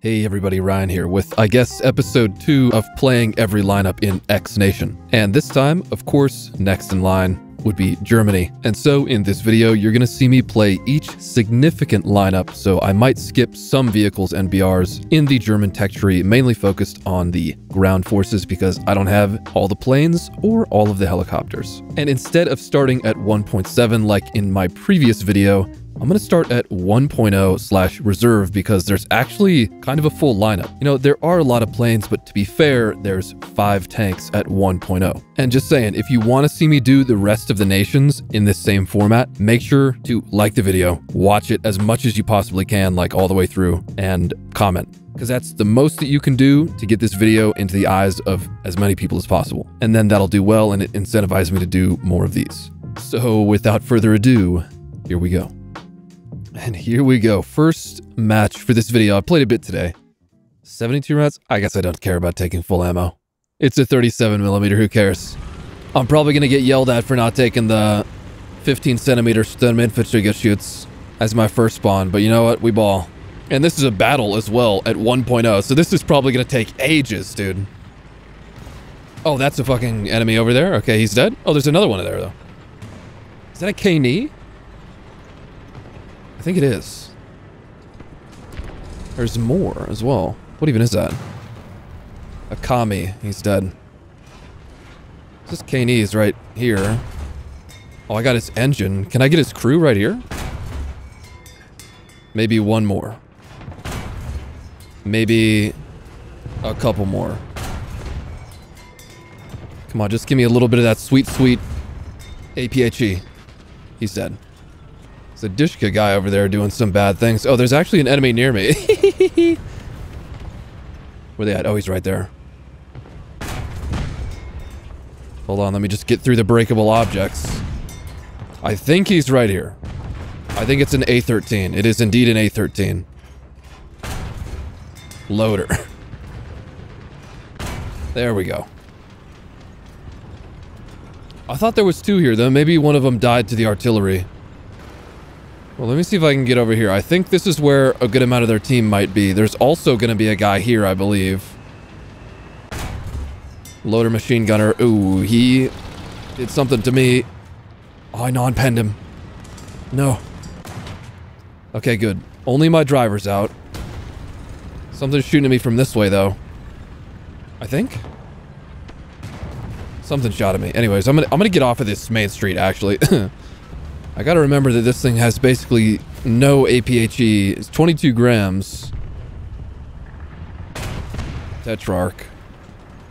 Hey everybody, Ryan here with, I guess, episode 2 of playing every lineup in X Nation. And this time, of course, next in line would be Germany. And so in this video, you're going to see me play each significant lineup, so I might skip some vehicles and BRs in the German tech tree, mainly focused on the ground forces because I don't have all the planes or all of the helicopters. And instead of starting at 1.7 like in my previous video, I'm going to start at 1.0 slash reserve because there's actually kind of a full lineup. You know, there are a lot of planes, but to be fair, there's five tanks at 1.0. And just saying, if you want to see me do the rest of the nations in this same format, make sure to like the video, watch it as much as you possibly can, like all the way through, and comment because that's the most that you can do to get this video into the eyes of as many people as possible. And then that'll do well and it incentivizes me to do more of these. So without further ado, here we go. And here we go. First match for this video. I played a bit today. 72 rounds? I guess I don't care about taking full ammo. It's a 37 millimeter. Who cares? I'm probably going to get yelled at for not taking the 15 centimeter Sturminfanteriegeschütz as my first spawn. But you know what? We ball. And this is a battle as well at 1.0. So this is probably going to take ages, dude. Oh, that's a fucking enemy over there. Okay, he's dead. Oh, there's another one there, though. Is that a Ke-Ni? I think it is. There's more as well. What even is that? A Ka-Mi. He's dead. This is right here. Oh, I got his engine. Can I get his crew right here? Maybe one more. Maybe a couple more. Come on, just give me a little bit of that sweet, sweet APHE. He's dead. There's a Dishka guy over there doing some bad things. Oh, there's actually an enemy near me. Where they at? Oh, he's right there. Hold on, let me just get through the breakable objects. I think he's right here. I think it's an A13. It is indeed an A13. Loader. There we go. I thought there was two here, though. Maybe one of them died to the artillery. Well, let me see if I can get over here. I think this is where a good amount of their team might be. There's also going to be a guy here, I believe. Loader machine gunner. Ooh, he did something to me. Oh, I non-penned him. No. Okay, good. Only my driver's out. Something's shooting at me from this way, though. I think? Something shot at me. Anyways, I'm gonna I'm gonna get off of this main street, actually. I gotta remember that this thing has basically no APHE. It's 22 grams. Tetrarch.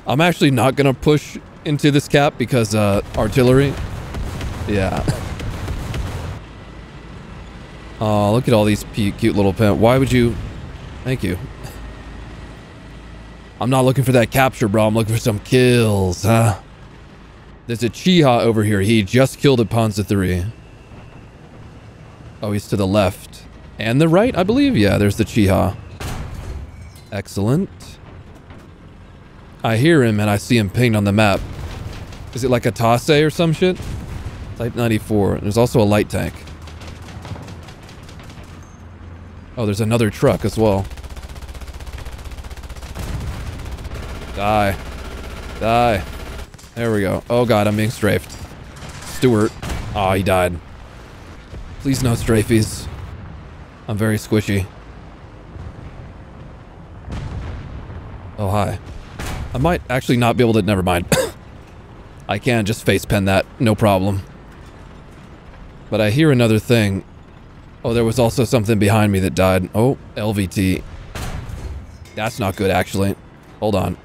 I'm actually not gonna push into this cap because uh, artillery. Yeah. Oh, look at all these cute little pen. Why would you? Thank you. I'm not looking for that capture, bro. I'm looking for some kills, huh? There's a Chi-Ha over here. He just killed a Panzer 3. Oh, he's to the left. And the right, I believe. Yeah, there's the Chi-Ha. Excellent. I hear him and I see him pinged on the map. Is it like a Tase or some shit? Type 94. There's also a light tank. Oh, there's another truck as well. Die. Die. There we go. Oh god, I'm being strafed. Stewart. Aw, oh, he died. Please no strafeies. I'm very squishy. Oh, hi. I might actually not be able to... Never mind. I can just face pen that. No problem. But I hear another thing. Oh, there was also something behind me that died. Oh, LVT. That's not good, actually. Hold on.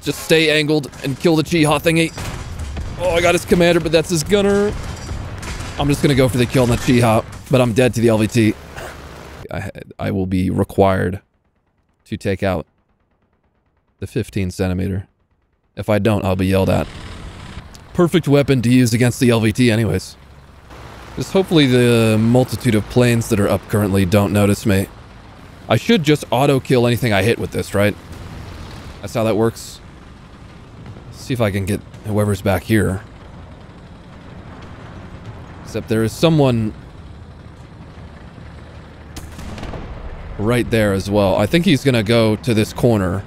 Just stay angled and kill the Chi-Ha thingy. Oh, I got his commander, but that's his gunner. I'm just gonna go for the kill on the Chi-Ha, but I'm dead to the LVT. I, I will be required to take out the 15 centimeter. If I don't, I'll be yelled at. Perfect weapon to use against the LVT anyways. Just hopefully the multitude of planes that are up currently don't notice me. I should just auto-kill anything I hit with this, right? That's how that works. see if I can get whoever's back here. Except there is someone right there as well. I think he's gonna go to this corner.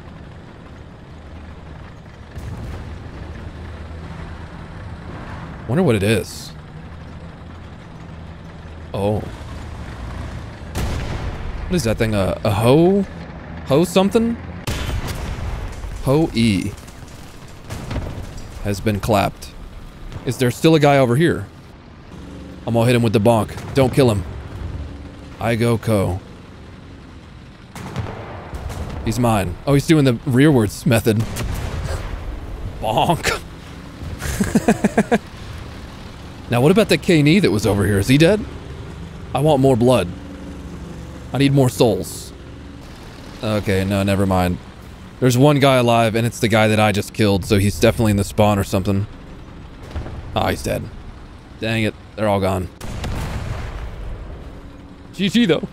Wonder what it is. Oh. What is that thing? A, a hoe? Hoe something? Hoe E. Has been clapped. Is there still a guy over here? I'm gonna hit him with the bonk. Don't kill him. I-Go Ko. He's mine. Oh, he's doing the rearwards method. Bonk. now, what about the Kane that was over here? Is he dead? I want more blood. I need more souls. Okay, no, never mind. There's one guy alive, and it's the guy that I just killed, so he's definitely in the spawn or something. Ah, oh, he's dead. Dang it. They're all gone. GG, though.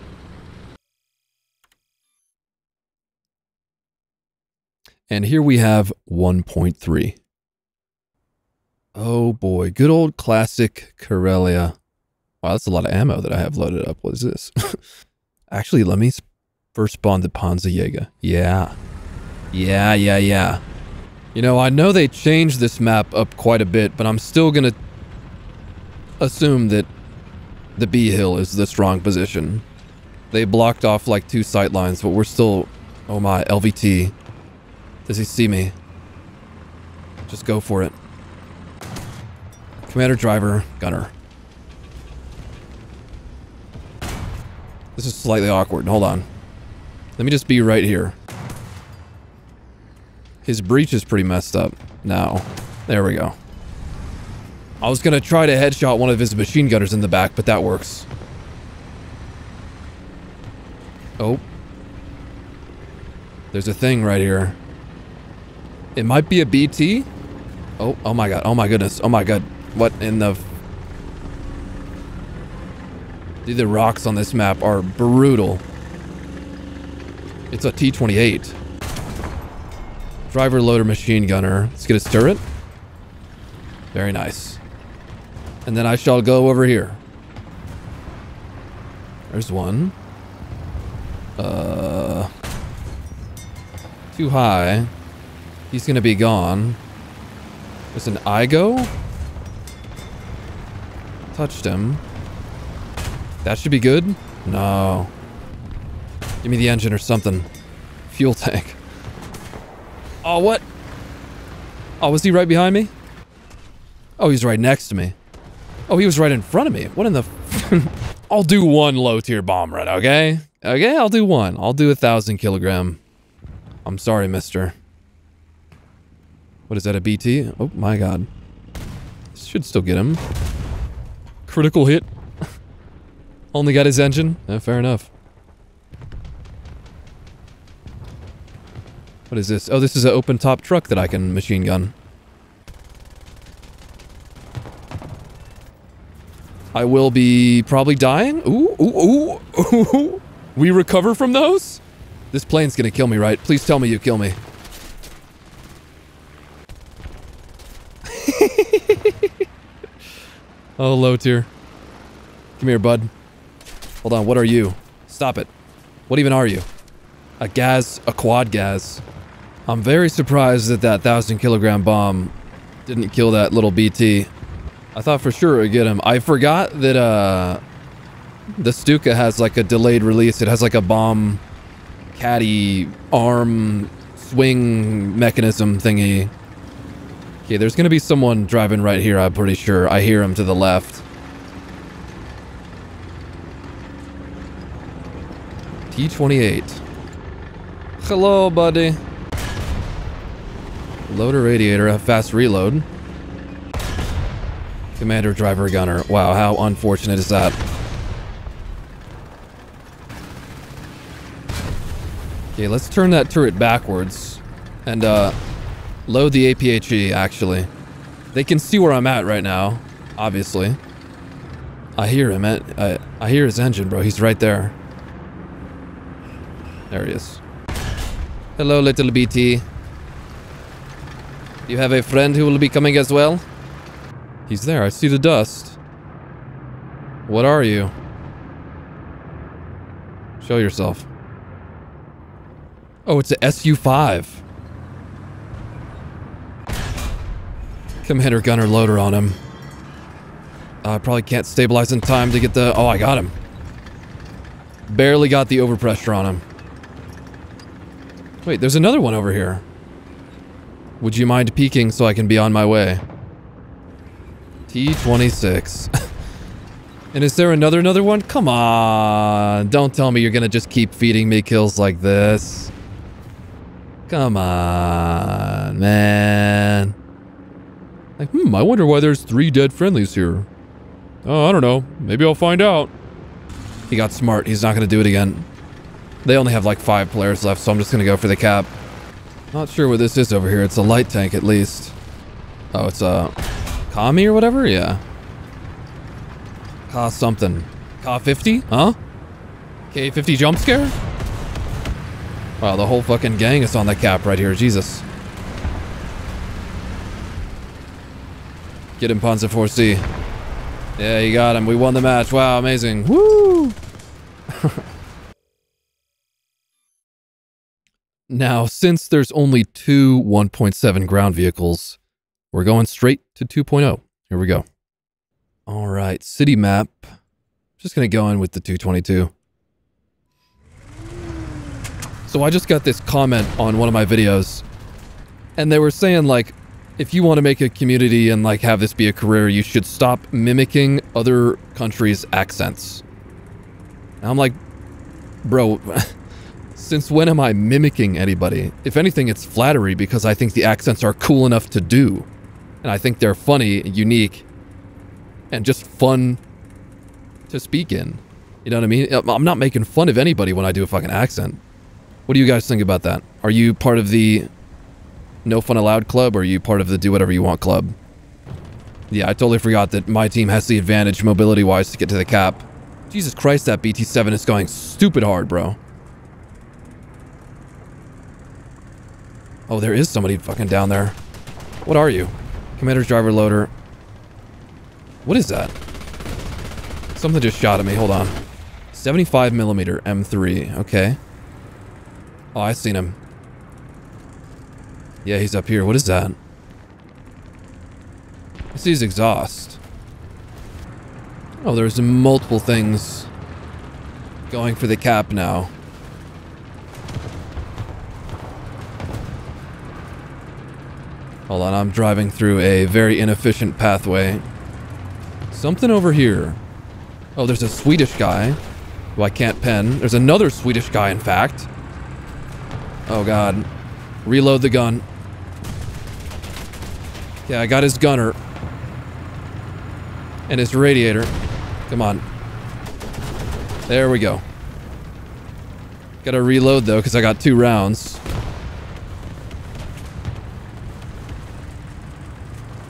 And here we have 1.3. Oh boy, good old classic Karelia. Wow, that's a lot of ammo that I have loaded up. What is this? Actually, let me first spawn the Panzer Jäger. Yeah. Yeah, yeah, yeah. You know, I know they changed this map up quite a bit, but I'm still gonna assume that the B hill is the strong position. They blocked off like two sight lines, but we're still... Oh my, LVT. Does he see me? Just go for it. Commander, driver, gunner. This is slightly awkward. Hold on. Let me just be right here. His breach is pretty messed up now. There we go. I was gonna try to headshot one of his machine gunners in the back, but that works. Oh. There's a thing right here. It might be a BT. Oh, oh my god. Oh my goodness. Oh my god. What in the... Dude, the rocks on this map are brutal. It's a T-28. Driver loader machine gunner. Let's get his turret. Very nice. And then I shall go over here. There's one. Uh... Too high. He's gonna be gone. There's an I-Go? Touched him. That should be good? No. Give me the engine or something. Fuel tank. Oh, what? Oh, was he right behind me? Oh, he's right next to me. Oh, he was right in front of me. What in the... I'll do one low tier bomb run, okay? Okay, I'll do one. I'll do a thousand kilogram. I'm sorry, mister. What is that, a BT? Oh my god. This should still get him. Critical hit. Only got his engine? Eh, fair enough. What is this? Oh, this is an open top truck that I can machine gun. I will be probably dying. Ooh, ooh, ooh, ooh. We recover from those? This plane's gonna kill me, right? Please tell me you kill me. oh, low tier. Come here, bud. Hold on, what are you? Stop it. What even are you? A gas, a quad gas. I'm very surprised that that thousand kilogram bomb didn't kill that little BT. I thought for sure it would get him. I forgot that uh, the Stuka has like a delayed release. It has like a bomb caddy arm swing mechanism thingy. Okay, there's gonna be someone driving right here, I'm pretty sure. I hear him to the left. T-28. Hello, buddy. Loader radiator, a fast reload. Commander, driver, gunner. Wow, how unfortunate is that? Okay, let's turn that turret backwards. And, uh, load the APHE, actually. They can see where I'm at right now, obviously. I hear him. At, I, I hear his engine, bro. He's right there. There he is. Hello, little BT. You have a friend who will be coming as well? He's there. I see the dust. What are you? Show yourself. Oh, it's a SU-5. Commander gunner loader on him. I uh, probably can't stabilize in time to get the... Oh, I got him. Barely got the overpressure on him. Wait, there's another one over here. Would you mind peeking so I can be on my way? T-26. and is there another another one? Come on. Don't tell me you're gonna just keep feeding me kills like this. Come on, man. Like, hmm, I wonder why there's three dead friendlies here. Oh, I don't know. Maybe I'll find out. He got smart. He's not going to do it again. They only have like five players left, so I'm just going to go for the cap. Not sure what this is over here. It's a light tank at least. Oh, it's a Kami or whatever? Yeah. Ka something. Ka 50? Huh? K50 jump scare? Wow, the whole fucking gang is on the cap right here. Jesus. Get him, Panzer 4C. Yeah, you got him. We won the match. Wow, amazing. Woo! now, since there's only two 1.7 ground vehicles, we're going straight to 2.0. Here we go. All right, city map. Just going to go in with the 222. So I just got this comment on one of my videos, and they were saying like, if you want to make a community and like have this be a career, you should stop mimicking other countries' accents. And I'm like, bro, since when am I mimicking anybody? If anything, it's flattery because I think the accents are cool enough to do. And I think they're funny, unique, and just fun to speak in. You know what I mean? I'm not making fun of anybody when I do a fucking accent. What do you guys think about that? Are you part of the no Fun Allowed club, or are you part of the Do Whatever You Want club? Yeah, I totally forgot that my team has the advantage mobility-wise to get to the cap. Jesus Christ, that BT-7 is going stupid hard, bro. Oh, there is somebody fucking down there. What are you? Commander's driver loader. What is that? Something just shot at me. Hold on. 75 millimeter M3. Okay. Oh, I seen him. Yeah, he's up here. What is that? I see his exhaust. Oh, there's multiple things going for the cap now. Hold on, I'm driving through a very inefficient pathway. Something over here. Oh, there's a Swedish guy who I can't pen. There's another Swedish guy, in fact. Oh, God. Reload the gun. Yeah, I got his gunner. And his radiator. Come on. There we go. Gotta reload though, because I got two rounds.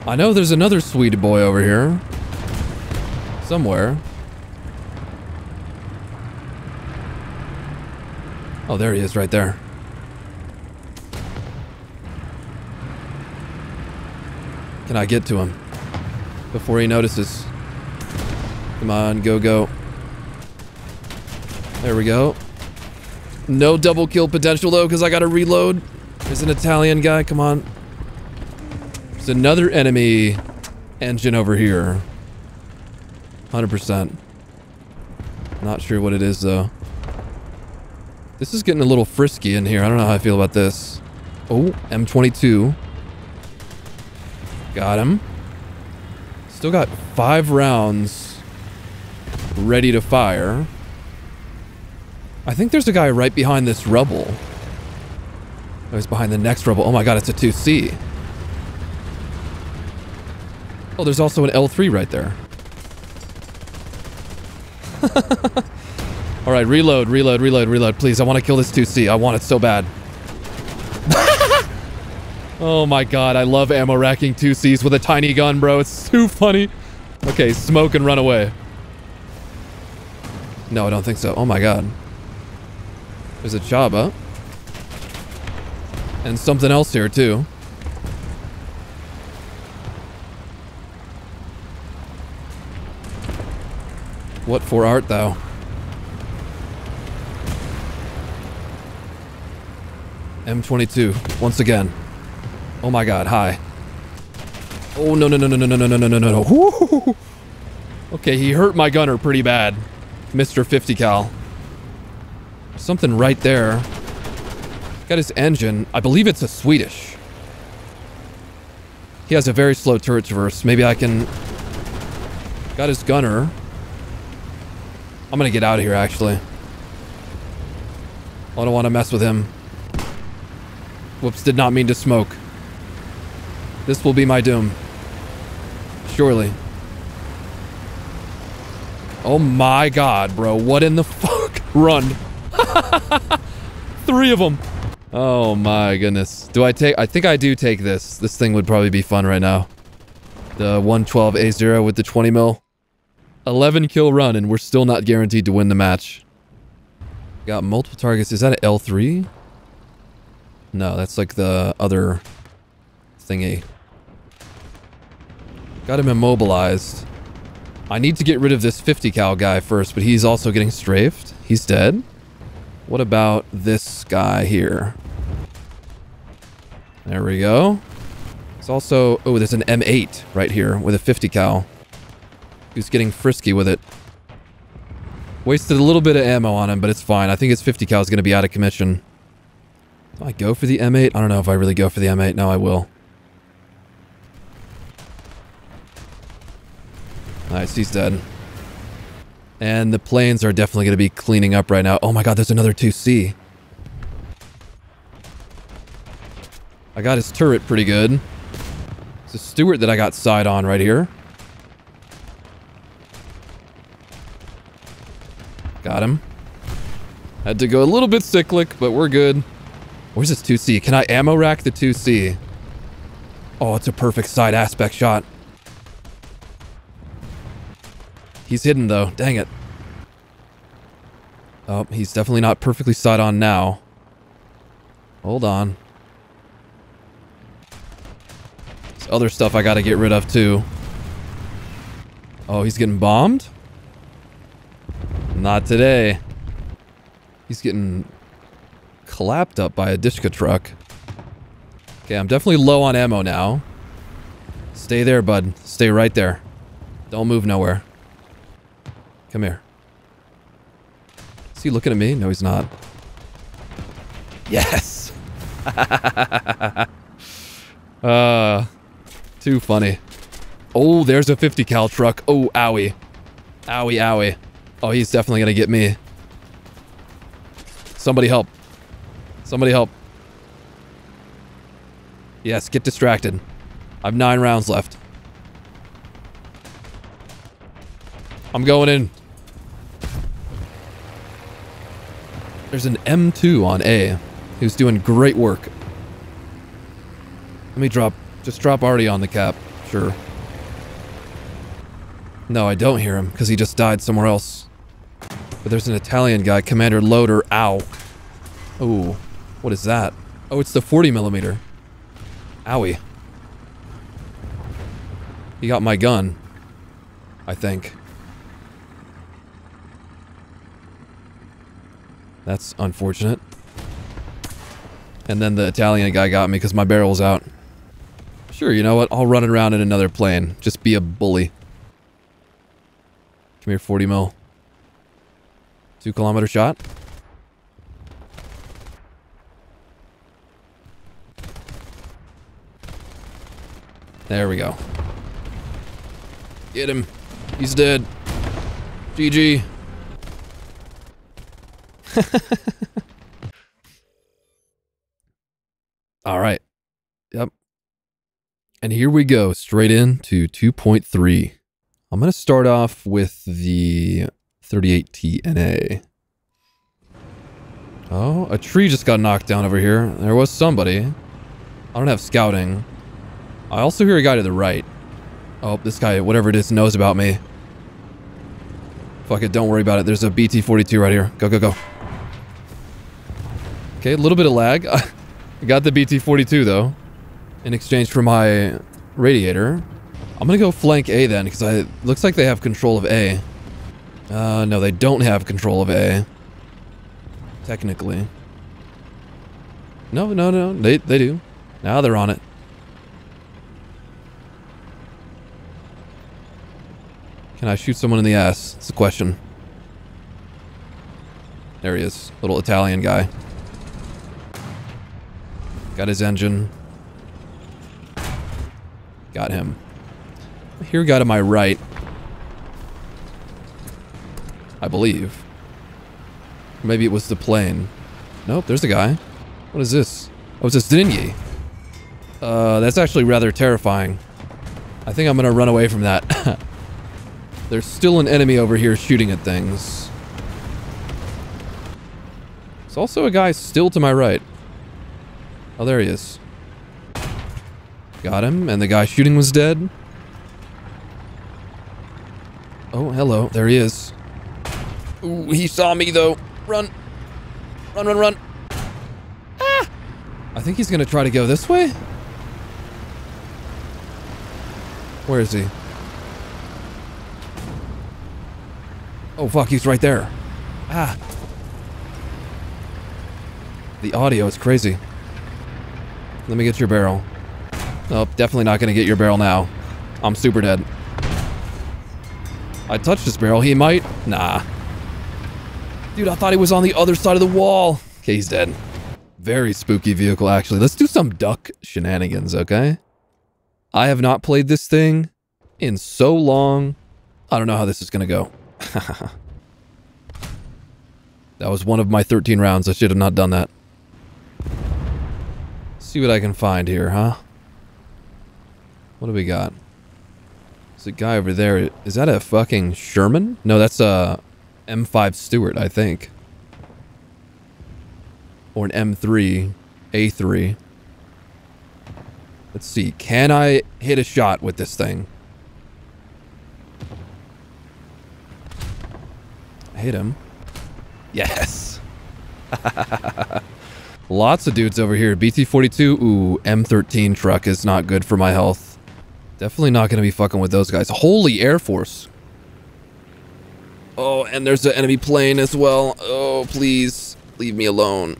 I know there's another sweet boy over here. Somewhere. Oh, there he is right there. Can I get to him? Before he notices. Come on, go, go. There we go. No double kill potential though, because I gotta reload. There's an Italian guy, come on. There's another enemy engine over here. 100%. Not sure what it is though. This is getting a little frisky in here. I don't know how I feel about this. Oh, M22. Got him. Still got five rounds ready to fire. I think there's a guy right behind this rubble. Oh, he's behind the next rubble. Oh my god, it's a 2C. Oh, there's also an L3 right there. Alright, reload, reload, reload, reload. Please, I want to kill this 2C. I want it so bad. Oh my god, I love ammo racking 2Cs with a tiny gun, bro. It's too funny. Okay, smoke and run away. No, I don't think so. Oh my god. There's a Csaba. And something else here, too. What for art thou? M22, once again. Oh my god, hi. Oh, no, no, no, no, no, no, no, no, no, no, no. Okay, he hurt my gunner pretty bad. Mr. 50 cal. Something right there. Got his engine. I believe it's a Swedish. He has a very slow turret traverse. Maybe I can... Got his gunner. I'm gonna get out of here, actually. I don't want to mess with him. Whoops, did not mean to smoke. This will be my doom. Surely. Oh my god, bro. What in the fuck? Run. Three of them. Oh my goodness. Do I take... I think I do take this. This thing would probably be fun right now. The 112A0 with the 20 mil. 11 kill run and we're still not guaranteed to win the match. Got multiple targets. Is that an L3? No, that's like the other thingy. Got him immobilized. I need to get rid of this 50 cal guy first, but he's also getting strafed. He's dead. What about this guy here? There we go. It's also... Oh, there's an M8 right here with a 50 cal. Who's getting frisky with it. Wasted a little bit of ammo on him, but it's fine. I think his 50 cal is going to be out of commission. Do I go for the M8? I don't know if I really go for the M8. No, I will. Nice, he's dead. And the planes are definitely going to be cleaning up right now. Oh my god, there's another 2C. I got his turret pretty good. It's a Stuart that I got side on right here. Got him. Had to go a little bit cyclic, but we're good. Where's this 2C? Can I ammo rack the 2C? Oh, it's a perfect side aspect shot. He's hidden though. Dang it. Oh, he's definitely not perfectly side on now. Hold on. There's other stuff I gotta get rid of too. Oh, he's getting bombed? Not today. He's getting clapped up by a Dishka truck. Okay, I'm definitely low on ammo now. Stay there, bud. Stay right there. Don't move nowhere. Come here. Is he looking at me? No, he's not. Yes! uh, too funny. Oh, there's a 50 cal truck. Oh, owie. Owie, owie. Oh, he's definitely gonna get me. Somebody help. Somebody help. Yes, get distracted. I have nine rounds left. I'm going in. There's an M2 on A who's doing great work. Let me drop, just drop Artie on the cap. Sure. No, I don't hear him because he just died somewhere else. But there's an Italian guy, Commander Loader. Ow. Oh, what is that? Oh, it's the 40 millimeter. Owie. He got my gun. I think. That's unfortunate. And then the Italian guy got me because my barrel's out. Sure, you know what? I'll run around in another plane. Just be a bully. Come here, 40 mil. Two kilometer shot. There we go. Get him. He's dead. GG. All right. Yep. And here we go, straight into 2.3. I'm going to start off with the 38TNA. Oh, a tree just got knocked down over here. There was somebody. I don't have scouting. I also hear a guy to the right. Oh, this guy, whatever it is, knows about me. Fuck it, don't worry about it. There's a BT-42 right here. Go, go, go. Okay, a little bit of lag. I got the BT-42 though, in exchange for my radiator. I'm gonna go flank A then, because it looks like they have control of A. Uh, no, they don't have control of A. Technically. No, no, no. They, they do. Now they're on it. Can I shoot someone in the ass? It's the question. There he is. Little Italian guy. Got his engine. Got him. Here guy to my right. I believe. Maybe it was the plane. Nope, there's the guy. What is this? Oh, it's a Zrinyi. Uh, that's actually rather terrifying. I think I'm gonna run away from that. There's still an enemy over here shooting at things. There's also a guy still to my right. Oh, there he is. Got him, and the guy shooting was dead. Oh, hello. There he is. Ooh, he saw me, though. Run. Run, run, run. Ah! I think he's gonna try to go this way. Where is he? Oh, fuck, he's right there. Ah. The audio is crazy. Let me get your barrel. Oh, definitely not gonna get your barrel now. I'm super dead. I touched this barrel. He might. Nah. Dude, I thought he was on the other side of the wall. Okay, he's dead. Very spooky vehicle, actually. Let's do some duck shenanigans, okay? I have not played this thing in so long. I don't know how this is gonna go. that was one of my 13 rounds. I should have not done that. See what I can find here, huh? What do we got? There's a guy over there. Is that a fucking Sherman? No, that's a M5 Stuart, I think. Or an M3, A3. Let's see. Can I hit a shot with this thing? I hit him. Yes. Lots of dudes over here. BT-42. Ooh, M13 truck is not good for my health. Definitely not going to be fucking with those guys. Holy Air Force. Oh, and there's an enemy plane as well. Oh, please. Leave me alone.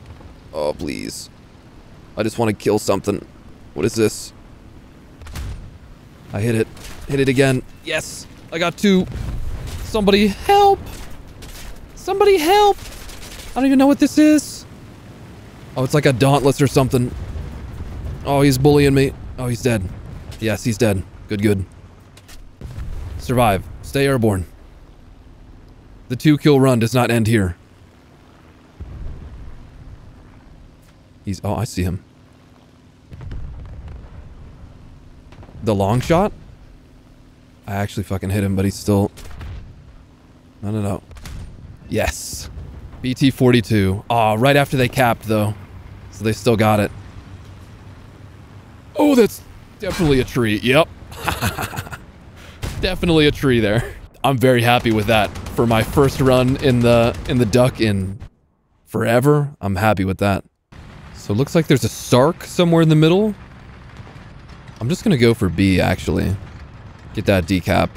Oh, please. I just want to kill something. What is this? I hit it. Hit it again. Yes. I got two. Somebody help. Somebody help! I don't even know what this is. Oh, it's like a dauntless or something. Oh, he's bullying me. Oh, he's dead. Yes, he's dead. Good, good. Survive. Stay airborne. The two kill run does not end here. He's... Oh, I see him. The long shot? I actually fucking hit him, but he's still... No, no, no. Yes. BT-42. Aw, oh, right after they capped, though. So they still got it. Oh, that's definitely a tree. Yep. definitely a tree there. I'm very happy with that. For my first run in the in the duck in forever, I'm happy with that. So it looks like there's a Sark somewhere in the middle. I'm just to go for B, actually. Get that decap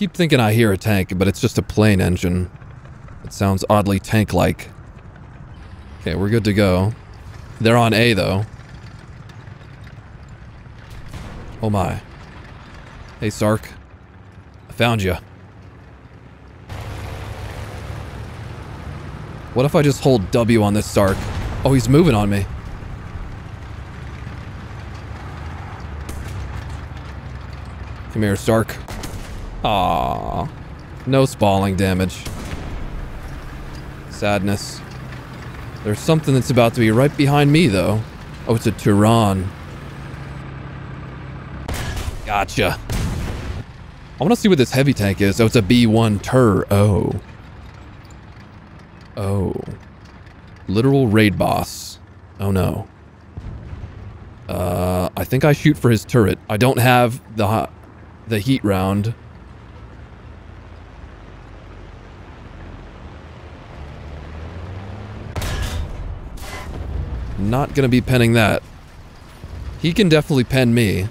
keep thinking I hear a tank, but it's just a plane engine. It sounds oddly tank-like. Okay, we're good to go. They're on A, though. Oh my. Hey, Sark. Found you. What if I just hold W on this Sark? Oh, he's moving on me. Come here, Sark. Aww. No spalling damage. Sadness. There's something that's about to be right behind me, though. Oh, it's a Turan. Gotcha. I want to see what this heavy tank is. Oh, it's a B1 ter. Oh. Oh. Literal raid boss. Oh, no. Uh, I think I shoot for his turret. I don't have the, the heat round. Not gonna be penning that. He can definitely pen me.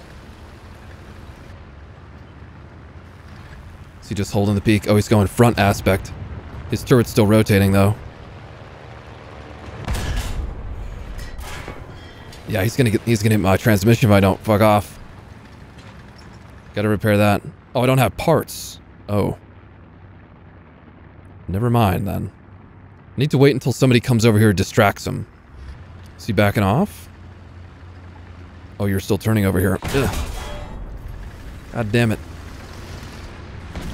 He just holding the peak? Oh, he's going front aspect. His turret's still rotating, though. Yeah, he's gonna get he's gonna hit my transmission if I don't fuck off. Gotta repair that. Oh, I don't have parts. Oh. Never mind then. I need to wait until somebody comes over here and distracts him. Is he backing off? Oh, you're still turning over here. Ugh. God damn it.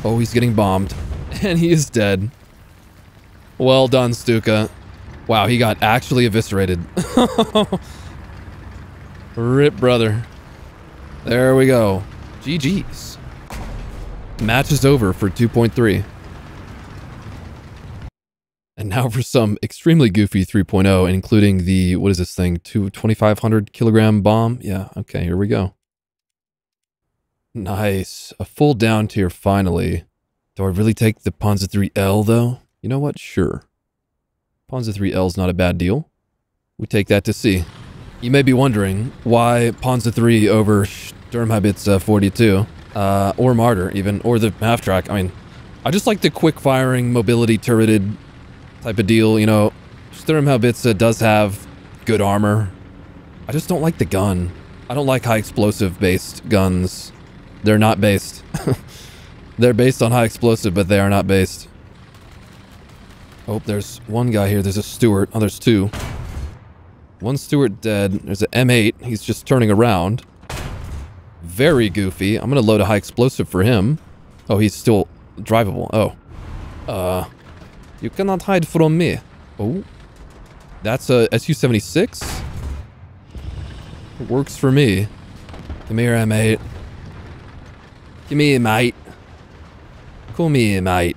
Oh, he's getting bombed. And he is dead. Well done, Stuka. Wow, he got actually eviscerated. Rip, brother. There we go. GG's. Match is over for 2.3. And now for some extremely goofy 3.0, including the, what is this thing, 2500 kilogram bomb? Yeah, okay, here we go. Nice. A full down tier finally. Do I really take the Panzer 3L though? You know what? Sure. Panzer 3L is not a bad deal. We take that to C. You may be wondering why Panzer 3 over Sturmhaubitze 42, uh, or Marder even, or the half track. I mean, I just like the quick firing, mobility turreted type of deal. You know, Sturmhaubitze does have good armor. I just don't like the gun. I don't like high explosive based guns. They're not based. They're based on high explosive, but they are not based. Oh, there's one guy here. There's a Stuart. Oh, there's two. One Stuart dead. There's an M8. He's just turning around. Very goofy. I'm going to load a high explosive for him. Oh, he's still drivable. Oh. Uh, you cannot hide from me. Oh. That's a SU-76? Works for me. Come here, M8. Come here, mate. Come here, mate.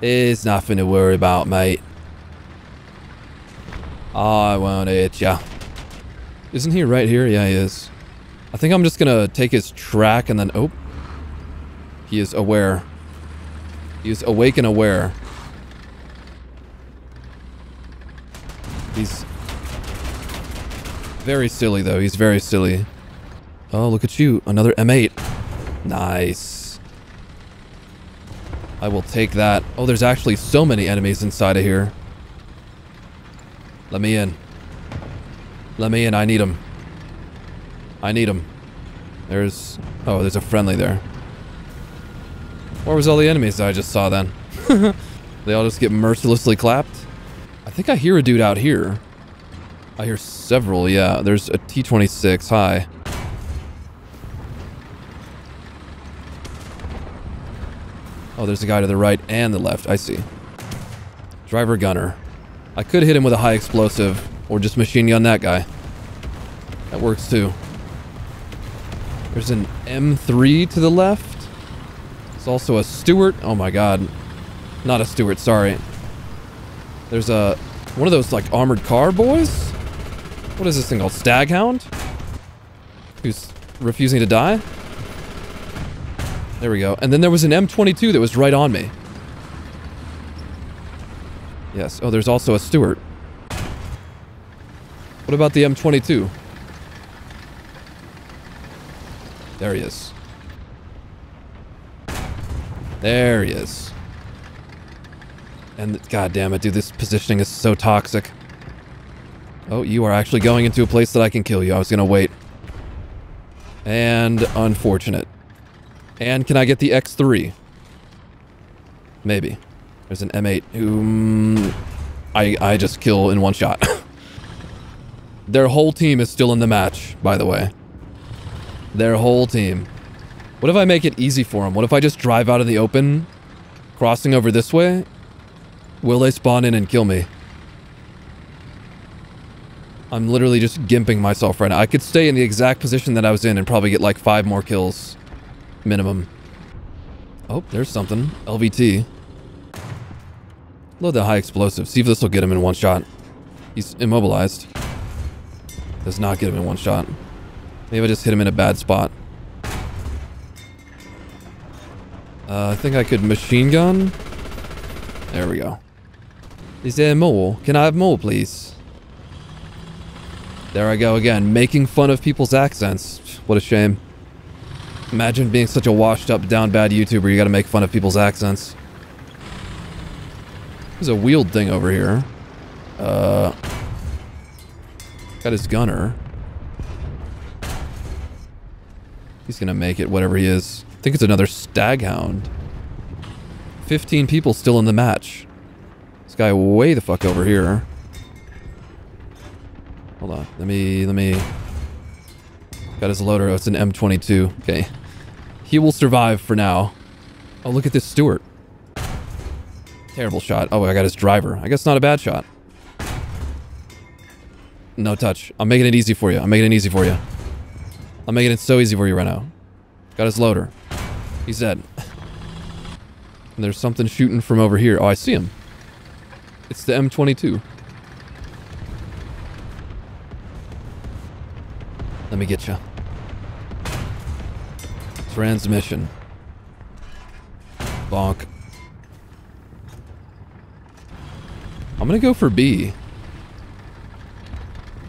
There's nothing to worry about, mate. I won't hit ya. Isn't he right here? Yeah, he is. I think I'm just gonna take his track and then... Oh. He is aware. He is awake and aware. He's... Very silly, though. He's very silly. Oh, look at you. Another M8. Nice. I will take that. Oh, there's actually so many enemies inside of here. Let me in. Let me in. I need them. I need them. There's... Oh, there's a friendly there. Where was all the enemies that I just saw then? they all just get mercilessly clapped? I think I hear a dude out here. I hear several, yeah. There's a T-26. Hi. Oh, there's a guy to the right and the left. I see. Driver gunner. I could hit him with a high explosive or just machine gun that guy. That works too. There's an M3 to the left. There's also a Stuart. Oh my god. Not a Stuart, sorry. There's a one of those like armored car boys. What is this thing called? Staghound? Who's refusing to die? There we go. And then there was an M22 that was right on me. Yes. Oh, there's also a Stuart. What about the M22? There he is. There he is. And god damn it, dude, this positioning is so toxic. Oh, you are actually going into a place that I can kill you. I was gonna wait. And unfortunate. And can I get the X3? Maybe. There's an M8 whom um, I, I just kill in one shot. Their whole team is still in the match, by the way. Their whole team. What if I make it easy for them? What if I just drive out of the open, crossing over this way? Will they spawn in and kill me? I'm literally just gimping myself right now. I could stay in the exact position that I was in and probably get like five more kills minimum. Oh, there's something. LVT. Load the high explosive. See if this will get him in one shot. He's immobilized. Does not get him in one shot. Maybe I just hit him in a bad spot. Uh, I think I could machine gun. There we go. Is there more? Can I have more, please? There I go again, making fun of people's accents. What a shame. Imagine being such a washed up, down bad YouTuber, you gotta make fun of people's accents. There's a wheeled thing over here. Uh... Got his gunner. He's gonna make it, whatever he is. I think it's another staghound. 15 people still in the match. This guy way the fuck over here. Hold on. Let me, let me... Got his loader. Oh, it's an M22. Okay. He will survive for now. Oh, look at this Stuart. Terrible shot. Oh, I got his driver. I guess not a bad shot. No touch. I'm making it easy for you. I'm making it easy for you. I'm making it so easy for you right now. Got his loader. He's dead. And there's something shooting from over here. Oh, I see him. It's the M22. Let me get you. Transmission. Bonk. I'm gonna go for B.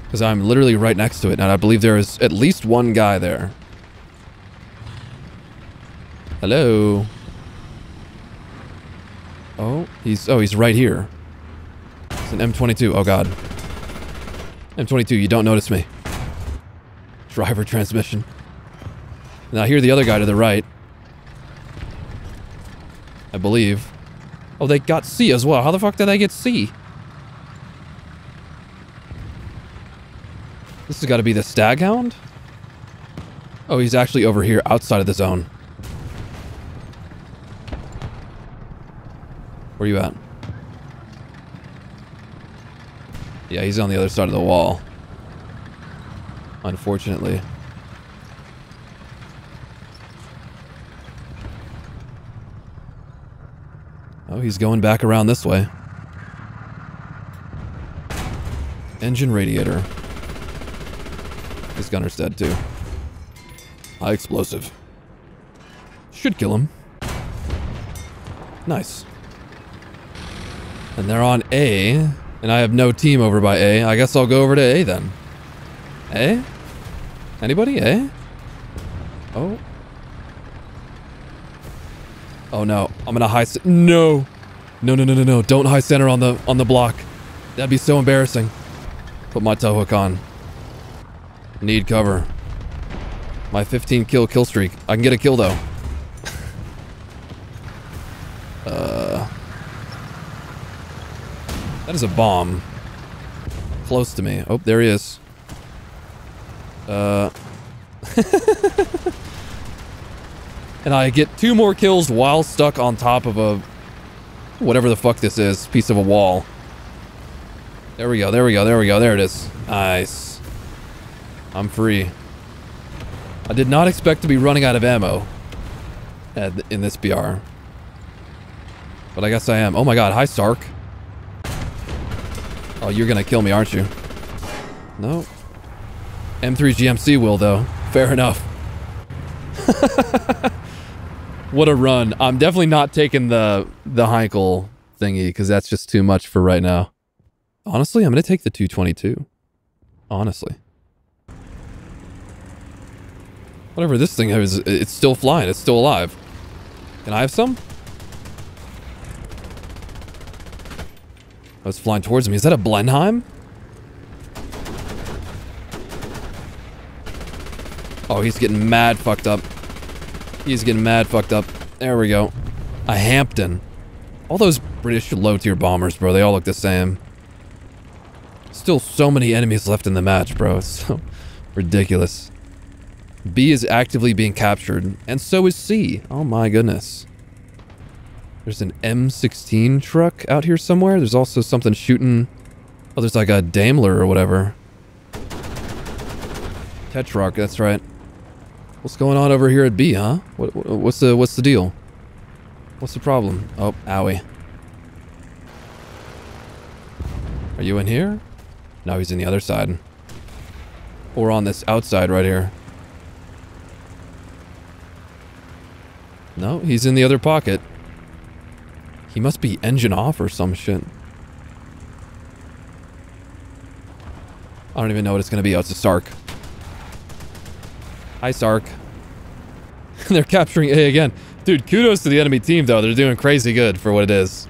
Because I'm literally right next to it, and I believe there is at least one guy there. Hello? Oh, he's... Oh, he's right here. It's an M22. Oh, God. M22, you don't notice me. Driver transmission. Now, I hear the other guy to the right. I believe. Oh, they got C as well. How the fuck did they get C? This has got to be the Staghound? Oh, he's actually over here outside of the zone. Where you at? Yeah, he's on the other side of the wall. Unfortunately. Oh, he's going back around this way. Engine radiator. His gunner's dead too. High explosive. Should kill him. Nice. And they're on A, and I have no team over by A. I guess I'll go over to A then. A? Anybody? A? Oh. Oh no, I'm gonna high no. No, no, no, no, no. Don't high center on the on the block. That'd be so embarrassing. Put my tow hook on. Need cover. My 15 kill kill streak. I can get a kill though. uh, that is a bomb. Close to me. Oh, there he is. Uh. and I get two more kills while stuck on top of a whatever the fuck this is, piece of a wall. There we go, there we go, there we go, there it is. Nice. I'm free. I did not expect to be running out of ammo in this BR. But I guess I am. Oh my god, hi Sark. Oh, you're gonna kill me, aren't you? No. M3 GMC will, though. Fair enough. what a run. I'm definitely not taking the, the Heinkel thingy, because that's just too much for right now. Honestly, I'm gonna take the 222. Honestly. Whatever this thing is, it's still flying. It's still alive. Can I have some? Oh, it's flying towards me. Is that a Blenheim? Oh, he's getting mad fucked up. He's getting mad fucked up. There we go. A Hampden. All those British low-tier bombers, bro, they all look the same. Still so many enemies left in the match, bro. It's so ridiculous. B is actively being captured, and so is C. Oh my goodness. There's an M16 truck out here somewhere. There's also something shooting... Oh, there's like a Daimler or whatever. Tetrarch, that's right. What's going on over here at B, huh? What, what's the what's the deal? What's the problem? Oh, owie. Are you in here? No, he's in the other side. Or on this outside right here. No, he's in the other pocket. He must be engine off or some shit. I don't even know what it's going to be. Oh, it's a Sark. Hi, Sark. They're capturing A again. Dude, kudos to the enemy team, though. They're doing crazy good for what it is.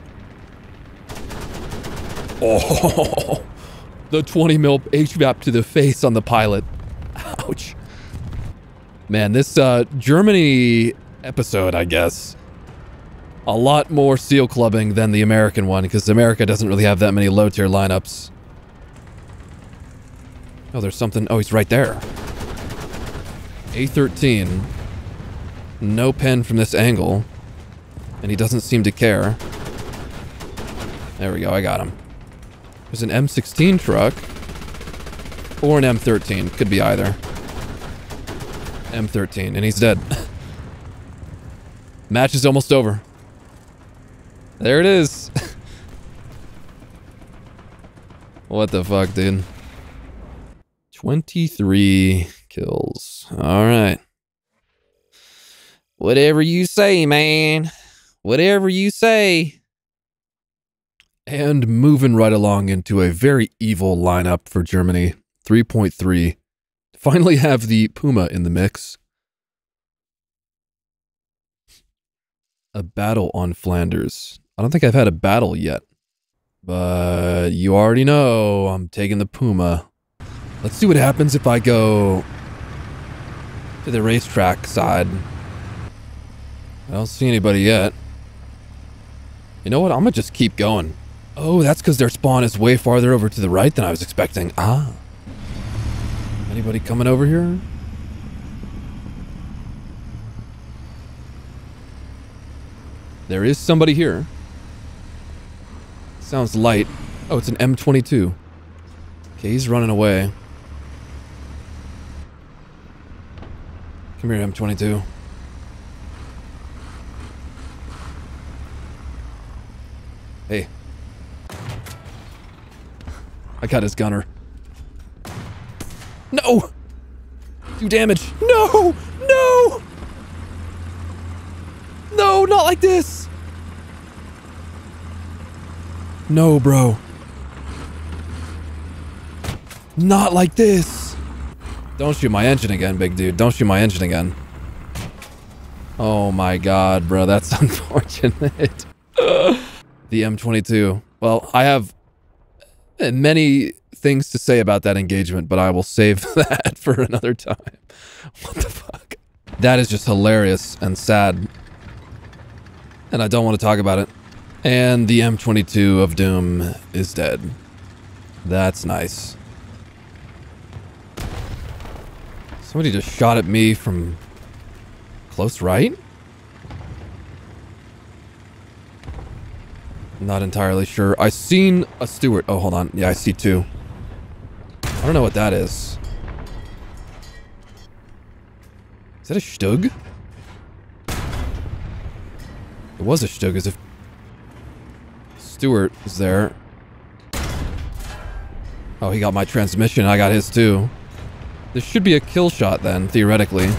Oh, the 20 mil HVAP to the face on the pilot. Ouch. Man, this uh, Germany episode, I guess, a lot more seal clubbing than the American one because America doesn't really have that many low tier lineups. Oh, there's something. Oh, he's right there. A13. No pen from this angle. And he doesn't seem to care. There we go, I got him. There's an M16 truck. Or an M13. Could be either. M13, and he's dead. Match is almost over. There it is. what the fuck, dude? 23 kills. All right. Whatever you say, man. Whatever you say. And moving right along into a very evil lineup for Germany. 3.3. Finally have the Puma in the mix. A battle on Flanders. I don't think I've had a battle yet. But you already know I'm taking the Puma. Let's see what happens if I go to the racetrack side. I don't see anybody yet. You know what? I'm gonna just keep going. Oh, that's because their spawn is way farther over to the right than I was expecting. Ah. Anybody coming over here? There is somebody here. Sounds light. Oh, it's an M22. Okay, he's running away. Come here, M22. Hey. I got his gunner. No! Do damage. No! No! No, not like this! No, bro. Not like this! Don't shoot my engine again, big dude. Don't shoot my engine again. Oh my god, bro. That's unfortunate. the M22. Well, I have eh, many things to say about that engagement, but I will save that for another time. What the fuck? That is just hilarious and sad. And I don't want to talk about it. And the M22 of Doom is dead. That's nice. Somebody just shot at me from close right? Not entirely sure. I seen a Stuart. Oh, hold on. Yeah, I see two. I don't know what that is. Is that a Stug? It was a Stug, as if Stuart is there. Oh, he got my transmission. I got his too. This should be a kill shot then, theoretically.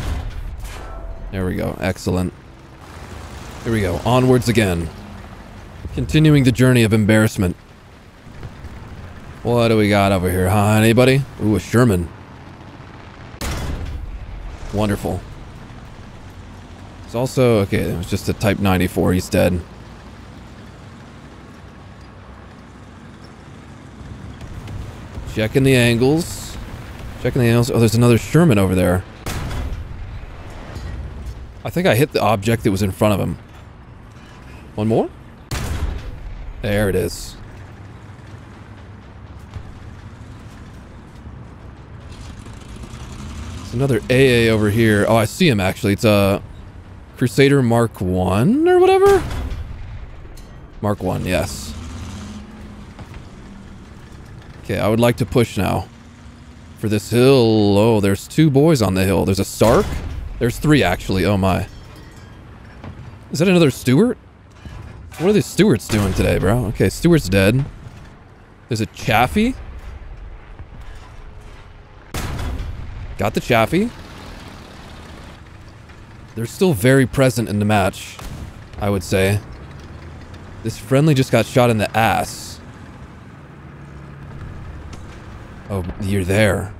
There we go. Excellent. Here we go. Onwards again. Continuing the journey of embarrassment. What do we got over here, huh? Anybody? Ooh, a Sherman. Wonderful. It's also... Okay, it was just a Type 94. He's dead. Checking the angles. Checking the angles. Oh, there's another Sherman over there. I think I hit the object that was in front of him. One more? There it is. There's another AA over here. Oh, I see him actually. It's a Crusader Mark 1 or whatever? Mark 1, yes. Okay, I would like to push now. For this hill. Oh, there's two boys on the hill. There's a Stark. There's three actually. Oh my. Is that another Stuart? What are these Stuarts doing today, bro? Okay, Stuart's dead. There's a Chaffee. Got the Chaffee. They're still very present in the match, I would say. This friendly just got shot in the ass. Oh, you're there.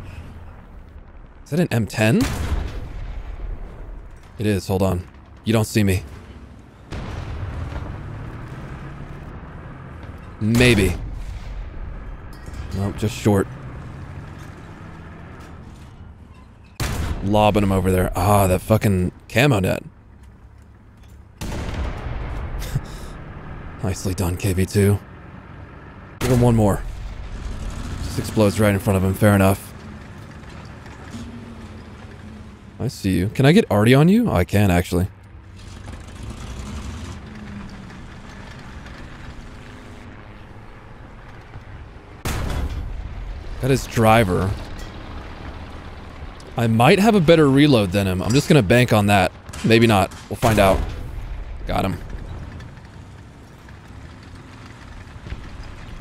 Is that an M10? It is, hold on. You don't see me. Maybe. Nope, just short. Lobbing him over there. Ah, that fucking camo net. Nicely done, KV2. Give him one more. Explodes right in front of him. Fair enough. I see you. Can I get arty on you? Oh, I can, actually. That is driver. I might have a better reload than him. I'm just gonna bank on that. Maybe not. We'll find out. Got him.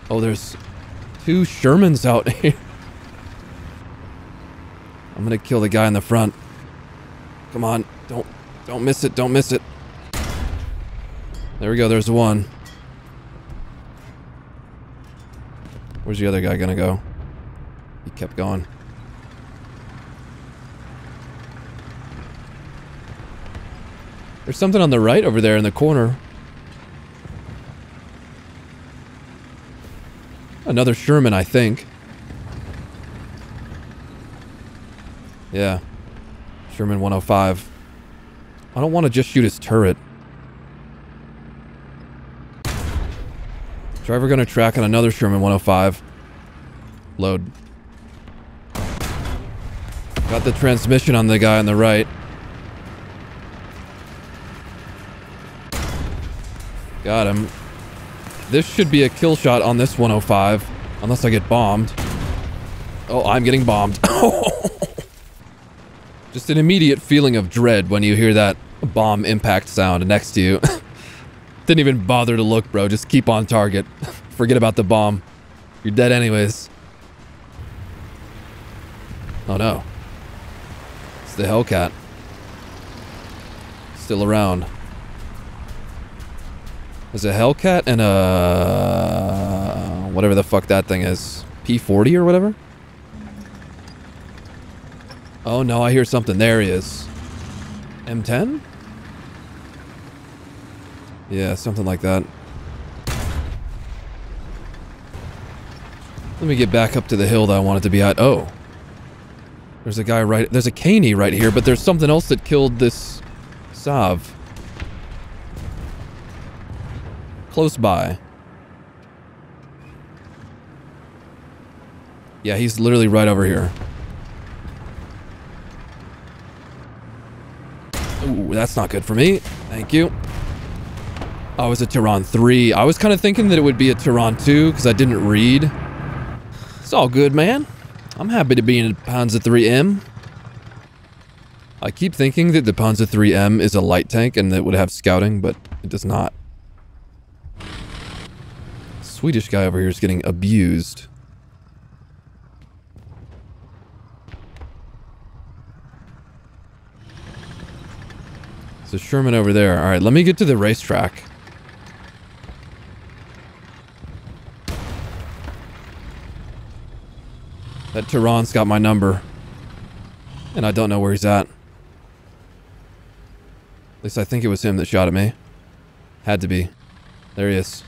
Oh, there's two Shermans out here. I'm gonna kill the guy in the front. Come on. Don't don't miss it. Don't miss it. There we go. There's one. Where's the other guy gonna go? He kept going. There's something on the right over there in the corner. Another Sherman, I think. Yeah. Sherman 105. I don't want to just shoot his turret. Driver gonna track on another Sherman 105. Load. Got the transmission on the guy on the right. Got him. This should be a kill shot on this 105. Unless I get bombed. Oh, I'm getting bombed. Just an immediate feeling of dread when you hear that bomb impact sound next to you. Didn't even bother to look, bro. Just keep on target. Forget about the bomb. You're dead anyways. Oh no. It's the Hellcat. Still around. There's a Hellcat and a... Whatever the fuck that thing is. P40 or whatever? Oh no, I hear something. There he is. M10? Yeah, something like that. Let me get back up to the hill that I wanted to be at. Oh. There's a guy right... There's a Ke-Ni right here, but there's something else that killed this Sav. Close by. Yeah, he's literally right over here. Ooh, that's not good for me. Thank you. Oh, it was a Tehran 3. I was kind of thinking that it would be a Tehran 2 because I didn't read. It's all good, man. I'm happy to be in a Panzer 3M. I keep thinking that the Panzer 3M is a light tank and that would have scouting, but it does not. Swedish guy over here is getting abused. So Sherman over there. All right, let me get to the racetrack. That Tehran's got my number. And I don't know where he's at. At least I think it was him that shot at me. Had to be. There he is.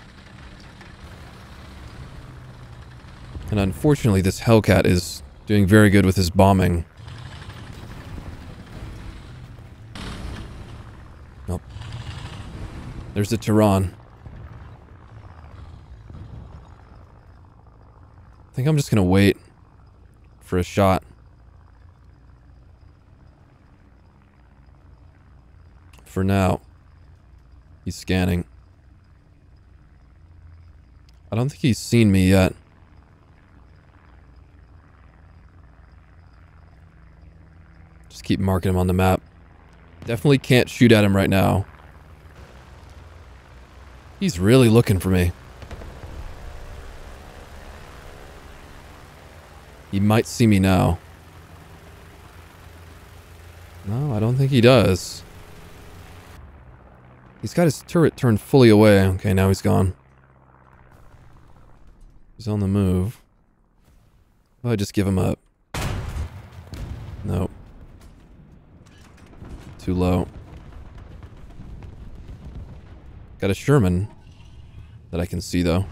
And unfortunately, this Hellcat is doing very good with his bombing. Nope. There's the Tehran. I think I'm just gonna wait for a shot. For now. He's scanning. I don't think he's seen me yet. Keep marking him on the map. Definitely can't shoot at him right now. He's really looking for me. He might see me now. No, I don't think he does. He's got his turret turned fully away. Okay, now he's gone. He's on the move. I just give him up. Nope. Too low. Got a Sherman that I can see, though.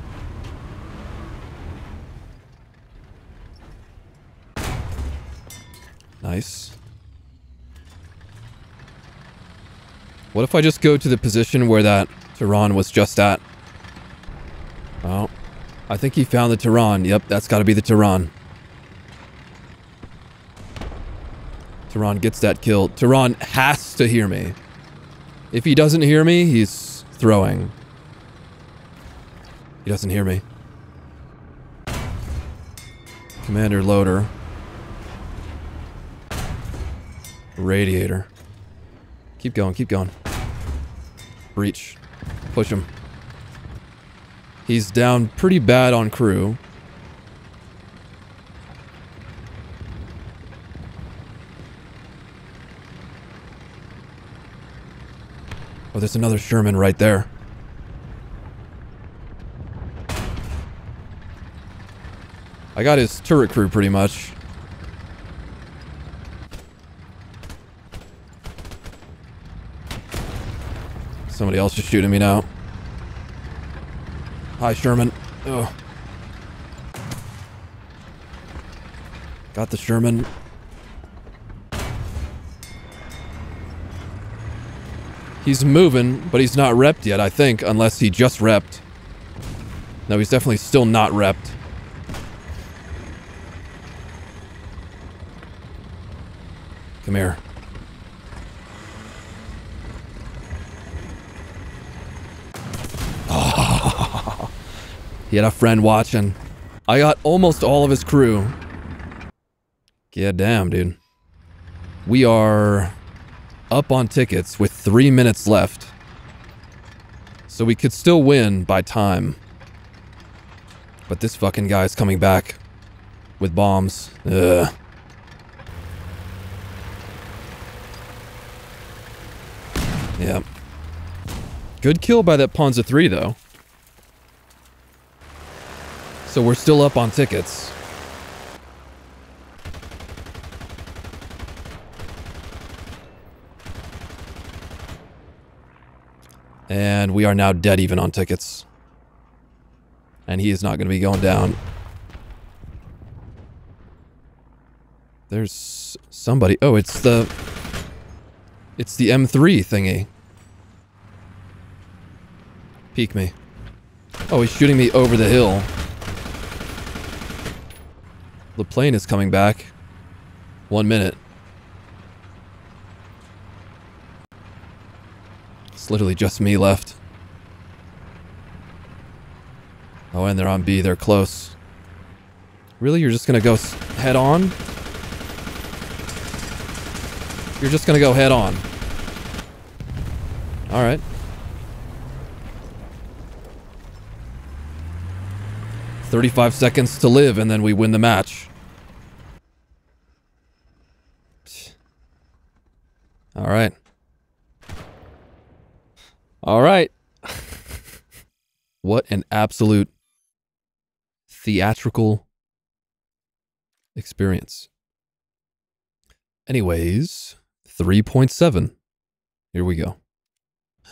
Nice. What if I just go to the position where that Tehran was just at? Oh, I think he found the Tehran. Yep, that's got to be the Tehran. Tehran gets that kill. Tehran has to hear me. If he doesn't hear me, he's throwing. He doesn't hear me. Commander loader. Radiator. Keep going, keep going. Breach. Push him. He's down pretty bad on crew. Oh, there's another Sherman right there. I got his turret crew pretty much. Somebody else is shooting me now. Hi, Sherman. Oh. Got the Sherman. He's moving, but he's not repped yet, I think, unless he just repped. No, he's definitely still not repped. Come here. Oh, he had a friend watching. I got almost all of his crew. Yeah, damn, dude. We are up on tickets with three minutes left. So we could still win by time. But this fucking guy's coming back with bombs. Ugh. Yep. Good kill by that Panzer 3, though. So we're still up on tickets. And we are now dead even on tickets. And he is not going to be going down. There's somebody. Oh, it's the... It's the M3 thingy. Peek me. Oh, he's shooting me over the hill. The plane is coming back. One minute. Literally just me left. Oh, and they're on B. They're close. Really? You're just gonna go head on? You're just gonna go head on. Alright. Thirty-five seconds to live, and then we win the match. Alright. All right. what an absolute theatrical experience. Anyways, 3.7. Here we go.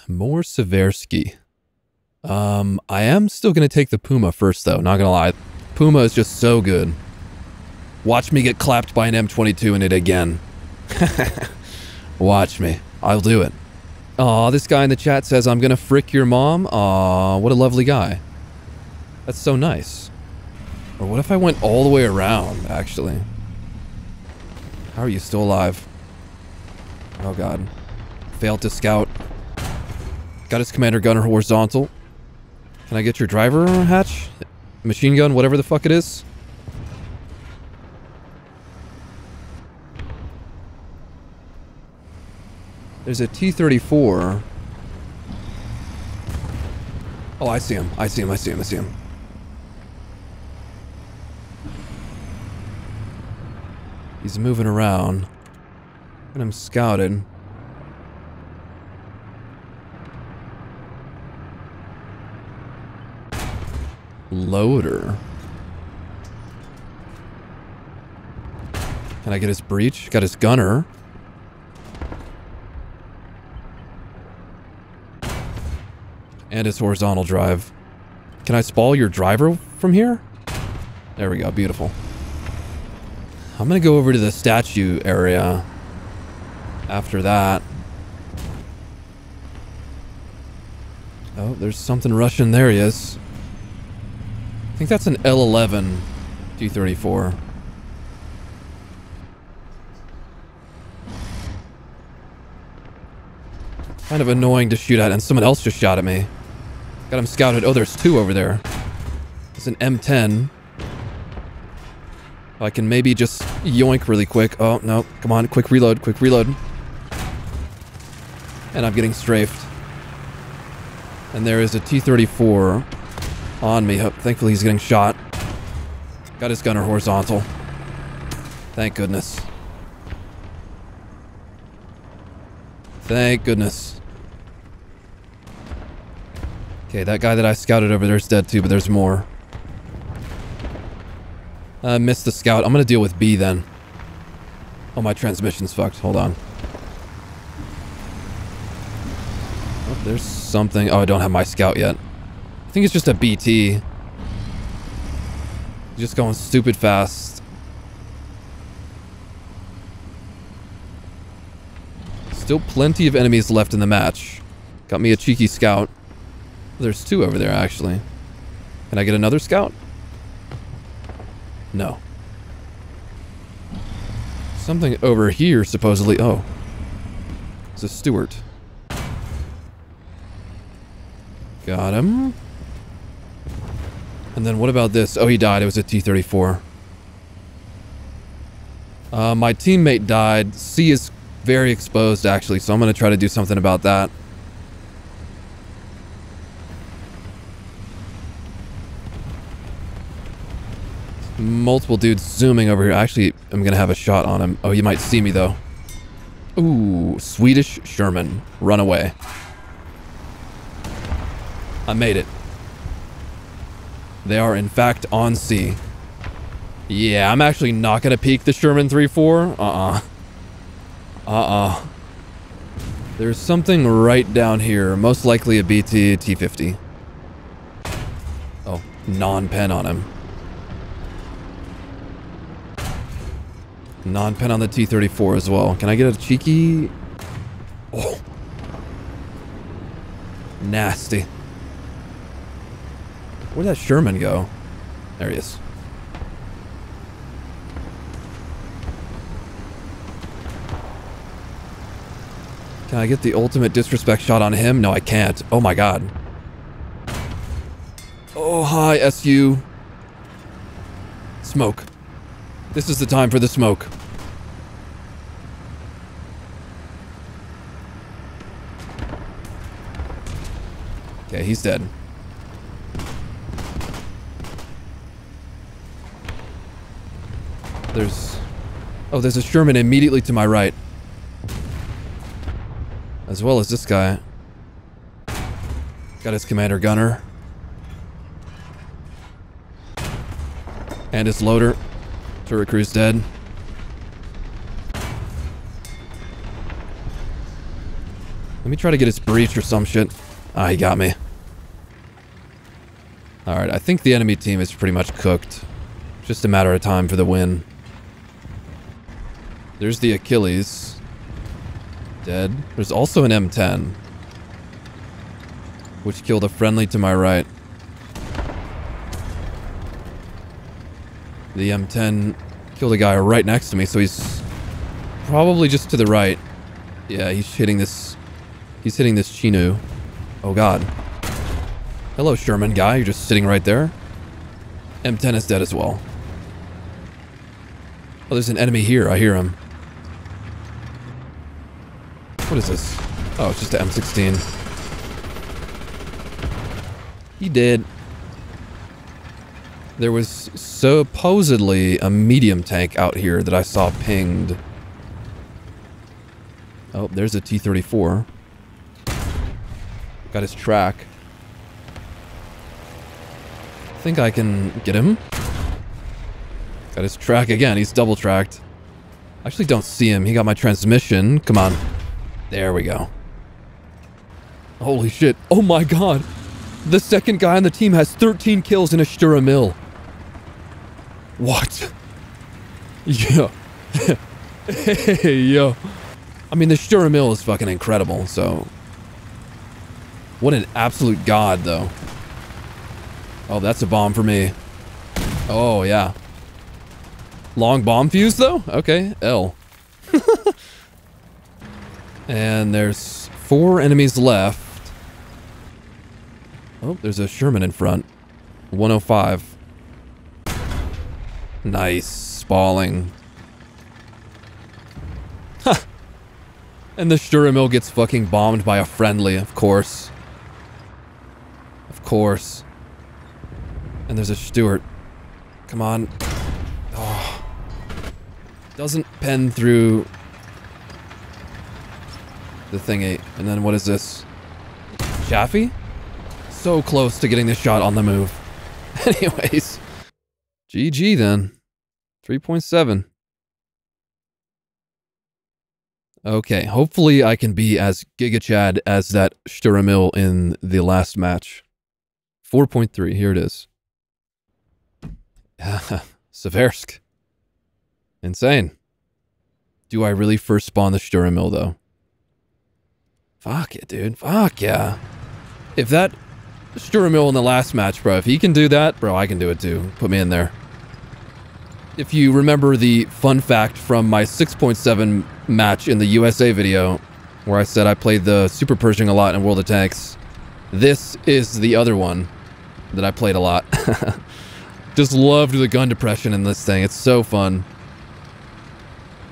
More Seversky. Um, I am still going to take the Puma first, though. Not going to lie. Puma is just so good. Watch me get clapped by an M22 in it again. Watch me. I'll do it. Aw, this guy in the chat says, I'm gonna frick your mom. Aw, what a lovely guy. That's so nice. Or what if I went all the way around, actually? How are you still alive? Oh god. Failed to scout. Got his commander gunner horizontal. Can I get your driver hatch? Machine gun, whatever the fuck it is? There's a T-34. Oh, I see him. I see him. I see him. I see him. He's moving around. And I'm scouted. Loader. Can I get his breach? Got his gunner. And it's horizontal drive. Can I spall your driver from here? There we go. Beautiful. I'm gonna go over to the statue area after that. Oh, there's something Russian. There he is. I think that's an L11 T-34. Kind of annoying to shoot at, and someone else just shot at me. Got him scouted. Oh, there's two over there. It's an M10. I can maybe just yoink really quick. Oh, no. Come on. Quick reload. Quick reload. And I'm getting strafed. And there is a T-34 on me. Thankfully, he's getting shot. Got his gunner horizontal. Thank goodness. Thank goodness. Okay, that guy that I scouted over there is dead too, but there's more. I uh, missed the scout. I'm gonna deal with B then. Oh, my transmission's fucked. Hold on. Oh, there's something. Oh, I don't have my scout yet. I think it's just a BT. Just going stupid fast. Still plenty of enemies left in the match. Got me a cheeky scout. There's two over there, actually. Can I get another scout? No. Something over here, supposedly. Oh. It's a Stuart. Got him. And then what about this? Oh, he died. It was a T-34. Uh, my teammate died. C is very exposed, actually, so I'm going to try to do something about that. Multiple dudes zooming over here. Actually, I'm going to have a shot on him. Oh, you might see me, though. Ooh, Swedish Sherman. Run away. I made it. They are, in fact, on C. Yeah, I'm actually not going to peek the Sherman 3-4. Uh-uh. Uh-uh. There's something right down here. Most likely a BT T-50. Oh, non-pen on him. Non-pen on the T-34 as well. Can I get a cheeky... Oh. Nasty. Where'd that Sherman go? There he is. Can I get the ultimate disrespect shot on him? No, I can't. Oh my god. Oh, hi, SU. Smoke. This is the time for the smoke. Okay, he's dead. There's... Oh, there's a Sherman immediately to my right. As well as this guy. Got his commander gunner. And his loader. Turret crew's dead. Let me try to get his breach or some shit. Ah, he got me. Alright, I think the enemy team is pretty much cooked. Just a matter of time for the win. There's the Achilles. Dead. There's also an M10. Which killed a friendly to my right. The M10 killed a guy right next to me, so he's probably just to the right. Yeah, he's hitting this... He's hitting this Chi-Nu. Oh god. Hello, Sherman guy. You're just sitting right there. M10 is dead as well. Oh, there's an enemy here. I hear him. What is this? Oh, it's just an M16. He did. There was supposedly a medium tank out here that I saw pinged. Oh, there's a T-34. Got his track. Think I can get him. Got his track again. He's double tracked. I actually don't see him. He got my transmission. Come on. There we go. Holy shit. Oh my god. The second guy on the team has 13 kills in a Sturer Emil. What? Yeah. hey, yo. I mean, the Sturer Emil is fucking incredible, so... What an absolute god, though. Oh, that's a bomb for me. Oh, yeah. Long bomb fuse, though? Okay, L. and there's four enemies left. Oh, there's a Sherman in front. 105. Nice. Spalling. And the Sturer Emil gets fucking bombed by a friendly, of course. Course. And there's a Stuart. Come on. Oh. Doesn't pen through the thingy. And then what is this? Chaffee? So close to getting this shot on the move. Anyways. GG then. 3.7. Okay, hopefully I can be as Giga Chad as that Sturer Emil in the last match. 4.3, here it is. Seversk. Insane. Do I really first spawn the Sturer Emil though? Fuck it, dude. Fuck yeah. If that Sturer Emil in the last match, bro, if he can do that, bro, I can do it too. Put me in there. If you remember the fun fact from my 6.7 match in the USA video, where I said I played the Super Pershing a lot in World of Tanks, this is the other one that I played a lot. Just loved the gun depression in this thing. It's so fun.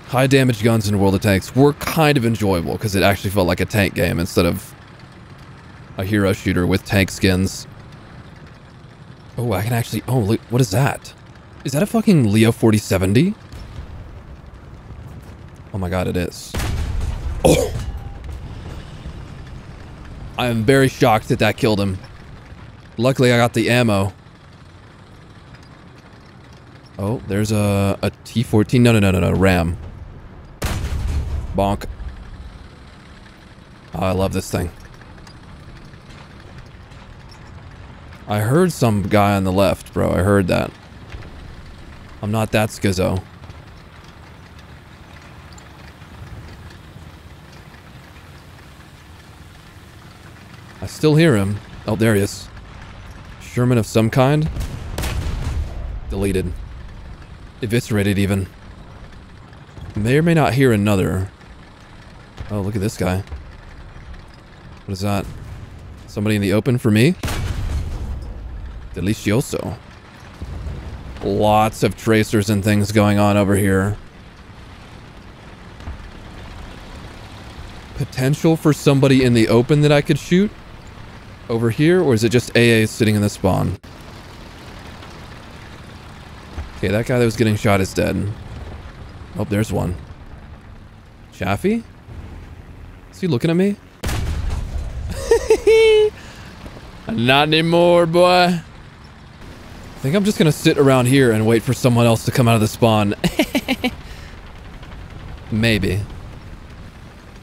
High damage guns in World of Tanks were kind of enjoyable because it actually felt like a tank game instead of a hero shooter with tank skins. Oh, I can actually... Oh, look, what is that? Is that a fucking Leo 4070? Oh my god, it is. Oh! I am very shocked that that killed him. Luckily, I got the ammo. Oh, there's a, a T-14. No, no, no, no, no. Ram. Bonk. Oh, I love this thing. I heard some guy on the left, bro. I heard that. I'm not that schizo. I still hear him. Oh, there he is. Sherman of some kind? Deleted. Eviscerated even. May or may not hear another. Oh, look at this guy. What is that? Somebody in the open for me? Delicioso. Lots of tracers and things going on over here. Potential for somebody in the open that I could shoot? Over here? Or is it just AA sitting in the spawn? Okay, that guy that was getting shot is dead. Oh, there's one. Chaffee? Is he looking at me? Not anymore, boy I think I'm just gonna sit around here and wait for someone else to come out of the spawn. Maybe.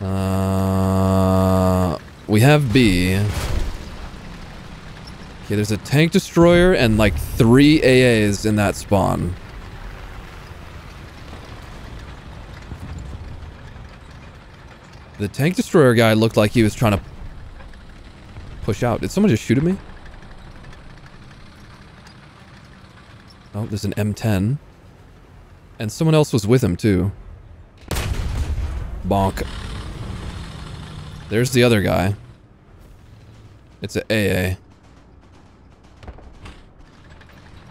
Uh, we have B. Okay, there's a tank destroyer and like three AAs in that spawn. The tank destroyer guy looked like he was trying to push out. Did someone just shoot at me? Oh, there's an M10. And someone else was with him, too. Bonk. There's the other guy. It's a AA.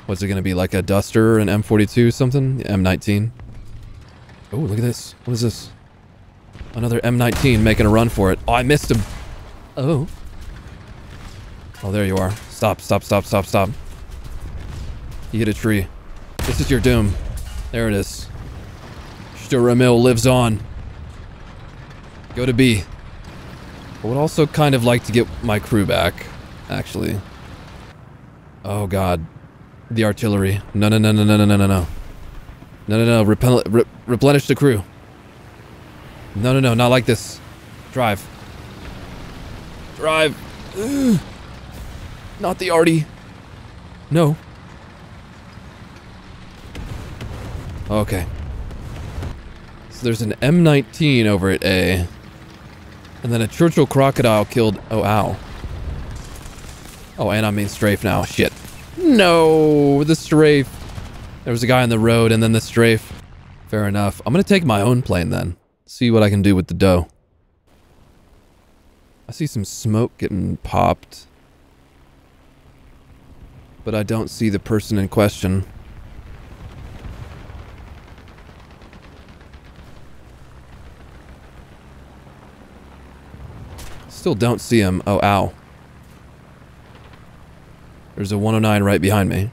What's it gonna be, like a Duster, an M42 something? M19? Oh, look at this. What is this? Another M19 making a run for it. Oh, I missed him. Oh. Oh, there you are. Stop, stop, stop, stop, stop. You hit a tree. This is your doom. There it is. Sturer Emil lives on. Go to B. I would also kind of like to get my crew back, actually. Oh god. The artillery. No, no, no, no, no, no, no, no, no. No, no, no. Repel re replenish the crew. No, no, no. Not like this. Drive. Drive. Ugh. Not the arty. No. Okay. So there's an M19 over at A. And then a Churchill Crocodile killed... Oh, ow. Oh, and I'm being strafe now. Shit. No, the strafe. There was a guy on the road and then the strafe. Fair enough. I'm going to take my own plane then. See what I can do with the dough. I see some smoke getting popped. But I don't see the person in question. Still don't see him. Oh, ow. There's a 109 right behind me.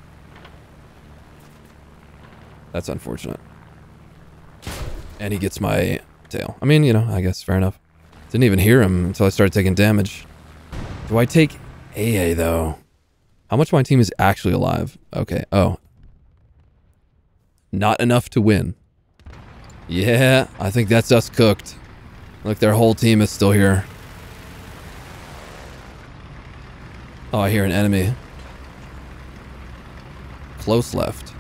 That's unfortunate. And he gets my tail. I mean, you know, I guess fair enough. Didn't even hear him until I started taking damage. Do I take AA though? How much my team is actually alive? Okay. Oh. Not enough to win. Yeah, I think that's us cooked. Look, their whole team is still here. Oh, I hear an enemy. Close left.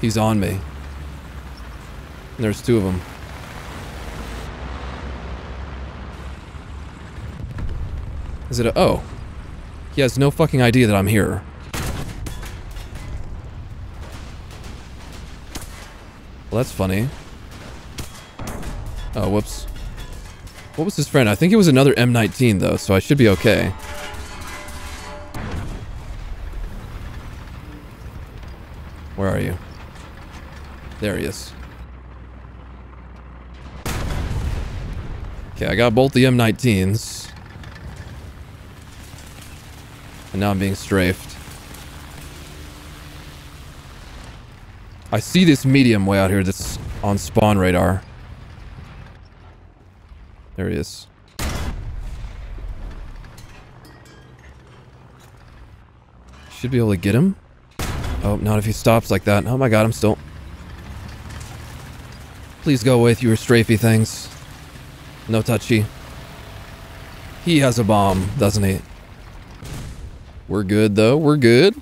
He's on me. There's two of them. Is it a... Oh. He has no fucking idea that I'm here. Well, that's funny. Oh, whoops. What was his friend? I think it was another M19, though, so I should be okay. Where are you? There he is. Okay, I got both the M19s. And now I'm being strafed. I see this medium way out here that's on spawn radar. There he is. Should be able to get him. Oh, not if he stops like that. Oh my god, I'm still... Please go with your strafey things. No touchy. He has a bomb, doesn't he? We're good, though. We're good.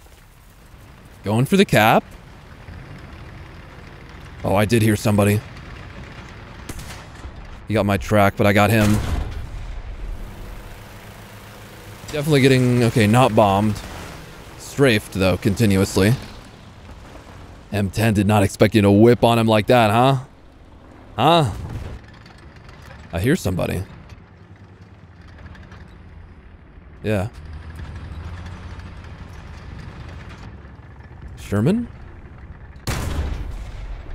Going for the cap. Oh, I did hear somebody. He got my track, but I got him. Definitely getting... Okay, not bombed. Strafed, though, continuously. M10 did not expect you to whip on him like that, huh? Huh? I hear somebody. Yeah. Sherman?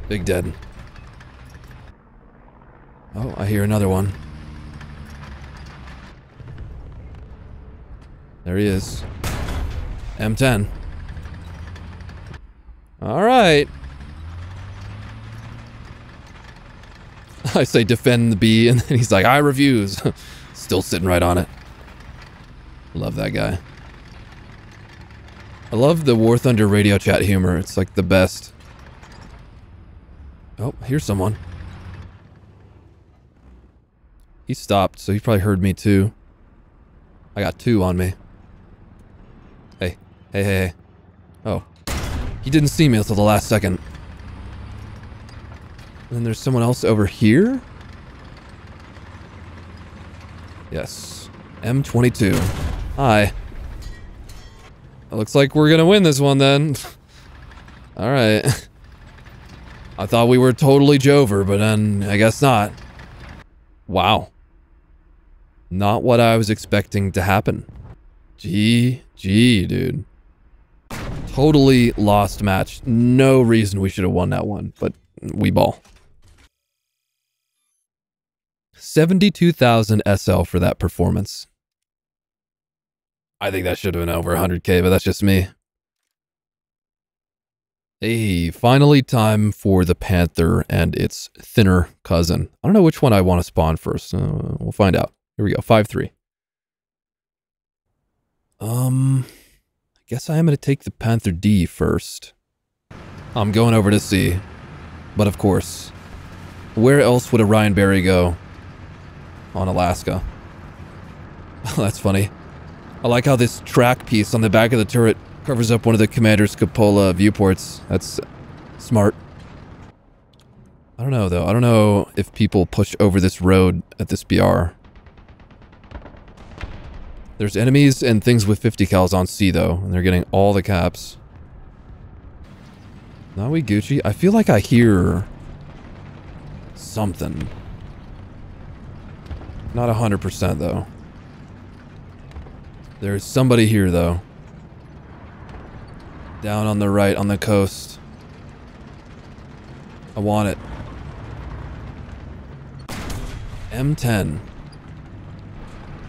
Big dead. Oh, I hear another one. There he is. M10. Alright. I say defend the B, and then he's like, I refuse. Still sitting right on it. Love that guy. I love the War Thunder radio chat humor. It's like the best. Oh, here's someone. He stopped, so he probably heard me too. I got two on me. Hey, hey, hey, hey. He didn't see me until the last second. And then there's someone else over here? Yes. M22. Hi. It looks like we're gonna win this one then. Alright. I thought we were totally Jover, but then I guess not. Wow. Not what I was expecting to happen. GG, dude. Totally lost match. No reason we should have won that one, but we ball. 72,000 SL for that performance. I think that should have been over 100k, but that's just me. Hey, finally time for the Panther and its thinner cousin. I don't know which one I want to spawn first. Uh, we'll find out. Here we go, 5-3. Um, guess I am going to take the Panther D first. I'm going over to C. But of course, where else would a Ryan Berry go? On Alaska. That's funny. I like how this track piece on the back of the turret covers up one of the commander's cupola viewports. That's smart. I don't know, though. I don't know if people push over this road at this BR. There's enemies and things with 50 cals on C, though, and they're getting all the caps. Now we Gucci. I feel like I hear something. Not a 100% though. There's somebody here though. Down on the right on the coast. I want it. M10.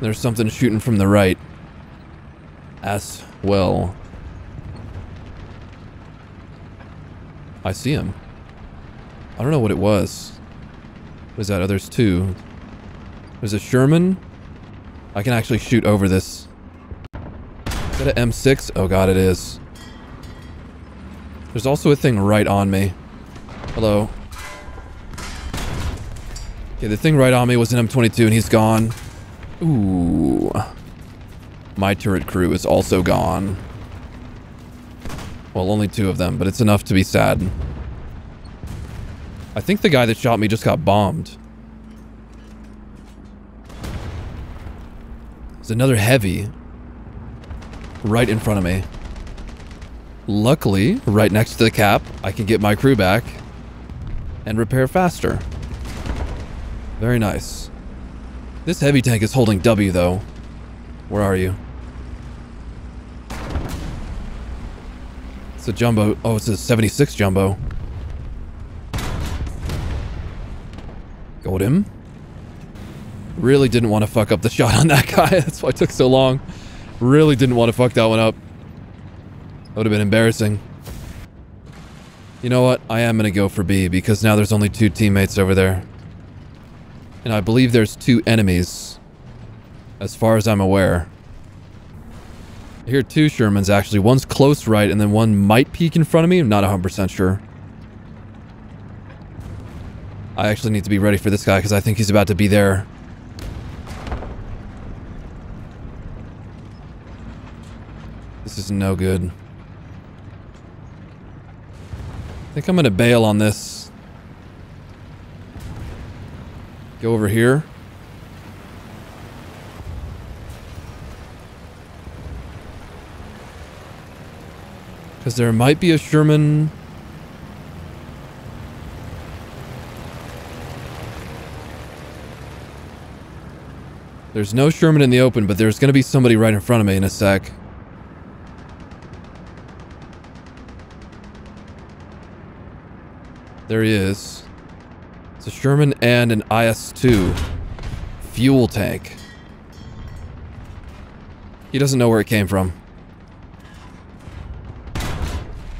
There's something shooting from the right. As well. I see him. I don't know what it was. What is that? Oh, there's two. There's a Sherman. I can actually shoot over this. Is that an M6? Oh god, it is. There's also a thing right on me. Hello. Okay, the thing right on me was an M22 and he's gone. Ooh. My turret crew is also gone. Well, only two of them, but it's enough to be sad. I think the guy that shot me just got bombed. There's another heavy. Right in front of me. Luckily, right next to the cap, I can get my crew back and repair faster. Very nice. This heavy tank is holding W though. Where are you? It's a jumbo. Oh, it's a 76 jumbo. Got him. Really didn't want to fuck up the shot on that guy. That's why it took so long. Really didn't want to fuck that one up. That would have been embarrassing. You know what? I am going to go for B because now there's only two teammates over there. And I believe there's two enemies. As far as I'm aware. I hear two Shermans actually. One's close right and then one might peek in front of me. I'm not 100% sure. I actually need to be ready for this guy because I think he's about to be there. This is no good. I think I'm going to bail on this. Go over here. Because there might be a Sherman... There's no Sherman in the open, but there's going to be somebody right in front of me in a sec. There he is. It's a Sherman and an IS-2 fuel tank. He doesn't know where it came from.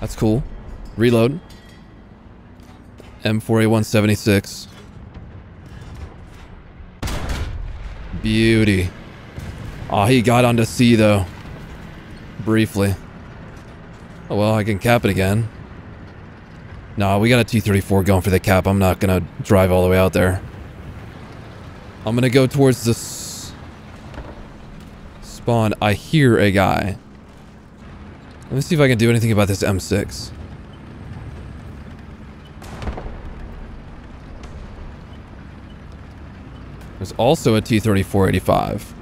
That's cool. Reload. M4A176. Beauty. Oh, he got onto C though. Briefly. Oh well, I can cap it again. No, we got a T-34 going for the cap. I'm not gonna drive all the way out there. I'm gonna go towards this spawn. I hear a guy. Let me see if I can do anything about this M6. There's also a T-34-85.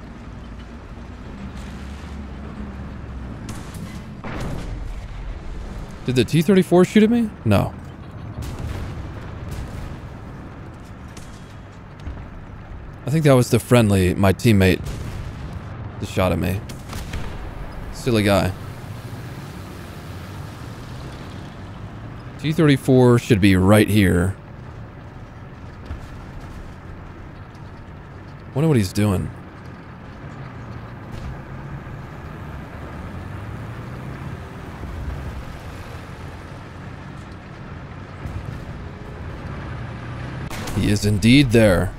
Did the T-34 shoot at me? No. I think that was the friendly, my teammate, that shot at me. Silly guy. T-34 should be right here. Wonder what he's doing. He is indeed there.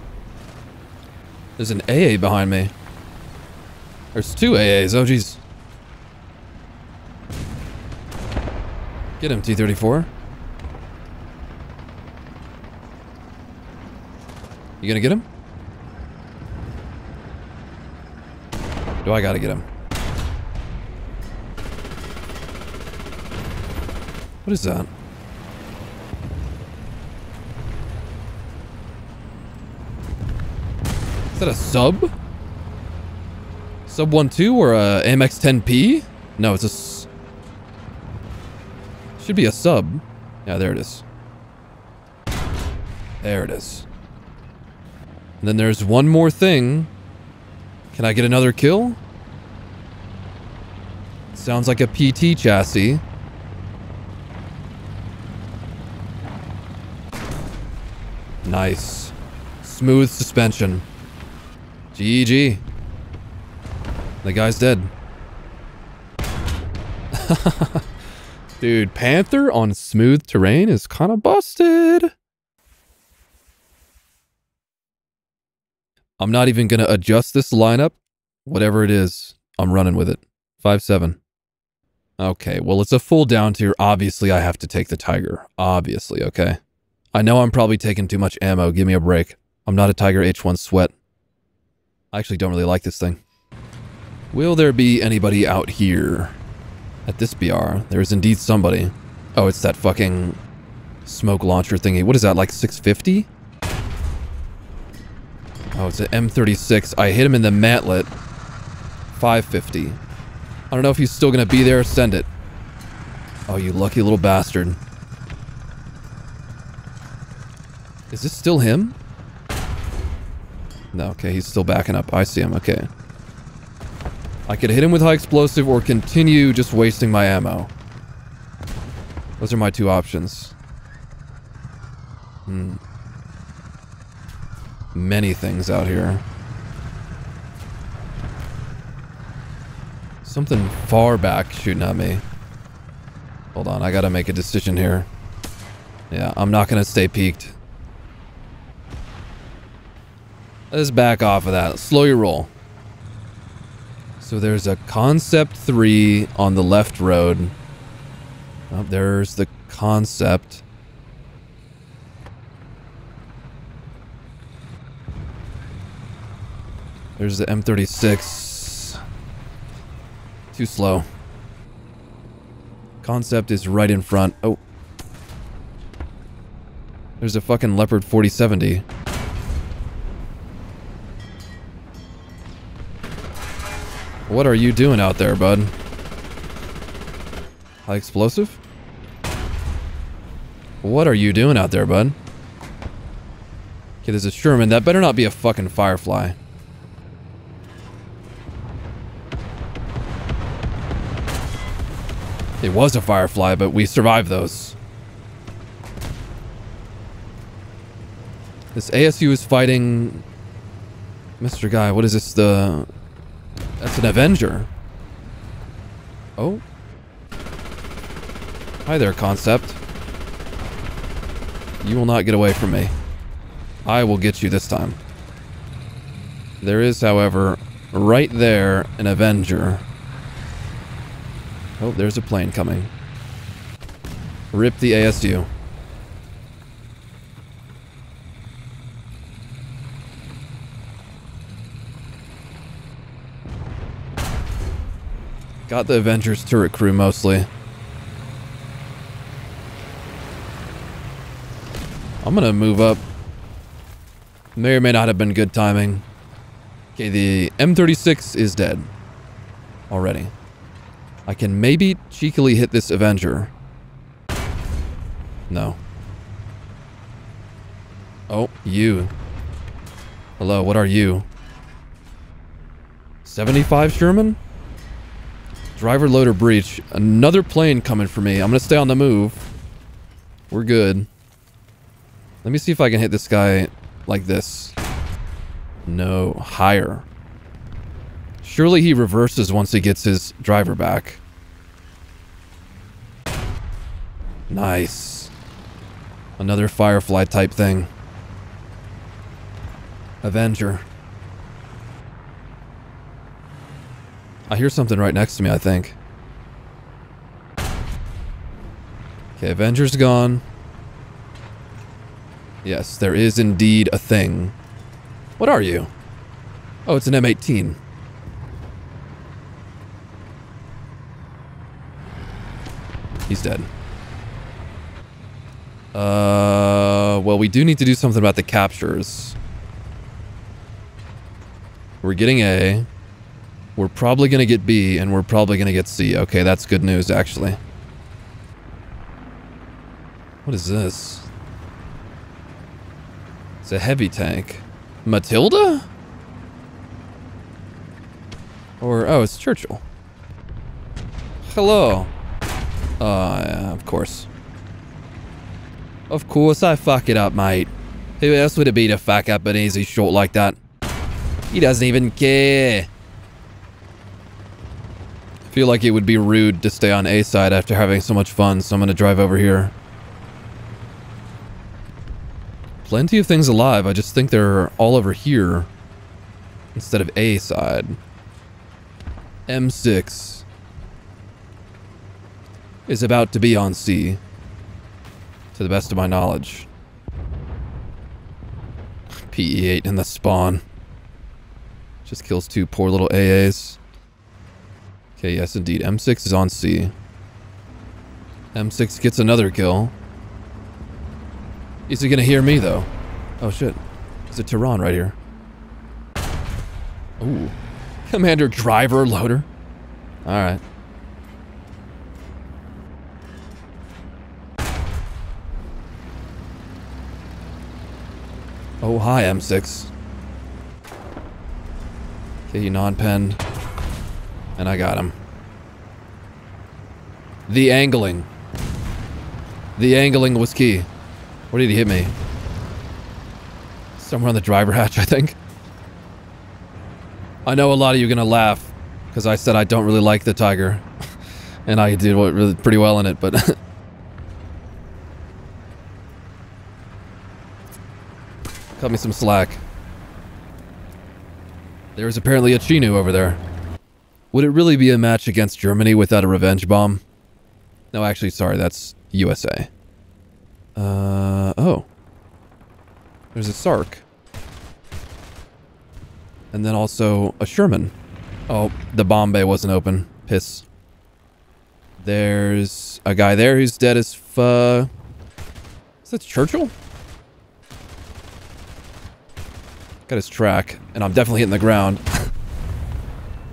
There's an AA behind me. There's two AAs. Oh, jeez. Get him, T-34. You gonna get him? Do I gotta get him? What is that? That a sub? Sub 1-2 or a AMX-10P? No, it's a... should be a sub. Yeah, there it is. There it is. And then there's one more thing. Can I get another kill? Sounds like a PT chassis. Nice. Smooth suspension. GG. The guy's dead. Dude, Panther on smooth terrain is kind of busted. I'm not even going to adjust this lineup. Whatever it is, I'm running with it. 5-7. Okay, well, it's a full down tier. Obviously, I have to take the Tiger. Obviously, okay? I know I'm probably taking too much ammo. Give me a break. I'm not a Tiger H1 sweat. I actually don't really like this thing. Will there be anybody out here? At this BR, there is indeed somebody. Oh, it's that fucking smoke launcher thingy. What is that, like 650? Oh, it's an M36. I hit him in the mantlet. 550. I don't know if he's still gonna be there. Send it. Oh, you lucky little bastard. Is this still him? No, okay, he's still backing up. I see him, okay. I could hit him with high explosive or continue just wasting my ammo. Those are my two options. Hmm. Many things out here. Something far back shooting at me. Hold on, I gotta make a decision here. Yeah, I'm not gonna stay peeked. Let's back off of that. Slow your roll. So there's a Concept 3 on the left road. Oh, there's the Concept. There's the M36. Too slow. Concept is right in front. Oh. There's a fucking Leopard 4070. What are you doing out there, bud? High explosive? What are you doing out there, bud? Okay, there's a Sherman. That better not be a fucking Firefly. It was a Firefly, but we survived those. This ASU is fighting... Mr. Guy, what is this? The that's an Avenger. Oh. Hi there, Concept. You will not get away from me. I will get you this time. There is, however, right there, an Avenger. Oh, there's a plane coming. Rip the ASU. Got the Avengers turret crew mostly. I'm gonna move up. May or may not have been good timing. Okay, the M36 is dead. Already. I can maybe cheekily hit this Avenger. No. Oh, you. Hello, what are you? 75 Sherman? Driver loader breach. Another plane coming for me. I'm going to stay on the move. We're good. Let me see if I can hit this guy like this. No. Higher. Surely he reverses once he gets his driver back. Nice. Another Firefly type thing. Avenger. I hear something right next to me, I think. Okay, Avenger's gone. Yes, there is indeed a thing. What are you? Oh, it's an M18. He's dead. Uh, well, we do need to do something about the captures. We're getting A. We're probably going to get B, and we're probably going to get C. Okay, that's good news, actually. What is this? It's a heavy tank. Matilda? Or, oh, it's Churchill. Hello. Oh, yeah, of course. Of course I fuck it up, mate. Who else would it be to fuck up an easy shot like that? He doesn't even care. Feel like it would be rude to stay on A side after having so much fun, so I'm gonna drive over here. Plenty of things alive, I just think they're all over here. Instead of A side. M6 is about to be on C. To the best of my knowledge. PE8 in the spawn. Just kills two poor little AAs. Okay, yes indeed. M6 is on C. M6 gets another kill. Is he gonna hear me though? Oh shit. There's a Tehran right here. Ooh. Commander driver loader. Alright. Oh, hi, M6. Okay, you non-pen. And I got him. The angling. The angling was key. Where did he hit me? Somewhere on the driver hatch, I think. I know a lot of you are gonna laugh because I said I don't really like the Tiger, and I did what really pretty well in it. But cut me some slack. There's apparently a Chi-Nu over there. Would it really be a match against Germany without a revenge bomb? No, actually, sorry, that's USA. Uh, oh. There's a Sark. And then also a Sherman. Oh, the bomb bay wasn't open. Piss. There's a guy there who's dead as fuck. Is that Churchill? Got his track, and I'm definitely hitting the ground.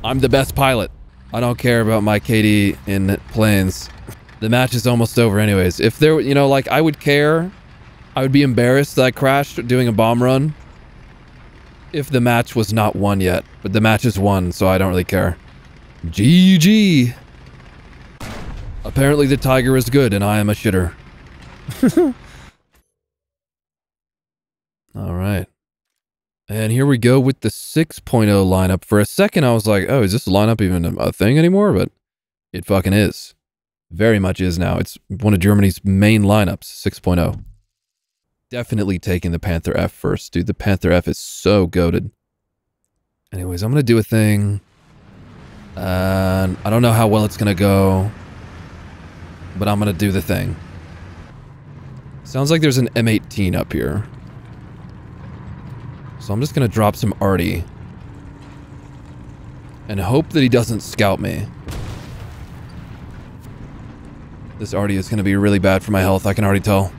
I'm the best pilot. I don't care about my KD in planes. The match is almost over anyways. If there, you know, like, I would care. I would be embarrassed that I crashed doing a bomb run if the match was not won yet. But the match is won, so I don't really care. GG. Apparently the tiger is good and I am a shitter. All right. And here we go with the 6.0 lineup. For a second, I was like, oh, is this lineup even a thing anymore? But it fucking is. Very much is now. It's one of Germany's main lineups, 6.0 definitely taking the Panther F first, dude. The Panther F is so goaded. Anyways, I'm gonna do a thing. And I don't know how well it's gonna go. But I'm gonna do the thing. Sounds like there's an M18 up here. So I'm just gonna drop some arty. And hope that he doesn't scout me. This arty is gonna be really bad for my health, I can already tell.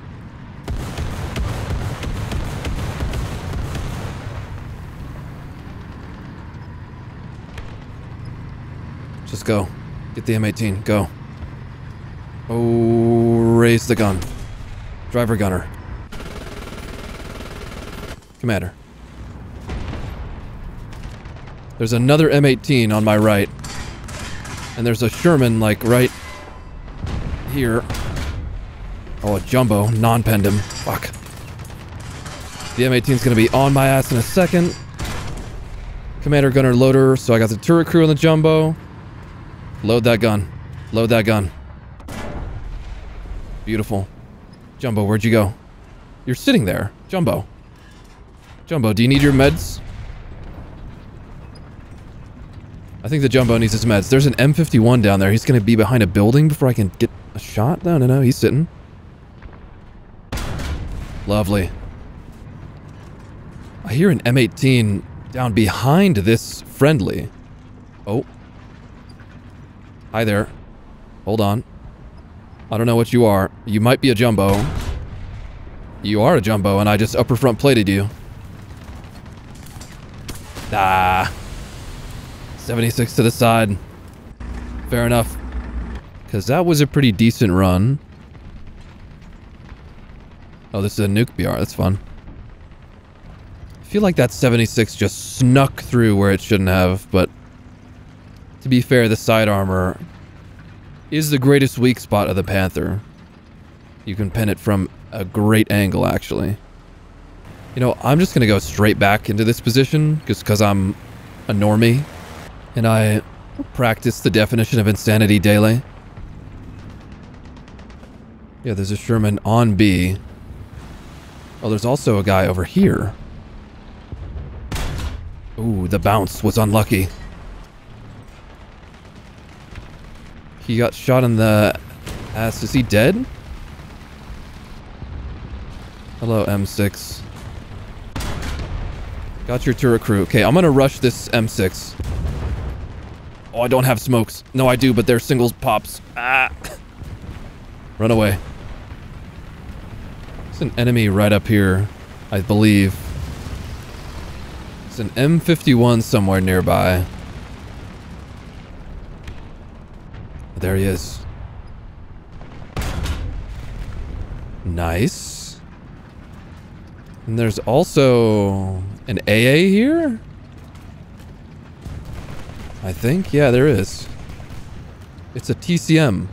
Just go. Get the M18. Go. Oh, raise the gun. Driver gunner. Commander. There's another M18 on my right. And there's a Sherman, like, right here. Oh, a Jumbo. Non-penned him. Fuck. The M18's gonna be on my ass in a second. Commander Gunner Loader, so I got the turret crew on the Jumbo. Load that gun. Load that gun. Beautiful. Jumbo, where'd you go? You're sitting there. Jumbo. Jumbo, do you need your meds? I think the Jumbo needs his meds. There's an M51 down there. He's going to be behind a building before I can get a shot? No, no, no. He's sitting. Lovely. I hear an M18 down behind this friendly. Oh. Hi there. Hold on. I don't know what you are. You might be a jumbo. You are a jumbo, and I just upper front plated you. Ah. 76 to the side. Fair enough. Because that was a pretty decent run. Oh, this is a nuke BR. That's fun. I feel like that 76 just snuck through where it shouldn't have, but to be fair, the side armor is the greatest weak spot of the Panther. You can pin it from a great angle, actually. You know, I'm just going to go straight back into this position just because I'm a normie and I practice the definition of insanity daily. Yeah, there's a Sherman on B. Oh, there's also a guy over here. Ooh, the bounce was unlucky. He got shot in the ass. Is he dead? Hello, M6. Got your turret crew. Okay, I'm gonna rush this M6. Oh, I don't have smokes. No, I do, but they're singles pops. Ah. Run away. There's an enemy right up here, I believe. It's an M51 somewhere nearby. There he is. Nice. And there's also an AA here? I think. Yeah, there is. It's a TCM.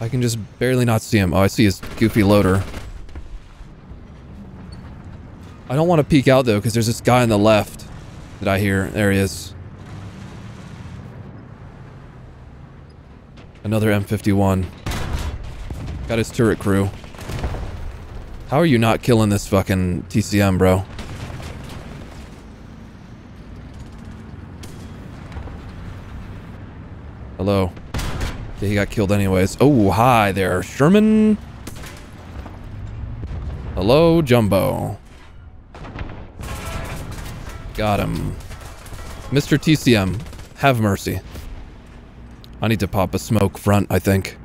I can just barely not see him. Oh, I see his goofy loader. I don't want to peek out, though, because there's this guy on the left that I hear. There he is. Another M51. Got his turret crew. How are you not killing this fucking TCM, bro? Hello. He got killed anyways. Oh, hi there, Sherman. Hello, Jumbo. Got him. Mr. TCM, have mercy. I need to pop a smoke front, I think.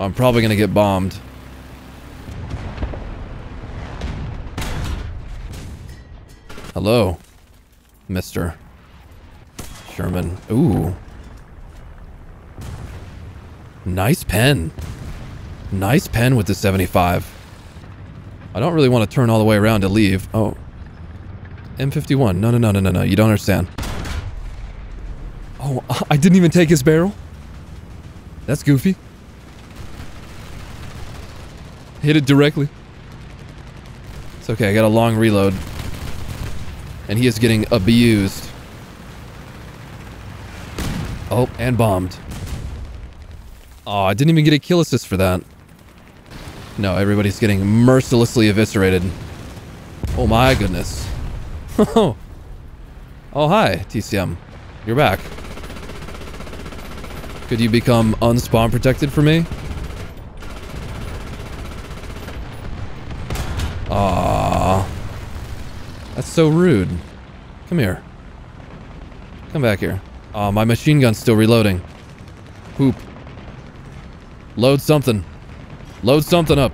I'm probably gonna get bombed. Hello, Mr. Sherman. Ooh. Nice pen. Nice pen with the 75. I don't really want to turn all the way around to leave. Oh. M51. No, no, no, no, no, no. You don't understand. Oh, I didn't even take his barrel? That's goofy. Hit it directly. It's okay, I got a long reload. And he is getting abused. Oh, and bombed. Oh, I didn't even get a kill assist for that. No, everybody's getting mercilessly eviscerated. Oh my goodness. oh, hi, TCM. You're back. Could you become unspawn protected for me? Ah, That's so rude. Come here. Come back here. Aw, my machine gun's still reloading. Poop. Load something. Load something up.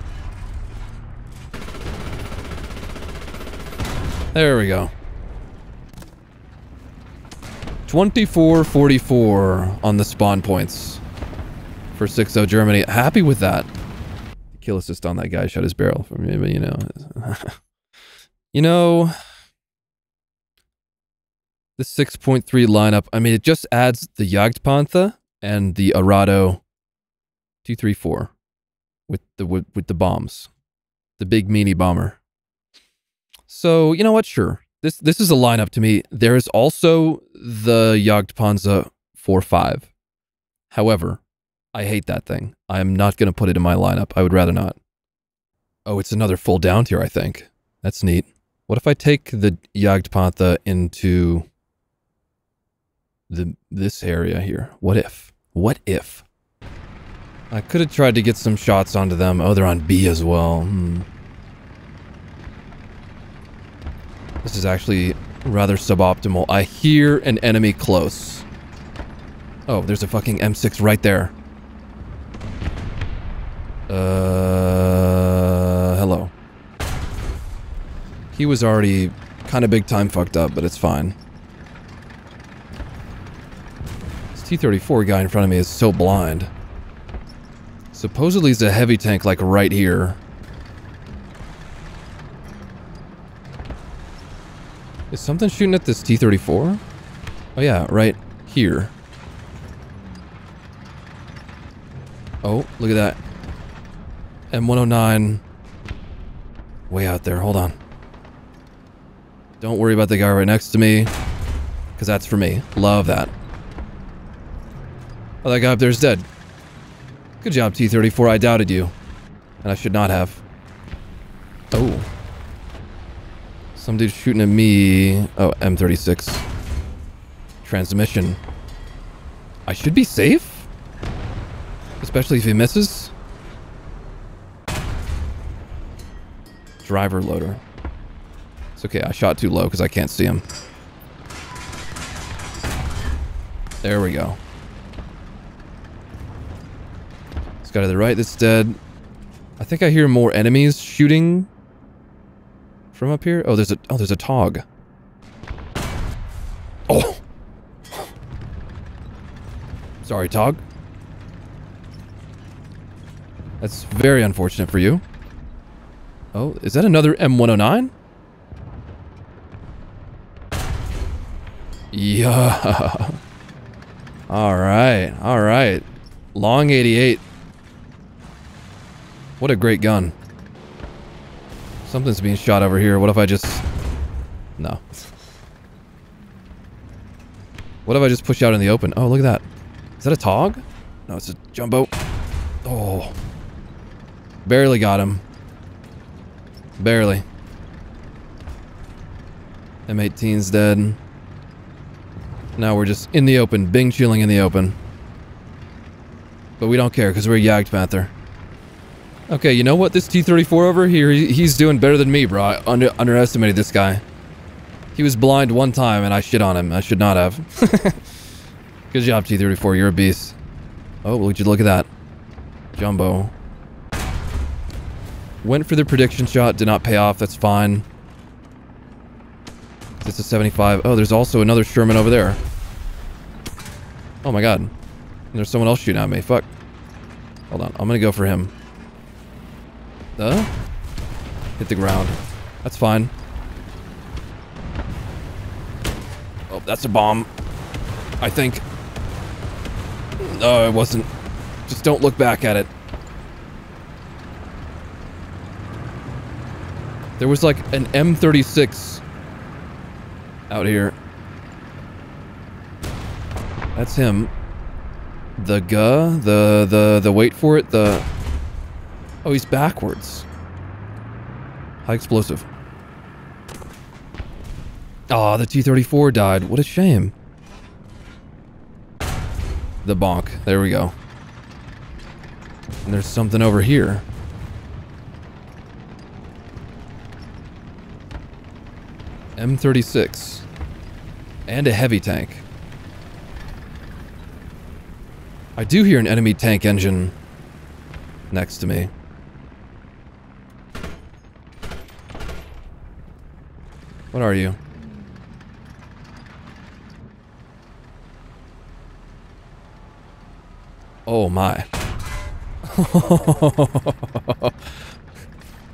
There we go. 2444 on the spawn points for 6-0 Germany. Happy with that. Kill assist on that guy. Shot his barrel for me, but you know. you know... The 6.3 lineup, I mean, it just adds the Jagdpanther and the Arado 234 with the with, with the bombs. The big meanie bomber. So, you know what? Sure. This this is a lineup to me. There is also the Jagdpanzer four five. However, I hate that thing. I am not going to put it in my lineup. I would rather not. Oh, it's another full down tier, I think. That's neat. What if I take the Jagdpanther into the this area here? What if? What if? I could have tried to get some shots onto them. Oh, they're on B as well. Hmm. This is actually rather suboptimal. I hear an enemy close. Oh, there's a fucking M6 right there. Uh, hello. He was already kind of big time fucked up, but it's fine. This T-34 guy in front of me is so blind. Supposedly he's a heavy tank like right here. Is something shooting at this T-34? Oh yeah, right here. Oh, look at that. M109. Way out there, hold on. Don't worry about the guy right next to me. Because that's for me. Love that. Oh, that guy up there is dead. Good job, T-34. I doubted you. And I should not have. Oh. Some dude shooting at me. Oh, M36. Transmission. I should be safe? Especially if he misses? Driver loader. It's okay, I shot too low because I can't see him. There we go. This guy to the right that's dead. I think I hear more enemies shooting from up here? Oh, there's a oh, there's a Tog. Oh. Sorry, Tog. That's very unfortunate for you. Oh, is that another M109? Yeah. All right. All right. Long 88. What a great gun. Something's being shot over here. What if I just... No. What if I just push out in the open? Oh, look at that. Is that a Tog? No, it's a Jumbo. Oh. Barely got him. Barely. M18's dead. Now we're just in the open. Bing chilling in the open. But we don't care because we're Jagdpanther. Okay, you know what? This T-34 over here, he's doing better than me, bro. I under underestimated this guy. He was blind one time and I shit on him. I should not have. Good job, T-34. You're a beast. Oh, would you look at that. Jumbo. Went for the prediction shot. Did not pay off. That's fine. It's a 75. Oh, there's also another Sherman over there. Oh my god. There's someone else shooting at me. Fuck. Hold on. I'm gonna go for him. Uh? Hit the ground. That's fine. Oh, that's a bomb. I think. No, it wasn't. Just don't look back at it. There was like an M36 out here. That's him. The guh, the the the wait for it, the Oh, he's backwards. High explosive. Aw, oh, the T-34 died. What a shame. The bonk. There we go. And there's something over here. M36. And a heavy tank. I do hear an enemy tank engine next to me. What are you? Oh my.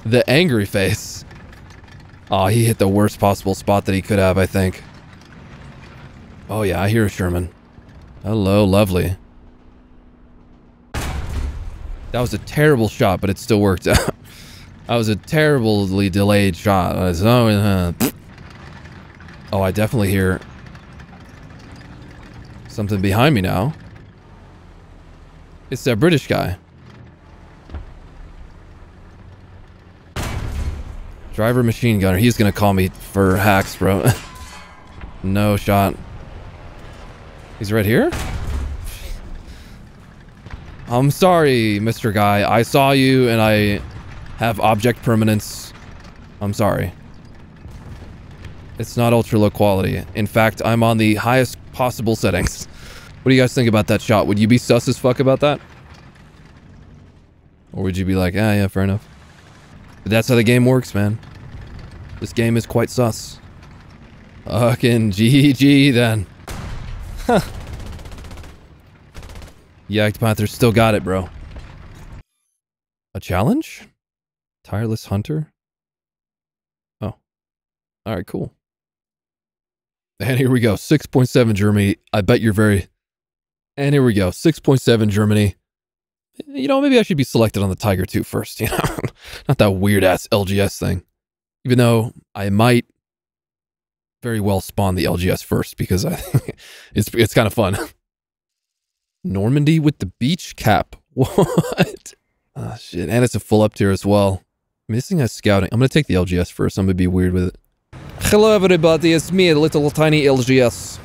the angry face. Oh, he hit the worst possible spot that he could have, I think. Oh yeah, I hear Sherman. Hello, lovely. That was a terrible shot, but it still worked out. that was a terribly delayed shot. Oh, I definitely hear something behind me now. It's that British guy. Driver machine gunner. He's gonna call me for hacks, bro. no shot. He's right here? I'm sorry, Mr. Guy. I saw you and I have object permanence. I'm sorry. It's not ultra low quality. In fact, I'm on the highest possible settings. What do you guys think about that shot? Would you be sus as fuck about that? Or would you be like, ah, yeah, fair enough. But that's how the game works, man. This game is quite sus. Fucking GG then. Huh. Jagdpanthers still got it, bro. A challenge? Tireless Hunter? Oh. Alright, cool. And here we go. 6.7 Germany. I bet you're very... And here we go. 6.7 Germany. You know, maybe I should be selected on the Tiger 2 first, you know? Not that weird-ass LGS thing. Even though I might very well spawn the LGS first because I it's it's kind of fun. Normandy with the beach cap. What? Oh shit. And it's a full up tier as well. Missing a scouting. I'm gonna take the LGS first. I'm gonna be weird with it. Hello everybody, it's me, little tiny LGS.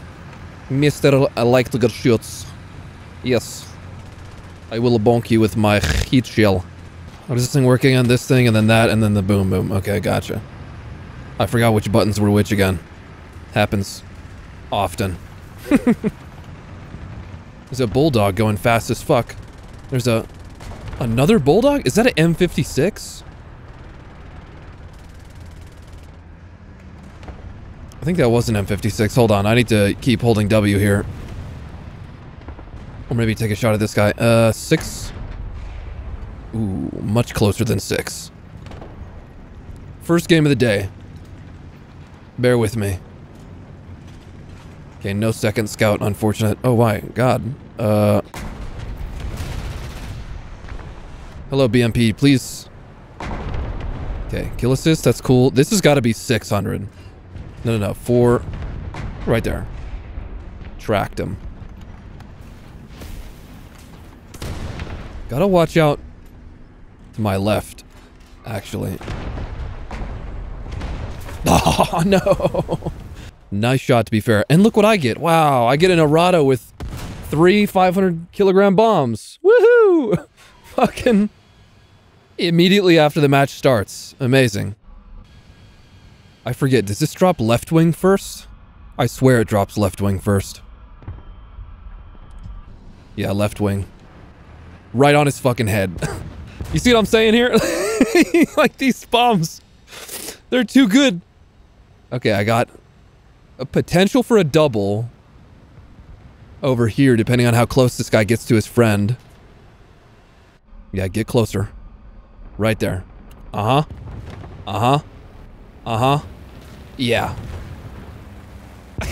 Mr. I like to get shots. Yes. I will bonk you with my heat shell. This thing working on this thing and then that and then the boom boom? Okay, gotcha. I forgot which buttons were which again. Happens often. There's a bulldog going fast as fuck. There's a... Another bulldog? Is that an M56? I think that was an M56. Hold on, I need to keep holding W here. Or maybe take a shot at this guy. Uh, six? Ooh, much closer than six. First game of the day. Bear with me. Okay, no second scout, unfortunate. Oh, why? God. Uh... Hello, BMP, please. Okay, kill assist, that's cool. This has got to be 600. No, no, no, four. Right there. Tracked him. Gotta watch out to my left, actually. Oh, no. Nice shot, to be fair. And look what I get. Wow, I get an Arado with three 500 kilogram bombs. Woohoo! Fucking immediately after the match starts. Amazing. I forget, does this drop left wing first? I swear it drops left wing first. Yeah, left wing. Right on his fucking head. you see what I'm saying here? like these bombs. They're too good. Okay, I got a potential for a double over here, depending on how close this guy gets to his friend. Yeah, get closer. Right there. Uh-huh. Uh-huh. Uh-huh. Yeah.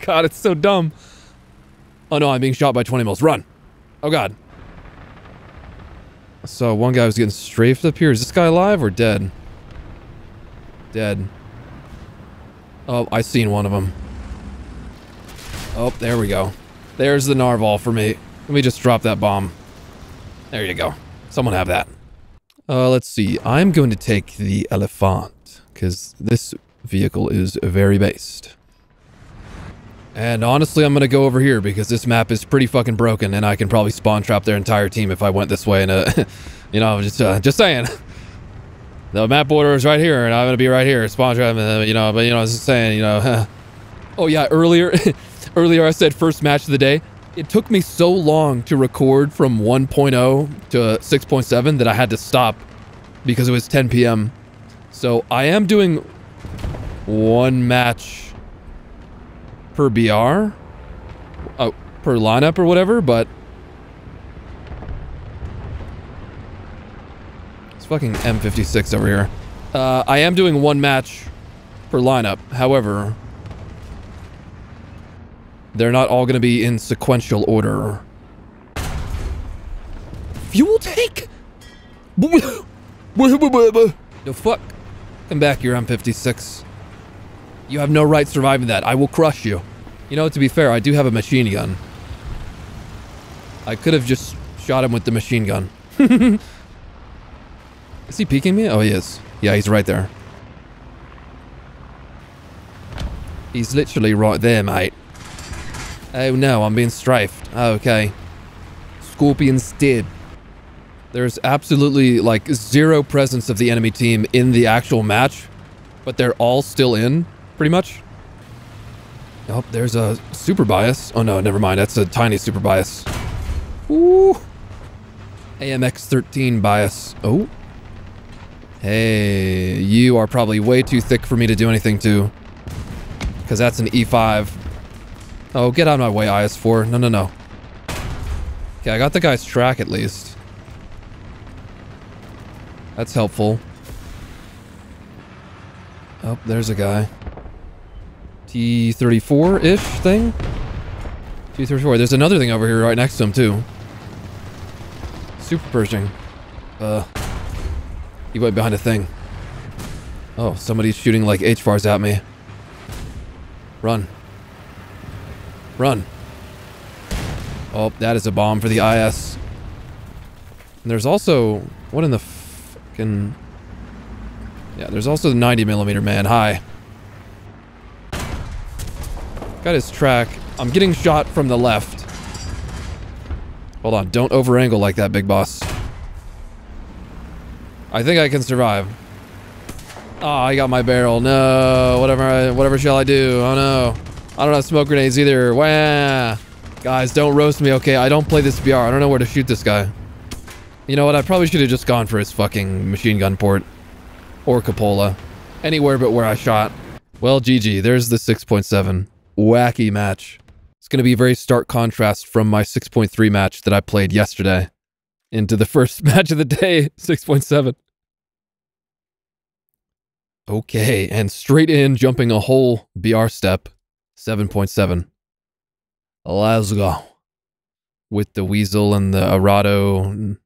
God, it's so dumb. Oh no, I'm being shot by 20 mils. Run. Oh god. So one guy was getting strafed up here. Is this guy alive or dead? Dead. Oh, I seen one of them. Oh, there we go. There's the narval for me. Let me just drop that bomb. There you go. Someone have that. Uh, let's see. I'm going to take the elephant because this vehicle is very based. And honestly, I'm going to go over here because this map is pretty fucking broken and I can probably spawn trap their entire team if I went this way. And, uh, you know, just, uh, just saying. The map border is right here, and I'm gonna be right here, spawn trap, uh, you know, but, you know, I was just saying, you know, oh yeah, earlier, earlier I said first match of the day. It took me so long to record from 1.0 to 6.7 that I had to stop because it was 10 p.m. So I am doing one match per BR, oh, per lineup or whatever, but it's fucking M56 over here. Uh, I am doing one match per lineup. However, they're not all going to be in sequential order. Fuel tank? the fuck? Back here, M56. You have no right surviving that. I will crush you. You know, to be fair, I do have a machine gun. I could have just shot him with the machine gun. Is he peeking me? Oh, he is. Yeah, he's right there. He's literally right there, mate. Oh no, I'm being strafed. Okay. Scorpion's dead. There's absolutely like zero presence of the enemy team in the actual match, but they're all still in, pretty much. Oh, there's a super bias. Oh no, never mind. That's a tiny super bias. Ooh. AMX 13 bias. Oh, Hey, you are probably way too thick for me to do anything to. Because that's an E5. Oh, get out of my way, IS-4. No, no, no. Okay, I got the guy's track at least. That's helpful. Oh, there's a guy. T-34-ish thing? T-34. There's another thing over here right next to him, too. Super Pershing. Uh... He went behind a thing. Oh, somebody's shooting like H-bars at me. Run. Run. Oh, that is a bomb for the IS. And there's also... What in the fucking... Yeah, there's also the 90 millimeter man. Hi. Got his track. I'm getting shot from the left. Hold on, don't overangle like that, big boss. I think I can survive. Oh, I got my barrel. No, whatever, I, whatever shall I do? Oh no. I don't have smoke grenades either. Wah. Guys, don't roast me, okay? I don't play this BR. I don't know where to shoot this guy. You know what? I probably should have just gone for his fucking machine gun port. Or Cupola. Anywhere but where I shot. Well, GG. There's the 6.7. Wacky match. It's going to be a very stark contrast from my 6.3 match that I played yesterday into the first match of the day, 6.7. Okay, and straight in, jumping a whole BR step, 7.7. Let's go. With the Weasel and the Arado,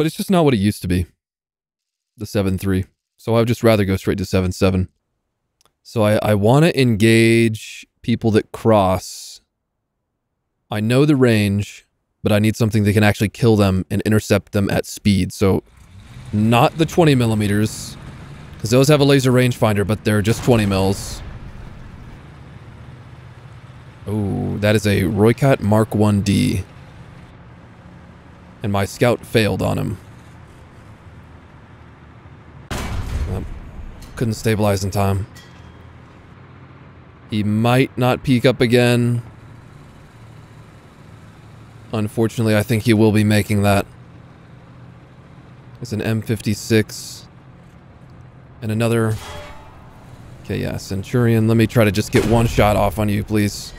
but it's just not what it used to be. The 7-3. So I would just rather go straight to 7-7. So I, I want to engage people that cross. I know the range but I need something that can actually kill them and intercept them at speed. So not the 20 millimeters, because those have a laser rangefinder, but they're just 20 mils. Oh, that is a Rooikat Mark 1D. And my scout failed on him. couldn't stabilize in time. He might not peek up again. Unfortunately, I think he will be making that. It's an M56. And another... Okay, yeah, Centurion. Let me try to just get one shot off on you, please.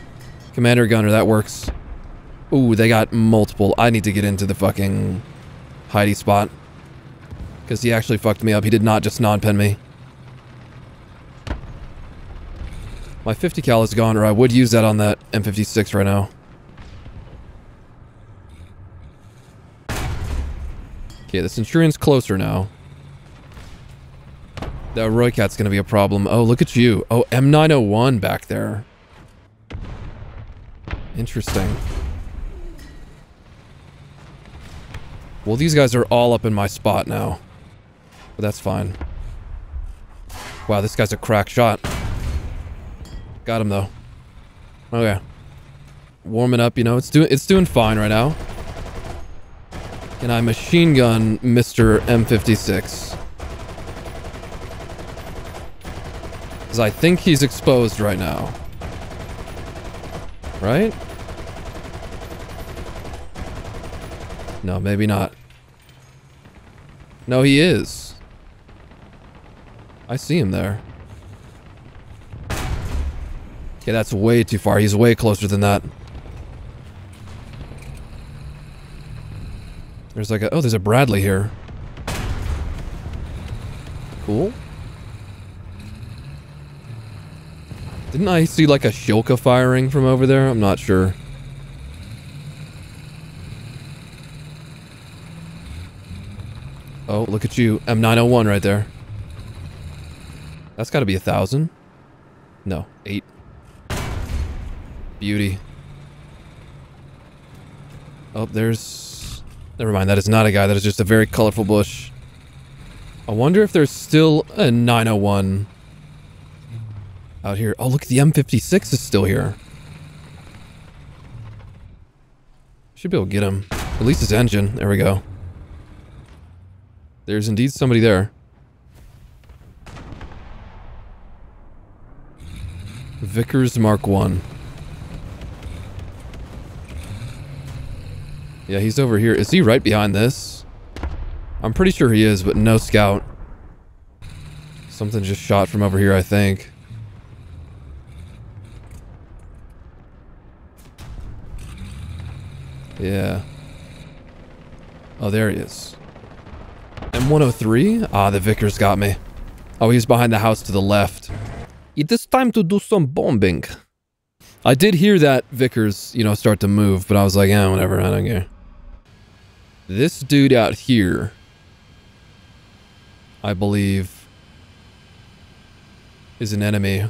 Commander Gunner, that works. Ooh, they got multiple. I need to get into the fucking Heidi spot. Because he actually fucked me up. He did not just non-pen me. My 50 cal is gone, or I would use that on that M56 right now. Okay, the Centurion's closer now. The Rooikat's gonna be a problem. Oh, look at you. Oh, M901 back there. Interesting. Well, these guys are all up in my spot now. But that's fine. Wow, this guy's a crack shot. Got him, though. Okay. Warming up, you know, it's doing it's doing fine right now. Can I machine gun Mr. M56? Because I think he's exposed right now. Right? No, maybe not. No, he is. I see him there. Okay, that's way too far. He's way closer than that. There's like a... Oh, there's a Bradley here. Cool. Didn't I see like a Shilka firing from over there? I'm not sure. Oh, look at you. M901 right there. That's got to be a thousand. No, eight. Beauty. Oh, there's Never mind, that is not a guy. That is just a very colorful bush. I wonder if there's still a 901 out here. Oh, look, the M56 is still here. Should be able to get him. At least his engine. There we go. There's indeed somebody there. Vickers Mark 1. Yeah, he's over here. Is he right behind this? I'm pretty sure he is, but no scout. Something just shot from over here, I think. Yeah. Oh, there he is. M103? Ah, the Vickers got me. Oh, he's behind the house to the left. It is time to do some bombing. I did hear that Vickers, you know, start to move, but I was like, yeah, whatever, I don't care. This dude out here, I believe, is an enemy.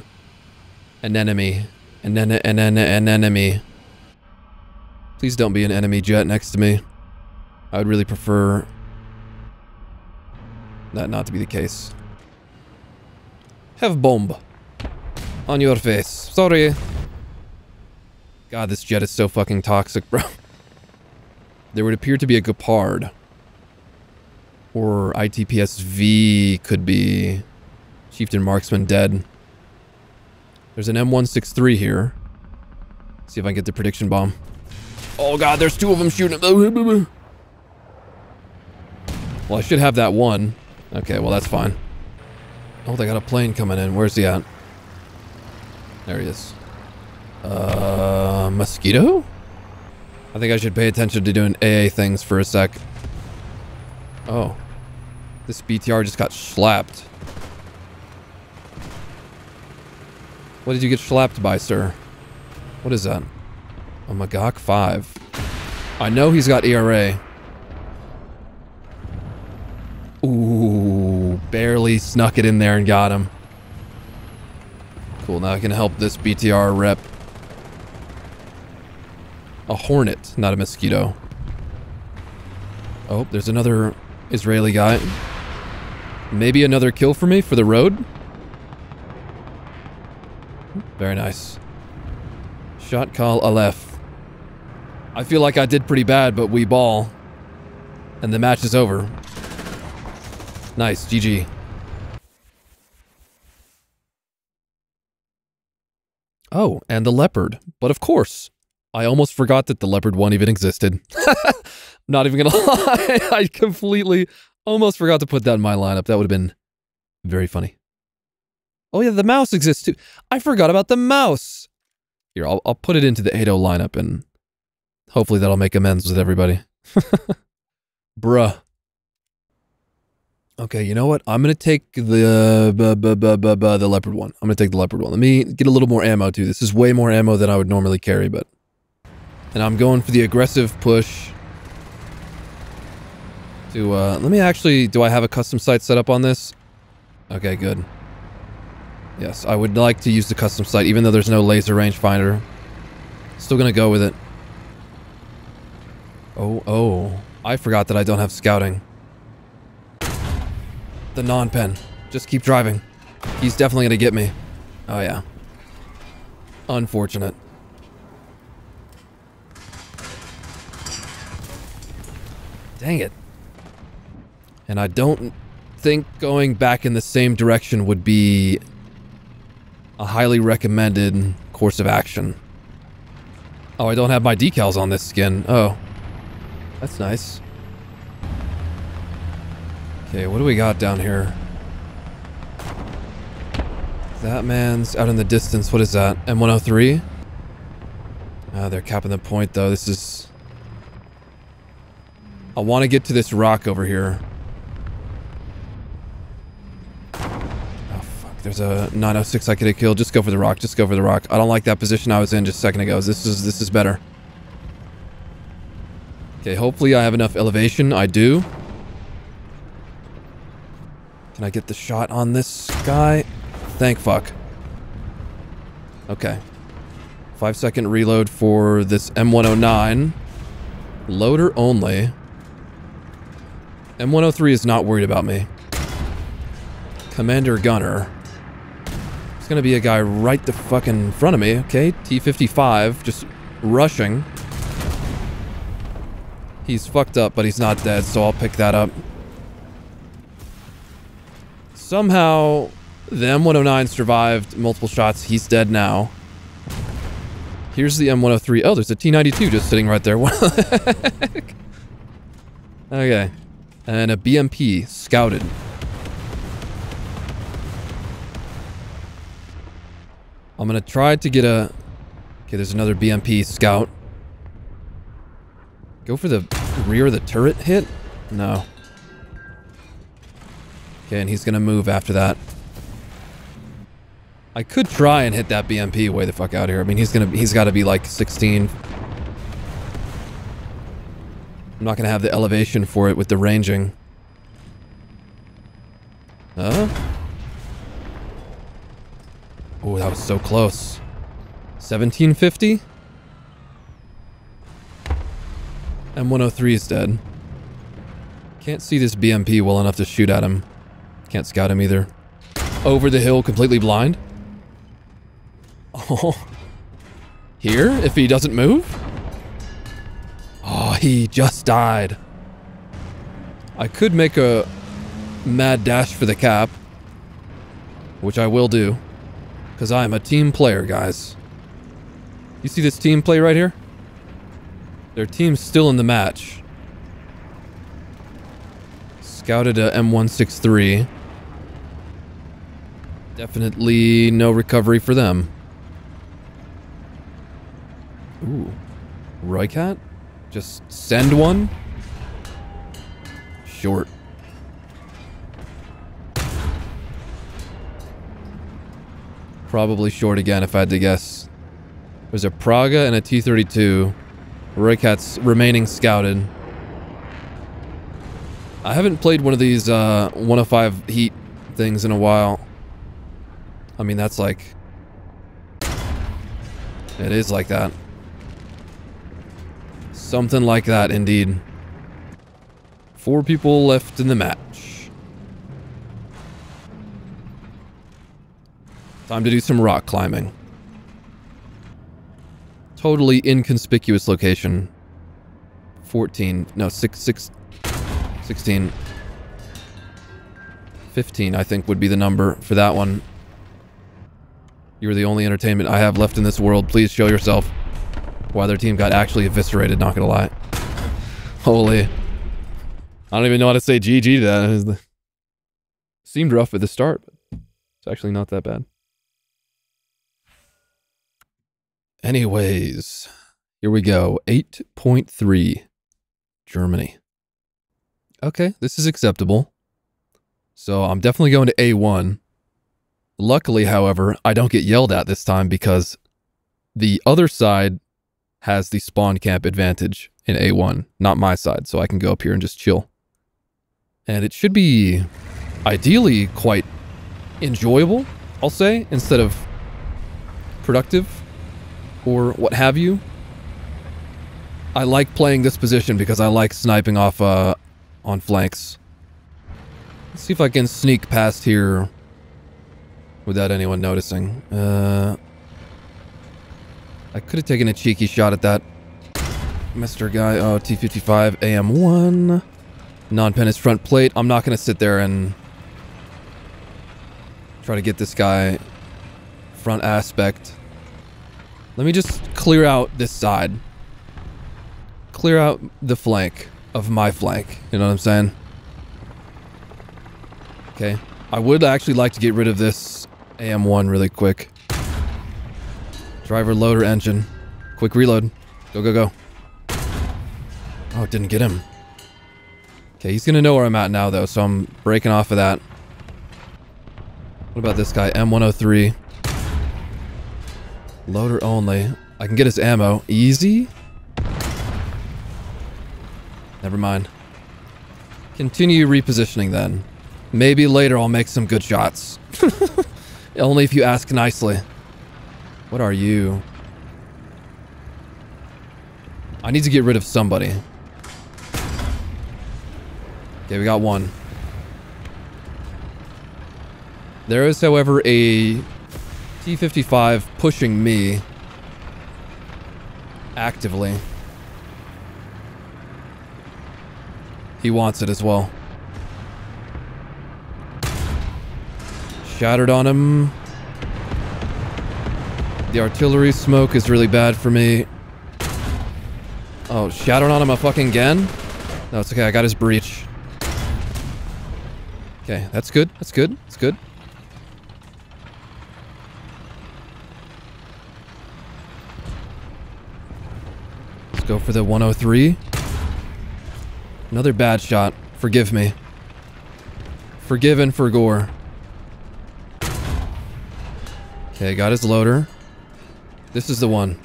An enemy. An, en an, en an enemy. Please don't be an enemy jet next to me. I would really prefer that not to be the case. Have bomb. On your face. Sorry. God, this jet is so fucking toxic, bro. There would appear to be a Gepard. Or ITPS-V could be Chieftain Marksman dead. There's an M163 here. See if I can get the prediction bomb. Oh god, there's two of them shooting. Well, I should have that one. Okay, well that's fine. Oh, they got a plane coming in. Where's he at? There he is. Uh, mosquito? I think I should pay attention to doing AA things for a sec. Oh. This BTR just got slapped. What did you get slapped by, sir? What is that? A Magach 5. I know he's got ERA. Ooh, barely snuck it in there and got him. Cool, now I can help this BTR rep. A hornet, not a mosquito. Oh, there's another Israeli guy. Maybe another kill for me for the road? Very nice. Sho't Kal Alef. I feel like I did pretty bad, but we ball. And the match is over. Nice, GG. Oh, and the leopard. But of course, I almost forgot that the leopard one even existed. Not even gonna lie, I completely almost forgot to put that in my lineup. That would have been very funny. Oh yeah, the Maus exists too. I forgot about the Maus. Here, I'll, I'll put it into the 8.0 lineup and hopefully that'll make amends with everybody. Bruh. Okay, you know what? I'm gonna take the uh, the leopard one. I'm gonna take the leopard one. Let me get a little more ammo too. This is way more ammo than I would normally carry, but and I'm going for the aggressive push. To uh, let me actually. Do I have a custom sight set up on this? Okay, good. Yes, I would like to use the custom sight, even though there's no laser rangefinder. Still gonna go with it. Oh, oh. I forgot that I don't have scouting the non-pen. Just keep driving. He's definitely gonna get me. Oh yeah. Unfortunate. Dang it. And I don't think going back in the same direction would be a highly recommended course of action. Oh, I don't have my decals on this skin. Oh. That's nice. Okay, what do we got down here? That man's out in the distance. What is that? M103? Ah, they're capping the point, though. This is... I want to get to this rock over here. Oh, fuck. There's a 906 I could have killed. Just go for the rock. Just go for the rock. I don't like that position I was in just a second ago. This is, this is better. Okay, hopefully I have enough elevation. I do. Can I get the shot on this guy? Thank fuck. Okay. Five second reload for this M109. Loader only. M103 is not worried about me. Commander Gunner. It's gonna be a guy right the fucking front of me, okay? T-55, just rushing. He's fucked up, but he's not dead, so I'll pick that up. Somehow, the M109 survived multiple shots. He's dead now. Here's the M103. Oh, there's a T92 just sitting right there. What the heck? Okay. And a BMP scouted. I'm gonna try to get a... Okay, there's another BMP scout. Go for the rear of the turret hit? No. Okay, and he's gonna move after that. I could try and hit that BMP way the fuck out here. I mean, he's gonna, he's gotta be like 16. I'm not gonna have the elevation for it with the ranging. Huh? Oh, that was so close. 1750? M103 is dead. Can't see this BMP well enough to shoot at him. Can't scout him either. Over the hill, completely blind. Oh. Here, if he doesn't move? Oh, he just died. I could make a mad dash for the cap. Which I will do. Because I am a team player, guys. You see this team play right here? Their team's still in the match. Scouted a M163. Definitely no recovery for them. Ooh. Rooikat? Just send one? Short. Probably short again if I had to guess. There's a Praga and a T-32. Rooikat's remaining scouted. I haven't played one of these uh, 105 heat things in a while. I mean, that's like... It is like that. Something like that, indeed. Four people left in the match. Time to do some rock climbing. Totally inconspicuous location. 14. No, 6, 6, 16. 15, I think, would be the number for that one. You're the only entertainment I have left in this world. Please show yourself. Why their team got actually eviscerated, not gonna lie. Holy. I don't even know how to say GG to that. Seemed rough at the start, but it's actually not that bad. Anyways, here we go. 8.3. Germany. Okay, this is acceptable. So I'm definitely going to A1. Luckily, however, I don't get yelled at this time because the other side has the spawn camp advantage in A1, not my side, so I can go up here and just chill. And it should be ideally quite enjoyable, I'll say, instead of productive or what have you. I like playing this position because I like sniping off uh, on flanks. Let's see if I can sneak past here without anyone noticing. Uh, I could have taken a cheeky shot at that Mr. Guy. Oh, T-55 AM1. Non-penis front plate. I'm not going to sit there and try to get this guy front aspect. Let me just clear out this side. Clear out the flank of my flank. You know what I'm saying? Okay. I would actually like to get rid of this AM1 really quick. Driver loader engine. Quick reload. Go, go, go. Oh, didn't get him. Okay, he's gonna know where I'm at now, though, so I'm breaking off of that. What about this guy? M103. Loader only. I can get his ammo. Easy? Never mind. Continue repositioning then. Maybe later I'll make some good shots. only if you ask nicely. What are you? I need to get rid of somebody. Okay, we got one. There is, however, a T-55 pushing me actively. He wants it as well. Scattered on him. The artillery smoke is really bad for me. Oh, shattered on him a fucking gen. No, it's okay. I got his breach. Okay, that's good. That's good. That's good. Let's go for the 103. Another bad shot. Forgive me. Forgiven for gore. Okay, got his loader. This is the one.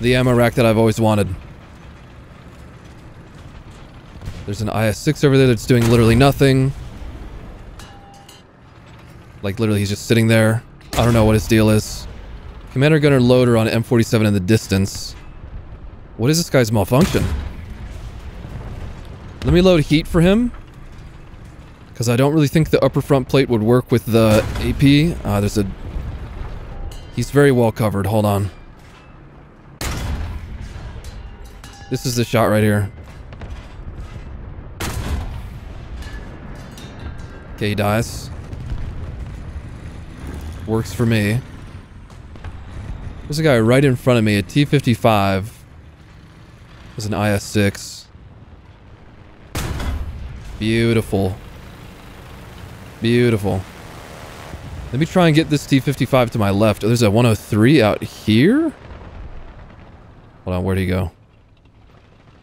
The ammo rack that I've always wanted. There's an IS-6 over there that's doing literally nothing. Like, literally, he's just sitting there. I don't know what his deal is. Commander Gunner Loader on M47 in the distance. What is this guy's malfunction? Let me load heat for him. Because I don't really think the upper front plate would work with the AP. Uh, there's a... He's very well covered. Hold on. This is the shot right here. Okay, he dies. Works for me. There's a guy right in front of me, a T-55. There's an IS-6. Beautiful. Beautiful. Let me try and get this T-55 to my left. Oh, there's a 103 out here? Hold on, where'd he go?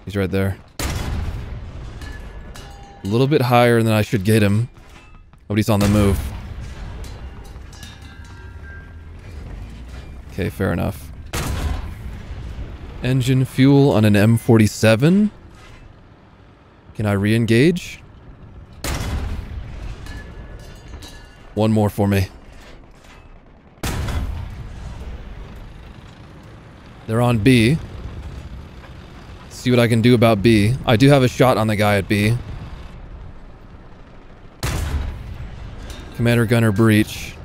He's right there. A little bit higher than I should get him. But he's on the move. Okay, fair enough. Engine fuel on an M47? Can I re-engage? One more for me. They're on B. See what I can do about B. I do have a shot on the guy at B. Commander Gunner Breach.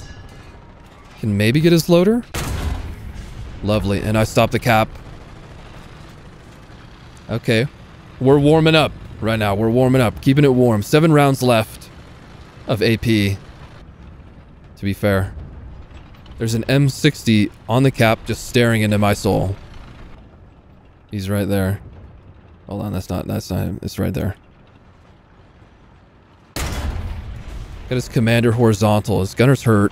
Can maybe get his loader? Lovely. And I stop the cap. Okay. We're warming up right now. We're warming up. Keeping it warm. Seven rounds left of AP. To be fair. There's an M60 on the cap just staring into my soul. He's right there. Hold on, that's not, that's not him. It's right there. Got his commander horizontal. His gunner's hurt.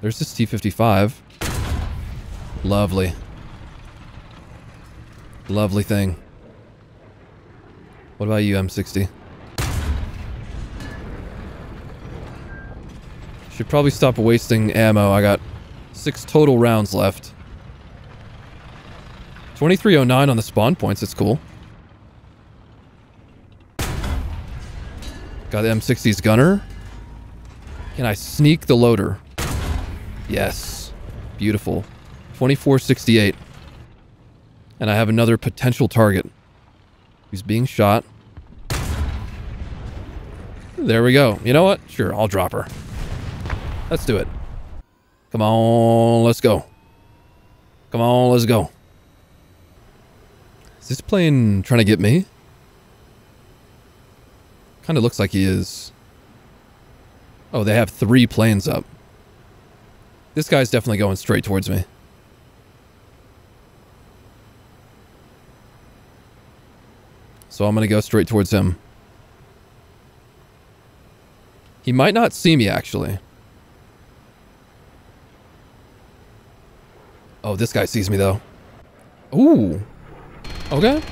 There's this T-55. Lovely. Lovely thing. What about you, M60? Should probably stop wasting ammo. I got six total rounds left. 2309 on the spawn points. That's cool. Got the M60's gunner. Can I sneak the loader? Yes. Beautiful. 2468. And I have another potential target. He's being shot. There we go. You know what? Sure, I'll drop her. Let's do it. Come on, let's go. Come on, let's go. Is this plane trying to get me? Kind of looks like he is. Oh, they have three planes up. This guy's definitely going straight towards me. So I'm going to go straight towards him. He might not see me, actually. Oh, this guy sees me, though. Ooh. Okay.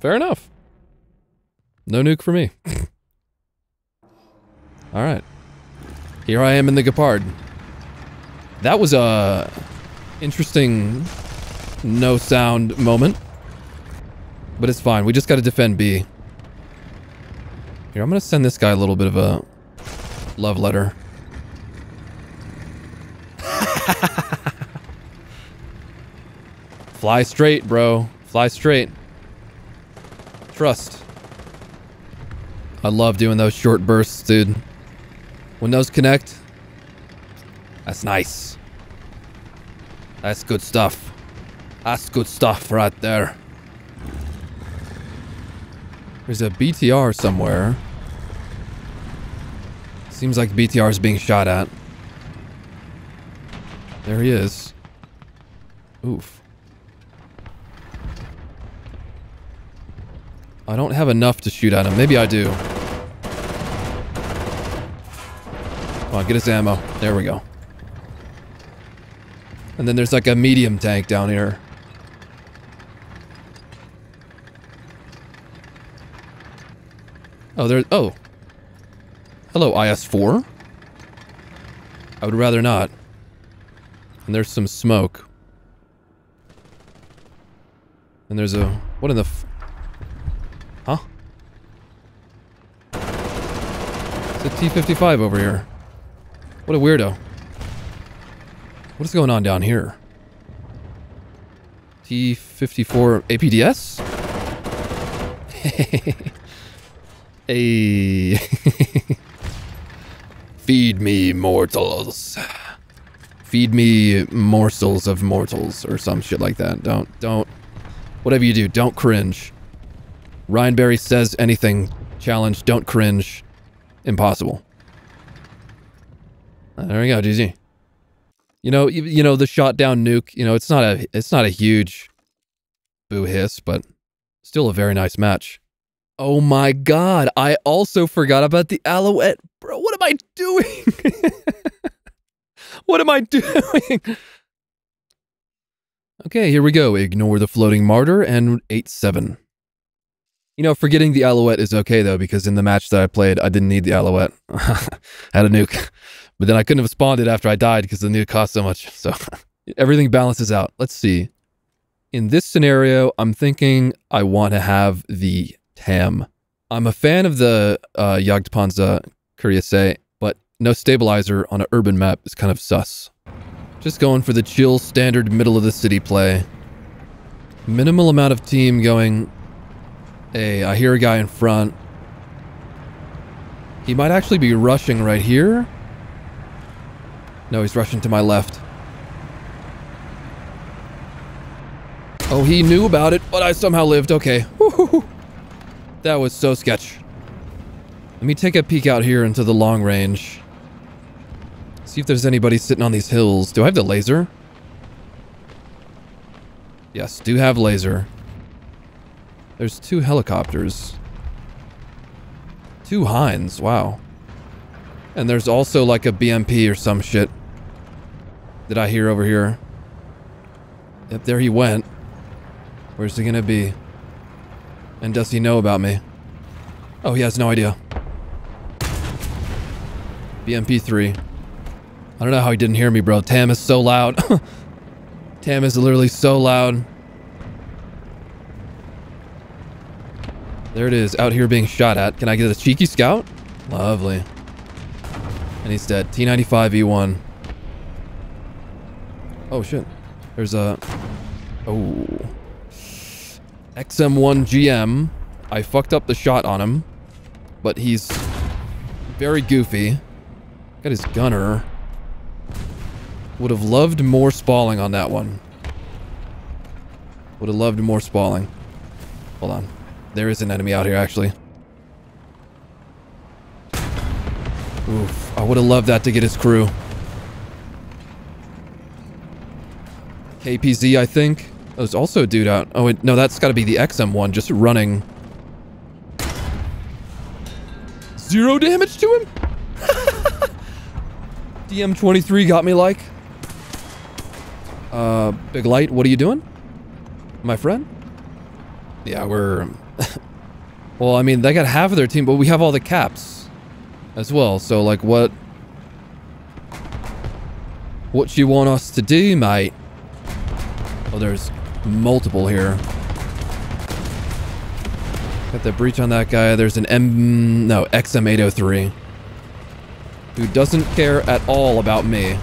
Fair enough. No nuke for me. All right. Here I am in the Gepard. That was a interesting no sound moment. But it's fine. We just got to defend B. Here, I'm going to send this guy a little bit of a love letter. Fly straight, bro. Fly straight. Trust. I love doing those short bursts, dude. When those connect, that's nice. That's good stuff. That's good stuff right there. There's a BTR somewhere. Seems like BTR is being shot at. There he is. Oof. I don't have enough to shoot at him. Maybe I do. Come on, get his ammo. There we go. And then there's like a medium tank down here. Oh, there. Oh. Hello, IS-4. I would rather not. And there's some smoke. And there's a... What in the... It's a T-55 over here. What a weirdo. What is going on down here? T-54 APDS? hey. Feed me mortals. Feed me morsels of mortals or some shit like that. Don't, don't. Whatever you do, don't cringe. Ryan Berry says anything. Challenge, don't cringe. Impossible. Uh, there we go, GG. You know, you, you know the shot down nuke. You know, it's not a it's not a huge boo hiss, but still a very nice match. Oh my god! I also forgot about the Alouette, bro. What am I doing? what am I doing? okay, here we go. Ignore the floating martyr and eight seven. You know, forgetting the Alouette is okay though, because in the match that I played, I didn't need the Alouette. I had a nuke. But then I couldn't have spawned it after I died because the nuke cost so much. So everything balances out. Let's see. In this scenario, I'm thinking I want to have the TAM. I'm a fan of the uh, Jagdpanzer Kürassier, but no stabilizer on an urban map is kind of sus. Just going for the chill, standard middle of the city play. Minimal amount of team going, hey, I hear a guy in front. He might actually be rushing right here. No, he's rushing to my left. Oh, he knew about it, but I somehow lived. Okay. That was so sketch. Let me take a peek out here into the long range. See if there's anybody sitting on these hills. Do I have the laser? Yes, do have laser. There's two helicopters. Two Hinds, wow. And there's also like a BMP or some shit. Did I hear over here? Yep, there he went. Where's he gonna be? And does he know about me? Oh, he has no idea. BMP3. I don't know how he didn't hear me, bro. Tam is so loud. Tam is literally so loud. There it is, out here being shot at. Can I get a cheeky scout? Lovely. And he's dead. T95E1. Oh, shit. There's a... Oh. XM1 GM. I fucked up the shot on him. But he's very goofy. Got his gunner. Would have loved more spalling on that one. Would have loved more spalling. Hold on. There is an enemy out here, actually. Oof. I would have loved that to get his crew. KPZ, I think. There's also a dude out. Oh, wait, no, that's got to be the XM one, just running. Zero damage to him? DM23 got me like. Uh, Big Light, what are you doing? My friend? Yeah, we're... well, I mean, they got half of their team, but we have all the caps as well. So, like, what... What you want us to do, mate? Oh, there's multiple here. Got the breach on that guy. There's an M... No, XM803. Who doesn't care at all about me.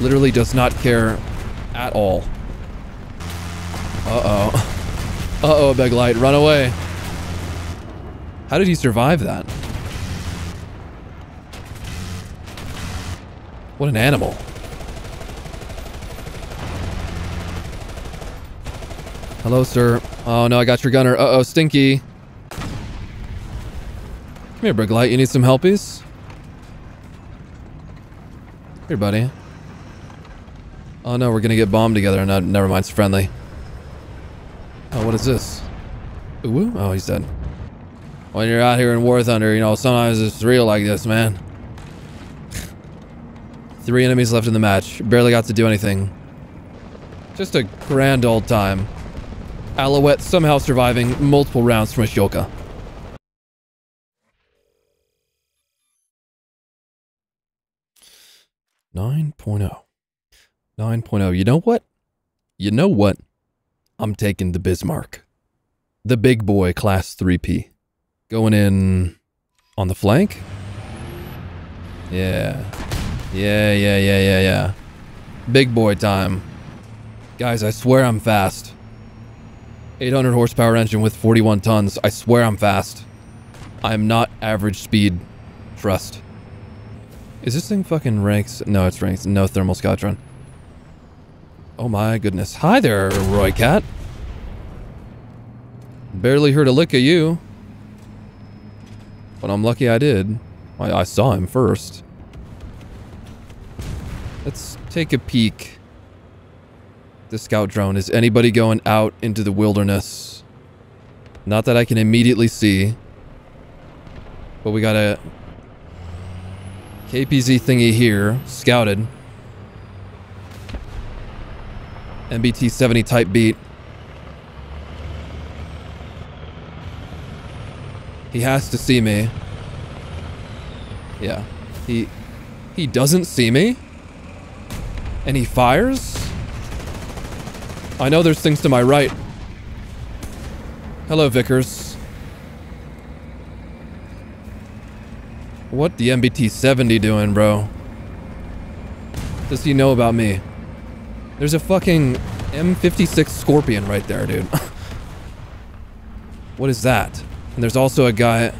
Literally does not care at all. Uh-oh. Uh-oh, Big Light. Run away. How did he survive that? What an animal. Hello, sir. Oh, no, I got your gunner. Uh-oh, Stinky. Come here, Big Light. You need some helpies? Here, buddy. Oh, no, we're gonna get bombed together. No, never mind. It's friendly. Oh, what is this? Ooh, oh, he's dead. When you're out here in War Thunder, you know, sometimes it's real like this, man. Three enemies left in the match. Barely got to do anything. Just a grand old time. Alouette somehow surviving multiple rounds from Ashoka. Nine oh. 9.0. You know what? You know what? I'm taking the Bismarck. The big boy class 3P. Going in on the flank? Yeah. Yeah, yeah, yeah, yeah, yeah. Big boy time. Guys, I swear I'm fast. 800 horsepower engine with 41 tons. I swear I'm fast. I'm not average speed. Trust. Is this thing fucking ranks? No, it's ranks. No thermal Squadron. Oh my goodness. Hi there, Rooikat. Barely heard a lick of you. But I'm lucky I did. I, I saw him first. Let's take a peek. The scout drone. Is anybody going out into the wilderness? Not that I can immediately see. But we got a KPZ thingy here. Scouted. MBT 70 type beat. He has to see me. Yeah. He he doesn't see me? And he fires? I know there's things to my right. Hello, Vickers. What the MBT-70 doing, bro? Does he know about me? There's a fucking M56 Scorpion right there, dude. what is that? And there's also a guy...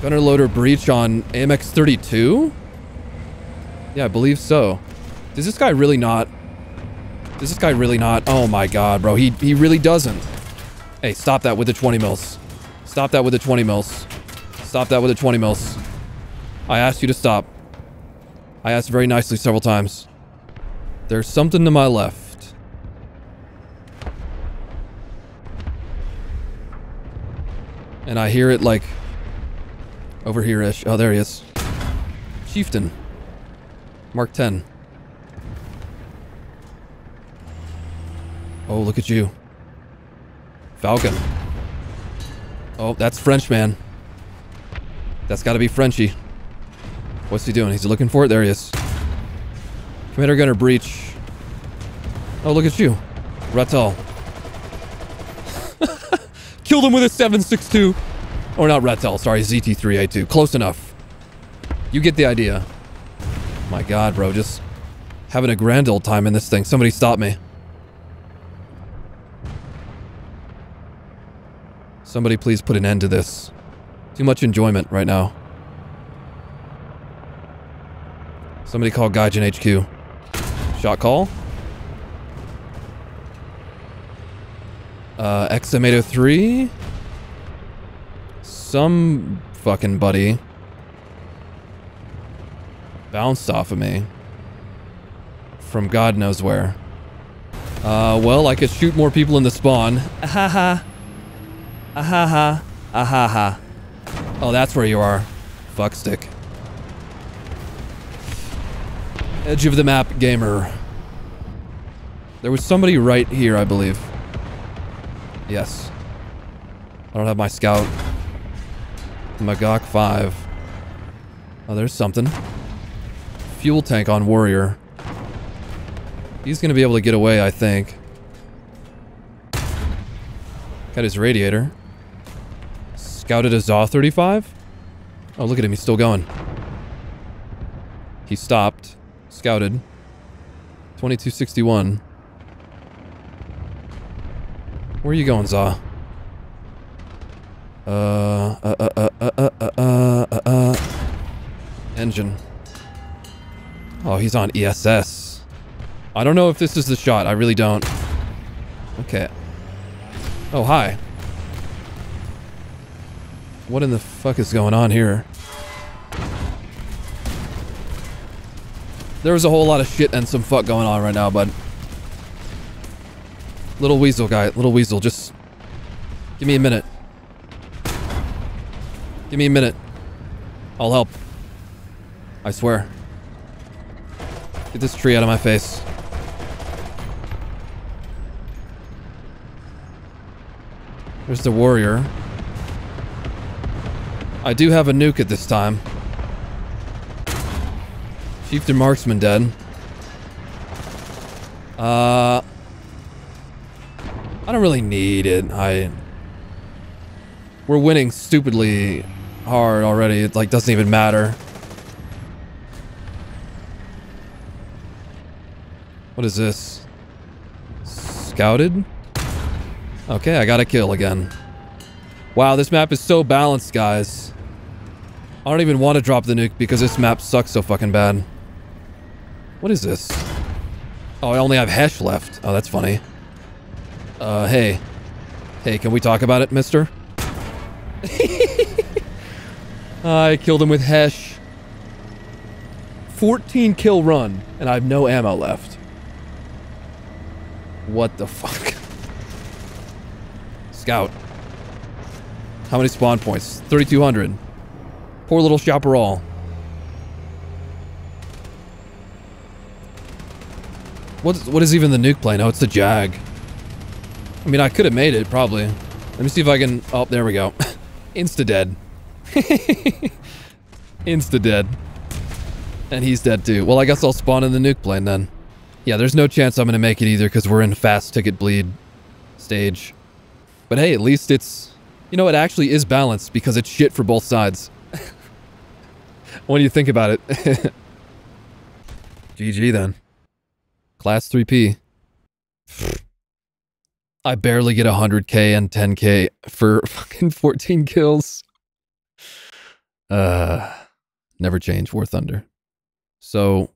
Gunner loader breach on AMX-32? Yeah, I believe so. Does this guy really not... Does this guy really not... Oh my god, bro. He, he really doesn't. Hey, stop that with the 20 mils. Stop that with the 20 mils. Stop that with the 20 mils. I asked you to stop. I asked very nicely several times. There's something to my left. And I hear it like over here-ish. Oh, there he is. Chieftain. Mark 10. Oh, look at you. Falcon. Oh, that's French man. That's got to be Frenchy. What's he doing? He's looking for it? There he is. Commander Gunner Breach. Oh, look at you. Ratel. Killed him with a 762. Or not Ratel, sorry, ZT3A2. Close enough. You get the idea. My god, bro, just having a grand old time in this thing. Somebody stop me. Somebody please put an end to this. Too much enjoyment right now. Somebody call Gaijin HQ. Shot call. Uh, XM803. Some fucking buddy. Bounced off of me. From God knows where. Uh, well, I could shoot more people in the spawn. Ahaha. Ahaha. Ahaha. Oh, that's where you are. Fuck stick. Edge of the map gamer. There was somebody right here, I believe. Yes. I don't have my scout. Magach 5. Oh, there's something. Fuel tank on Warrior. He's gonna be able to get away, I think. Got his radiator. Scouted a ZAW 35? Oh, look at him, he's still going. He stopped. Scouted. 2261. Where are you going, Zaw? Uh, uh, uh, uh, uh, uh, uh, uh, uh, engine. Oh, he's on ESS. I don't know if this is the shot. I really don't. Okay. Oh, hi. What in the fuck is going on here? There was a whole lot of shit and some fuck going on right now, bud. Little weasel guy, little weasel, just give me a minute. Give me a minute. I'll help. I swear. Get this tree out of my face. There's the warrior. I do have a nuke at this time. Chieftain Marksman dead. Uh... I don't really need it. I... We're winning stupidly hard already. It, like, doesn't even matter. What is this? Scouted? Okay, I got a kill again. Wow, this map is so balanced, guys. I don't even want to drop the nuke because this map sucks so fucking bad. What is this? Oh, I only have Hesh left. Oh, that's funny. Uh, hey. Hey, can we talk about it, mister? I killed him with Hesh. 14 kill run, and I have no ammo left. What the fuck? Scout. How many spawn points? 3,200. Poor little chaparral. What, what is even the nuke plane? Oh, it's the Jag. I mean, I could have made it, probably. Let me see if I can... Oh, there we go. Insta-dead. Insta-dead. And he's dead too. Well, I guess I'll spawn in the nuke plane then. Yeah, there's no chance I'm going to make it either because we're in fast ticket bleed stage. But hey, at least it's... You know, it actually is balanced because it's shit for both sides. when you think about it. GG then. Class 3P. I barely get 100k and 10k for fucking 14 kills. Uh, never change War Thunder. So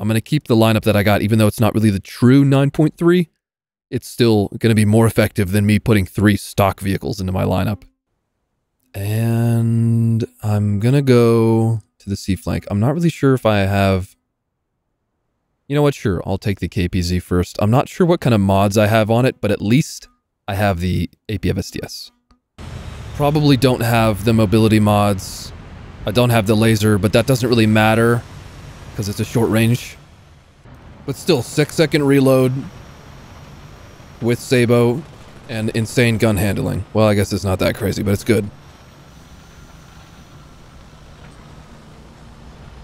I'm going to keep the lineup that I got, even though it's not really the true 9.3. It's still going to be more effective than me putting three stock vehicles into my lineup. And I'm going to go to the C flank. I'm not really sure if I have... You know what? Sure, I'll take the KPZ first. I'm not sure what kind of mods I have on it, but at least I have the APFSDS. Probably don't have the mobility mods. I don't have the laser, but that doesn't really matter because it's a short range. But still, six second reload with Sabo and insane gun handling. Well, I guess it's not that crazy, but it's good.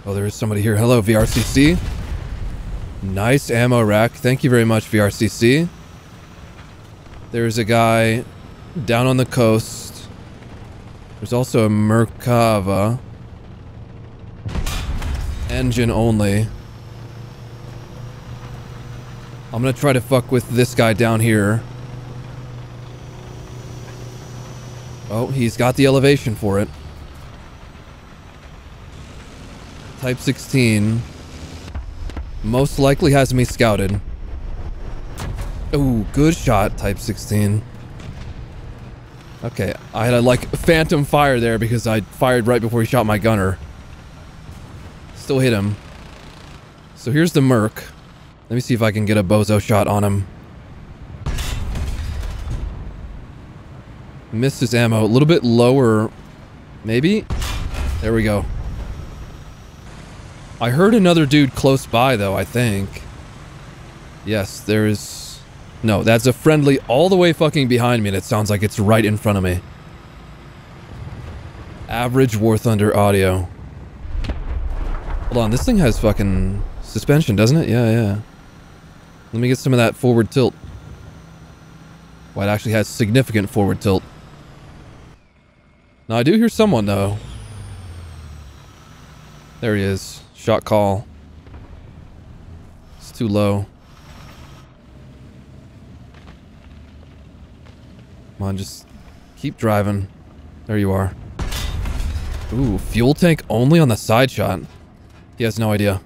Oh, there is somebody here. Hello, VRCC. Nice ammo rack. Thank you very much, VRCC. There's a guy down on the coast. There's also a Merkava. Engine only. I'm gonna try to fuck with this guy down here. Oh, he's got the elevation for it. Type 16. Most likely has me scouted. Oh, good shot, Type 16. Okay, I had a, like, phantom fire there because I fired right before he shot my gunner. Still hit him. So here's the Merc. Let me see if I can get a bozo shot on him. Missed his ammo. A little bit lower. Maybe? There we go. I heard another dude close by, though, I think. Yes, there's... No, that's a friendly all the way fucking behind me, and it sounds like it's right in front of me. Average War Thunder audio. Hold on, this thing has fucking suspension, doesn't it? Yeah, yeah. Let me get some of that forward tilt. Well, it actually has significant forward tilt. Now, I do hear someone, though. There he is. Shot call. It's too low. Come on, just keep driving. There you are. Ooh, fuel tank only on the side shot. He has no idea.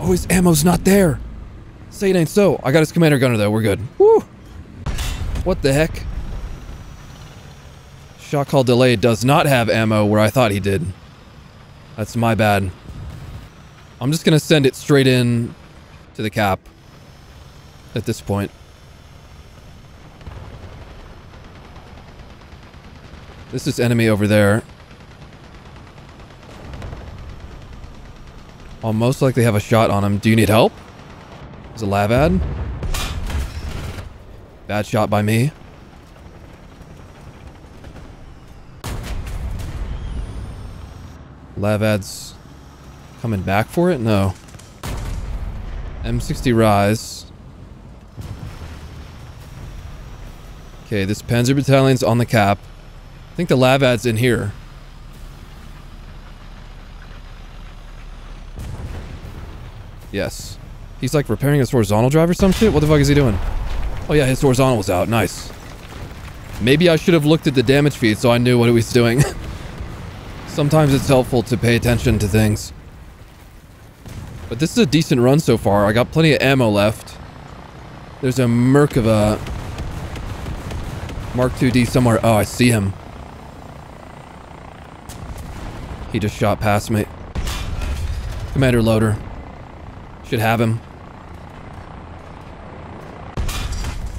Oh, his ammo's not there. Say it ain't so. I got his commander gunner though. We're good. Woo! What the heck? Shot call delay does not have ammo where I thought he did. That's my bad. I'm just gonna send it straight in to the cap at this point. This is enemy over there. I'll most likely have a shot on him. Do you need help? Is a LAV-AD? Bad shot by me. LAV-AD's coming back for it? No. M60 Rise. Okay, this Panzer Battalion's on the cap. I think the Lavad's in here. Yes. He's like repairing his horizontal drive or some shit? What the fuck is he doing? Oh yeah, his horizontal was out. Nice. Maybe I should have looked at the damage feed so I knew what he was doing. Sometimes it's helpful to pay attention to things. But this is a decent run so far. I got plenty of ammo left. There's a Merkava Mark 2D somewhere. Oh, I see him. He just shot past me. Commander Loader. Should have him.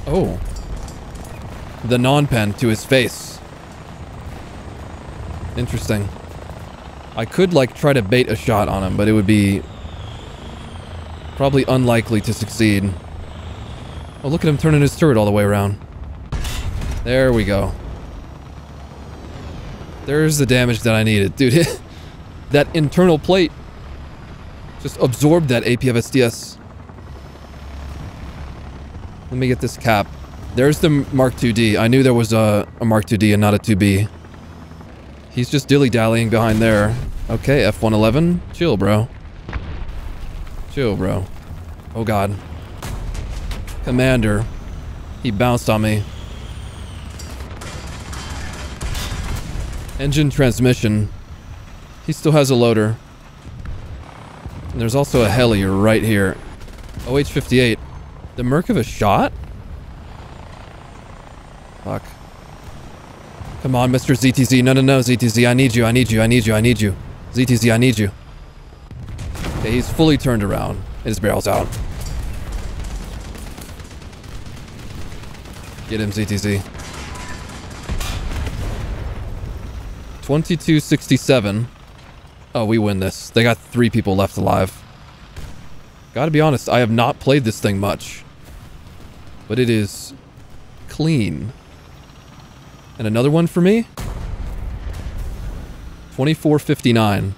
Oh. The non-pen to his face. Interesting. I could, like, try to bait a shot on him, but it would be... Probably unlikely to succeed. Oh, look at him turning his turret all the way around. There we go. There's the damage that I needed. Dude, that internal plate just absorbed that APFSDS. Let me get this cap. There's the Mark 2D. I knew there was a, a Mark 2D and not a 2B. He's just dilly-dallying behind there. Okay, F-111. Chill, bro. Chill, bro. Oh, God. Commander. He bounced on me. Engine transmission. He still has a loader. And there's also a Hellier right here. OH-58. The merc of a shot? Fuck. Come on, Mr. ZTZ. No, no, no, ZTZ. I need you. I need you. I need you. I need you. ZTZ, I need you. Okay, he's fully turned around. His barrel's out. Get him, ZTZ. 2267. Oh, we win this. They got three people left alive. Gotta be honest, I have not played this thing much. But it is clean. And another one for me? 2459.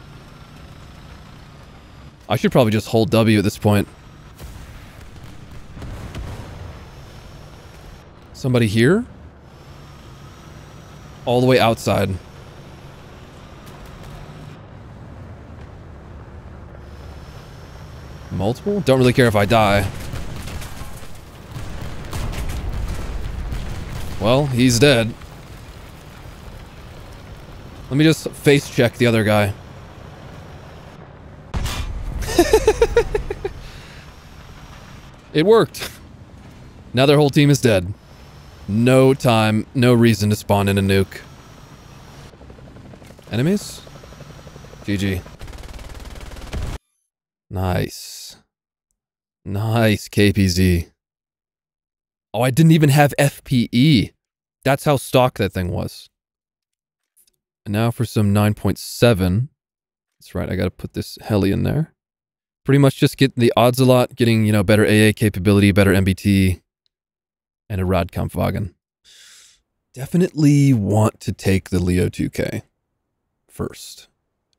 I should probably just hold W at this point. Somebody here? All the way outside. Multiple? Don't really care if I die. Well, he's dead. Let me just face check the other guy. it worked. Now their whole team is dead. No time, no reason to spawn in a nuke. Enemies? GG. Nice. Nice, KPZ. Oh, I didn't even have FPE. That's how stock that thing was. And now for some 9.7. That's right, I gotta put this heli in there. Pretty much just get the odds a lot, getting, you know, better AA capability, better MBT, and a Radkampfwagen. Definitely want to take the Leo 2K first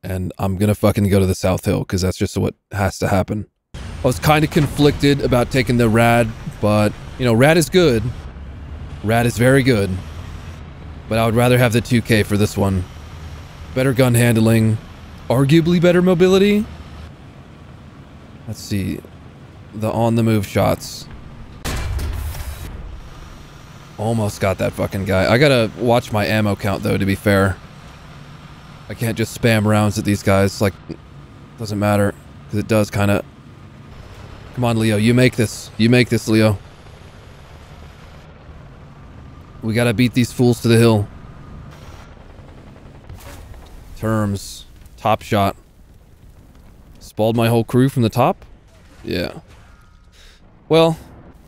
and I'm gonna fucking go to the South Hill because that's just what has to happen. I was kind of conflicted about taking the Rad, but you know, Rad is good. Rad is very good. But I would rather have the 2K for this one. Better gun handling, arguably better mobility. Let's see. The on-the-move shots. Almost got that fucking guy. I gotta watch my ammo count though, to be fair. I can't just spam rounds at these guys. Like, doesn't matter. Because it does kind of... Come on, Leo. You make this. You make this, Leo. We gotta beat these fools to the hill. Terms. Top shot. Spalled my whole crew from the top? Yeah. Well,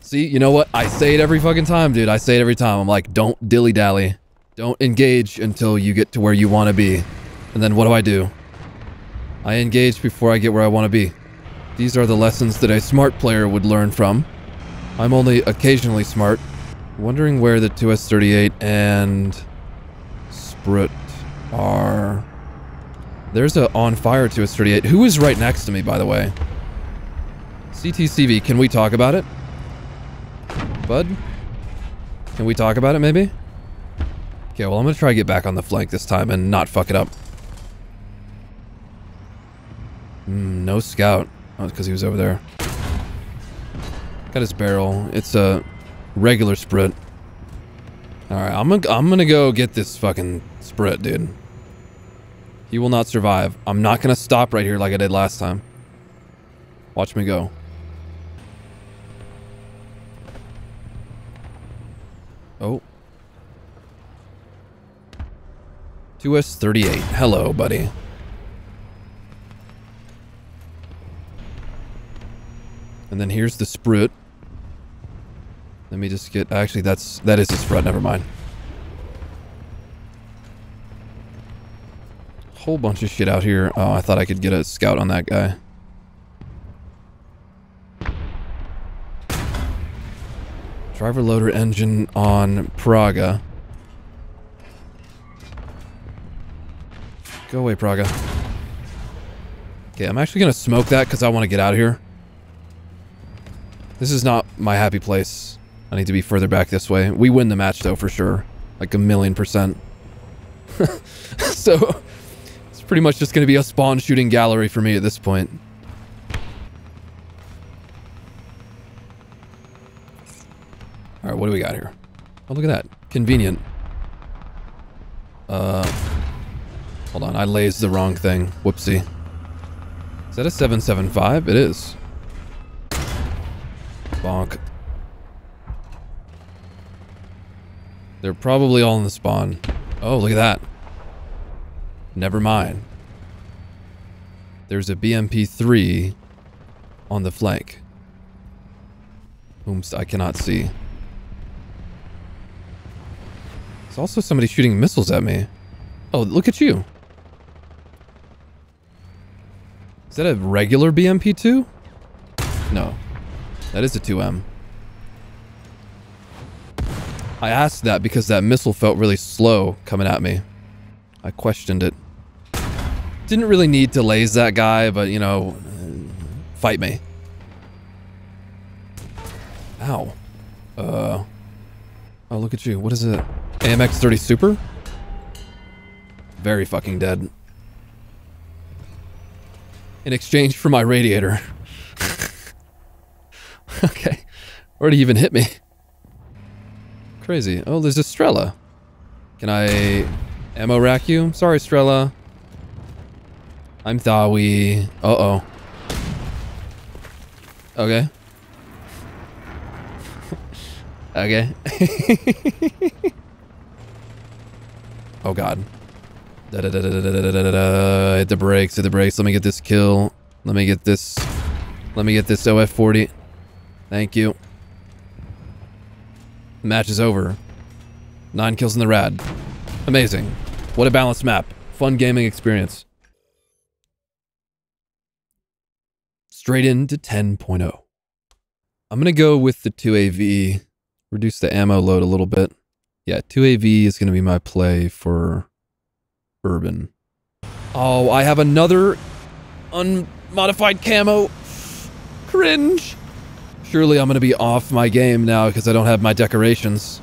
see, you know what? I say it every fucking time, dude. I say it every time. I'm like, don't dilly-dally. Don't engage until you get to where you want to be. And then what do I do? I engage before I get where I want to be. These are the lessons that a smart player would learn from. I'm only occasionally smart. Wondering where the 2S38 and Sprut are. There's a on fire to 2S38. Who is right next to me, by the way? CTCV, can we talk about it? Bud? Can we talk about it, maybe? Okay, well, I'm gonna try to get back on the flank this time and not fuck it up. Mm, no scout. Oh, because he was over there. Got his barrel. It's a regular Sprut. Alright, I'm gonna, I'm gonna go get this fucking Sprut, dude. He will not survive. I'm not gonna stop right here like I did last time. Watch me go. Oh. 2S38. Hello, buddy. And then here's the sprut. Let me just get... Actually, that's that is a sprut. Never mind. Whole bunch of shit out here. Oh, I thought I could get a scout on that guy. Driver loader engine on Praga. Go away, Praga. Okay, I'm actually going to smoke that because I want to get out of here. This is not my happy place. I need to be further back this way. We win the match, though, for sure. Like a million percent. so, pretty much just going to be a spawn shooting gallery for me at this point. Alright, what do we got here? Oh, look at that. Convenient. Uh, hold on. I lazed the wrong thing. Whoopsie. Is that a 775? It is. Bonk. They're probably all in the spawn. Oh, look at that. Never mind. There's a BMP-3 on the flank. Whomst I cannot see. There's also somebody shooting missiles at me. Oh, look at you. Is that a regular BMP-2? No. That is a 2M. I asked that because that missile felt really slow coming at me. I questioned it. Didn't really need to laze that guy, but, you know, fight me. Ow. Uh. Oh, look at you. What is it? AMX-30 Super? Very fucking dead. In exchange for my radiator. okay. Already even hit me. Crazy. Oh, there's Estrella. Can I ammo rack you? Sorry, Strela. I'm Thawi. Uh-oh. Okay. okay. oh god. Da -da -da hit the brakes, hit the brakes. Let me get this kill. Let me get this. Let me get this OF-40. Thank you. Match is over. Nine kills in the rad. Amazing. What a balanced map. Fun gaming experience. Straight into 10.0. I'm going to go with the 2AV. Reduce the ammo load a little bit. Yeah, 2AV is going to be my play for Urban. Oh, I have another unmodified camo. Cringe. Surely I'm going to be off my game now because I don't have my decorations.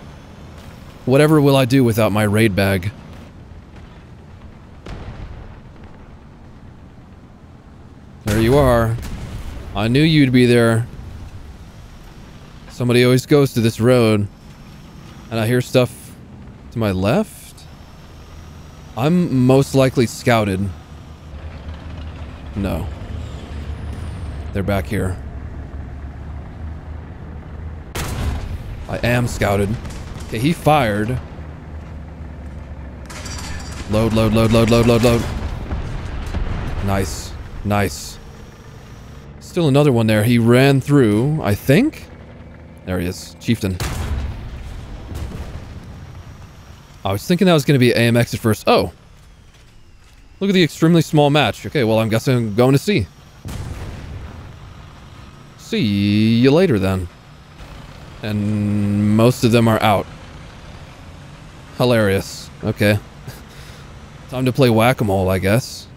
Whatever will I do without my raid bag? There you are. I knew you'd be there. Somebody always goes to this road. And I hear stuff to my left? I'm most likely scouted. No. They're back here. I am scouted. Okay, he fired. Load, load, load, load, load, load, load. Nice. Nice. Still another one there. He ran through, I think. There he is. Chieftain. I was thinking that was going to be AMX at first. Oh. Look at the extremely small match. Okay, well, I'm guessing I'm going to see. See you later then. And most of them are out. Hilarious. Okay. Time to play whack-a-mole, I guess.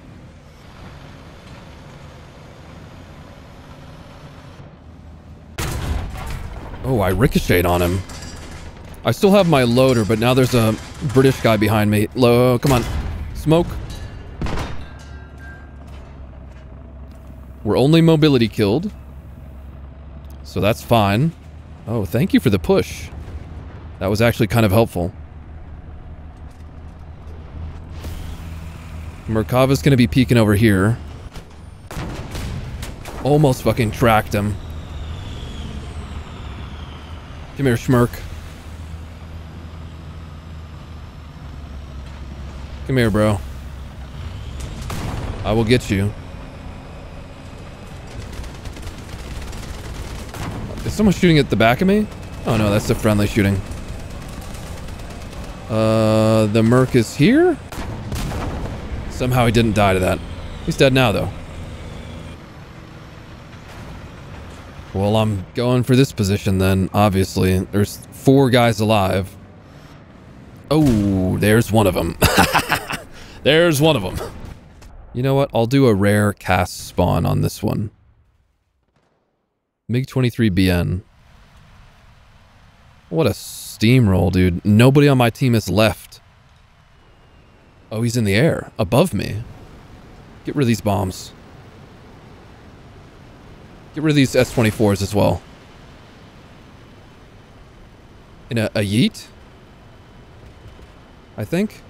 Oh, I ricocheted on him. I still have my loader, but now there's a British guy behind me. Lo, come on. Smoke. We're only mobility killed. So that's fine. Oh, thank you for the push. That was actually kind of helpful. Merkava's gonna be peeking over here. Almost fucking tracked him. Come here, Schmirk. Come here, bro. I will get you. Is someone shooting at the back of me? Oh no, that's the friendly shooting. Uh, the Merc is here? Somehow he didn't die to that. He's dead now, though. Well, I'm going for this position then, obviously. There's four guys alive. Oh, there's one of them. there's one of them. You know what? I'll do a rare cast spawn on this one. MiG-23BN. What a steamroll, dude. Nobody on my team is left. Oh, he's in the air. Above me. Get rid of these bombs. Get rid of these S-24s as well. In a, a yeet? I think?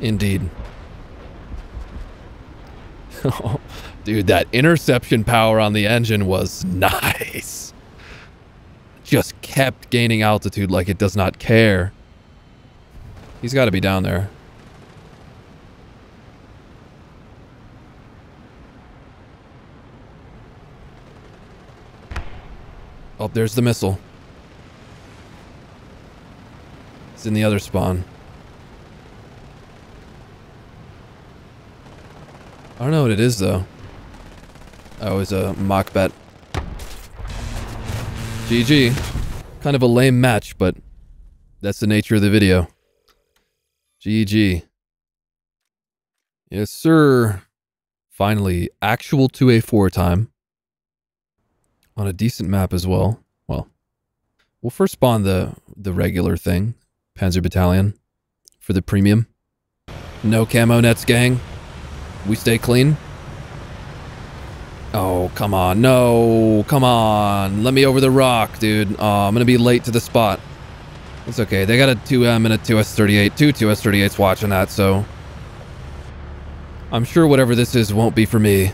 Indeed. Dude, that interception power on the engine was nice. Just kept gaining altitude like it does not care. He's got to be down there. Oh, there's the missile. It's in the other spawn. I don't know what it is, though. Oh, it's a mock bet. GG. Kind of a lame match, but that's the nature of the video. GG. Yes, sir. Finally, actual 2A4 time on a decent map as well. Well, we'll first spawn the, the regular thing, Panzer Battalion, for the premium. No camo nets, gang. We stay clean. Oh, come on. No, come on. Let me over the rock, dude. Oh, I'm going to be late to the spot. It's okay. They got a 2M and a 2S38. Two 2S38s watching that, so... I'm sure whatever this is won't be for me.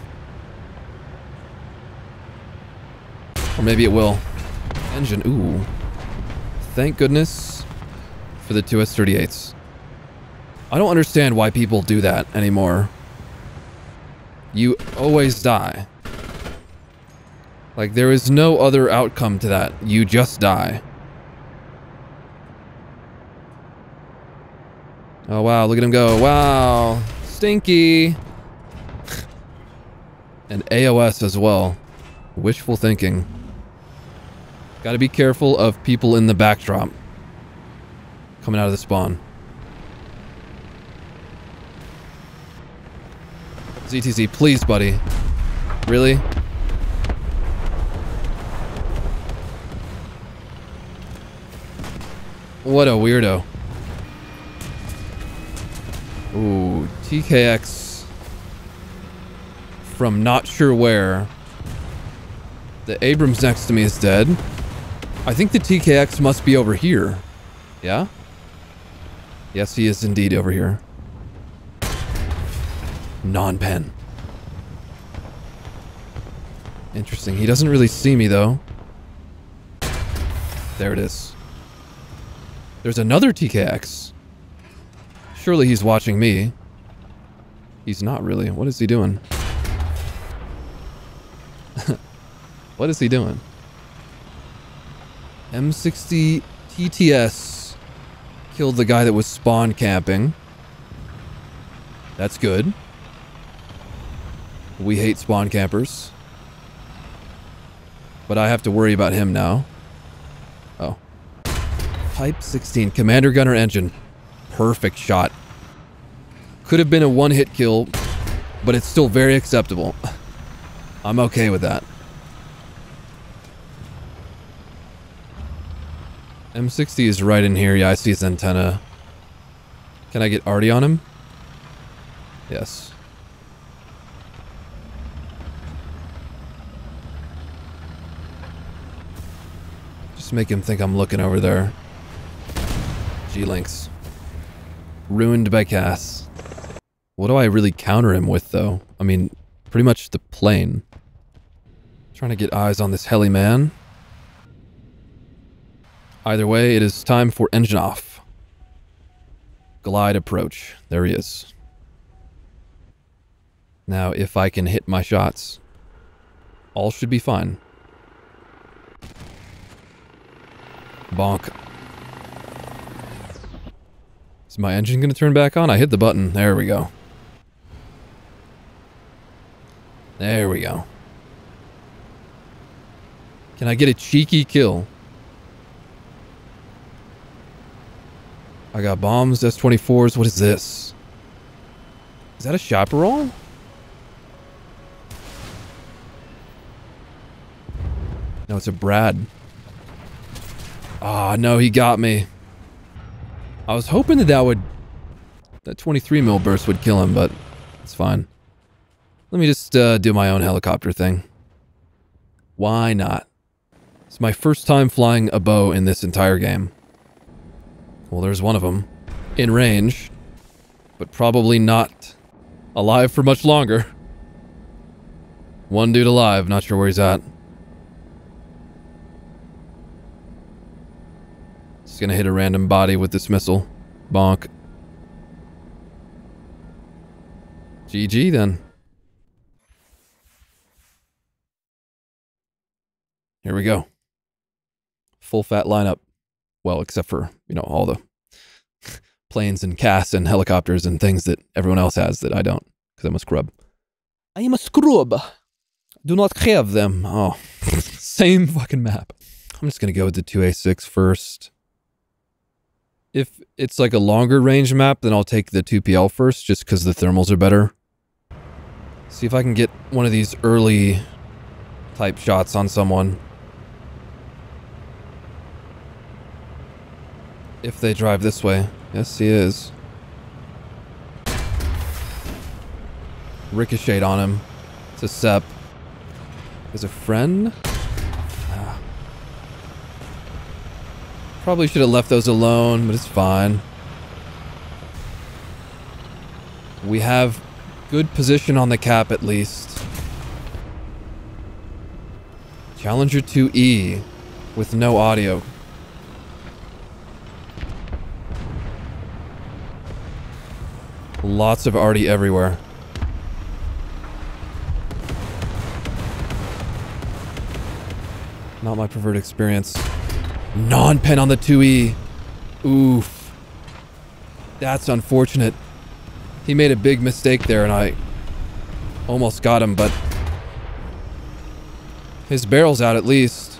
Or maybe it will. Engine, ooh. Thank goodness for the 2S38s. I don't understand why people do that anymore. You always die. Like, there is no other outcome to that. You just die. Oh, wow. Look at him go. Wow. Stinky. and AOS as well. Wishful thinking. Got to be careful of people in the backdrop. Coming out of the spawn. ZTZ, please, buddy. Really? What a weirdo. Ooh, TKX from not sure where. The Abrams next to me is dead. I think the TKX must be over here. Yeah? Yes, he is indeed over here. Non-pen. Interesting. He doesn't really see me, though. There it is. There's another TKX. Surely he's watching me. He's not really. What is he doing? what is he doing? M60 TTS Killed the guy that was spawn camping. That's good. We hate spawn campers. But I have to worry about him now. Oh. Type 16. Commander Gunner Engine. Perfect shot. Could have been a one-hit kill, but it's still very acceptable. I'm okay with that. M60 is right in here. Yeah, I see his antenna. Can I get arty on him? Yes. Just make him think I'm looking over there. G-Links. Ruined by CAS. What do I really counter him with, though? I mean, pretty much the plane. Trying to get eyes on this heli man. Either way, it is time for engine off. Glide approach. There he is. Now, if I can hit my shots, all should be fine. Bonk. Is my engine going to turn back on? I hit the button. There we go. There we go. Can I get a cheeky kill? I got bombs, S-24s. What is this? Is that a chaparral? No, it's a Brad. Ah, oh, no, he got me. I was hoping that that would... That 23 mil burst would kill him, but it's fine. Let me just uh, do my own helicopter thing. Why not? It's my first time flying a Bo in this entire game. Well, there's one of them. In range. But probably not alive for much longer. One dude alive, not sure where he's at. Just gonna hit a random body with this missile. Bonk. GG then. Here we go. Full fat lineup. Well, except for, you know, all the planes and casts and helicopters and things that everyone else has that I don't, because I'm a scrub. I am a scrub. Do not have them. Oh, same fucking map. I'm just going to go with the 2A6 first. If it's like a longer range map, then I'll take the 2PL first, just because the thermals are better. See if I can get one of these early type shots on someone. If they drive this way. Yes, he is. Ricocheted on him. It's a Sep. Is a friend? Ah. Probably should have left those alone, but it's fine. We have good position on the cap at least. Challenger 2E with no audio. Lots of arty everywhere. Not my preferred experience. Non-pen on the 2E. Oof. That's unfortunate. He made a big mistake there and I almost got him, but his barrel's out at least.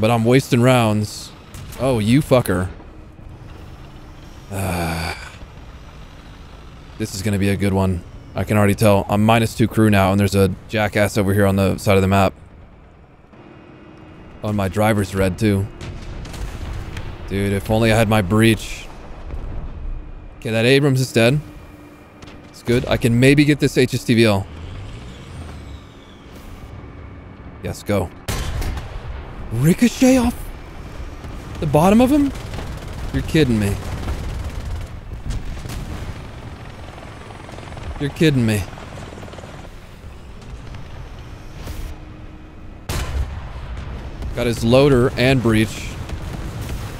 But I'm wasting rounds. Oh, you fucker. Ah. This is going to be a good one. I can already tell. I'm minus two crew now, and there's a jackass over here on the side of the map. On my driver's red, too. Dude, if only I had my breach. Okay, that Abrams is dead. It's good. I can maybe get this HSTVL. Yes, go. Ricochet off the bottom of him? You're kidding me. You're kidding me. Got his loader and breach.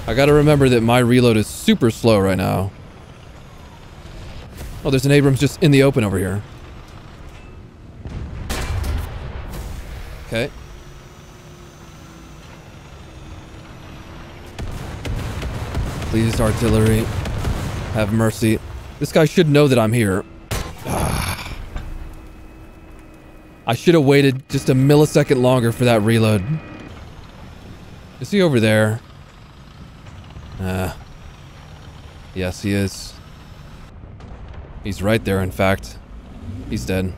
I gotta remember that my reload is super slow right now. Oh, there's an Abrams just in the open over here. Okay. Please, artillery. Have mercy. This guy should know that I'm here. Ah. I should have waited just a millisecond longer for that reload. Is he over there? Uh, yes, he is. He's right there, in fact. He's dead.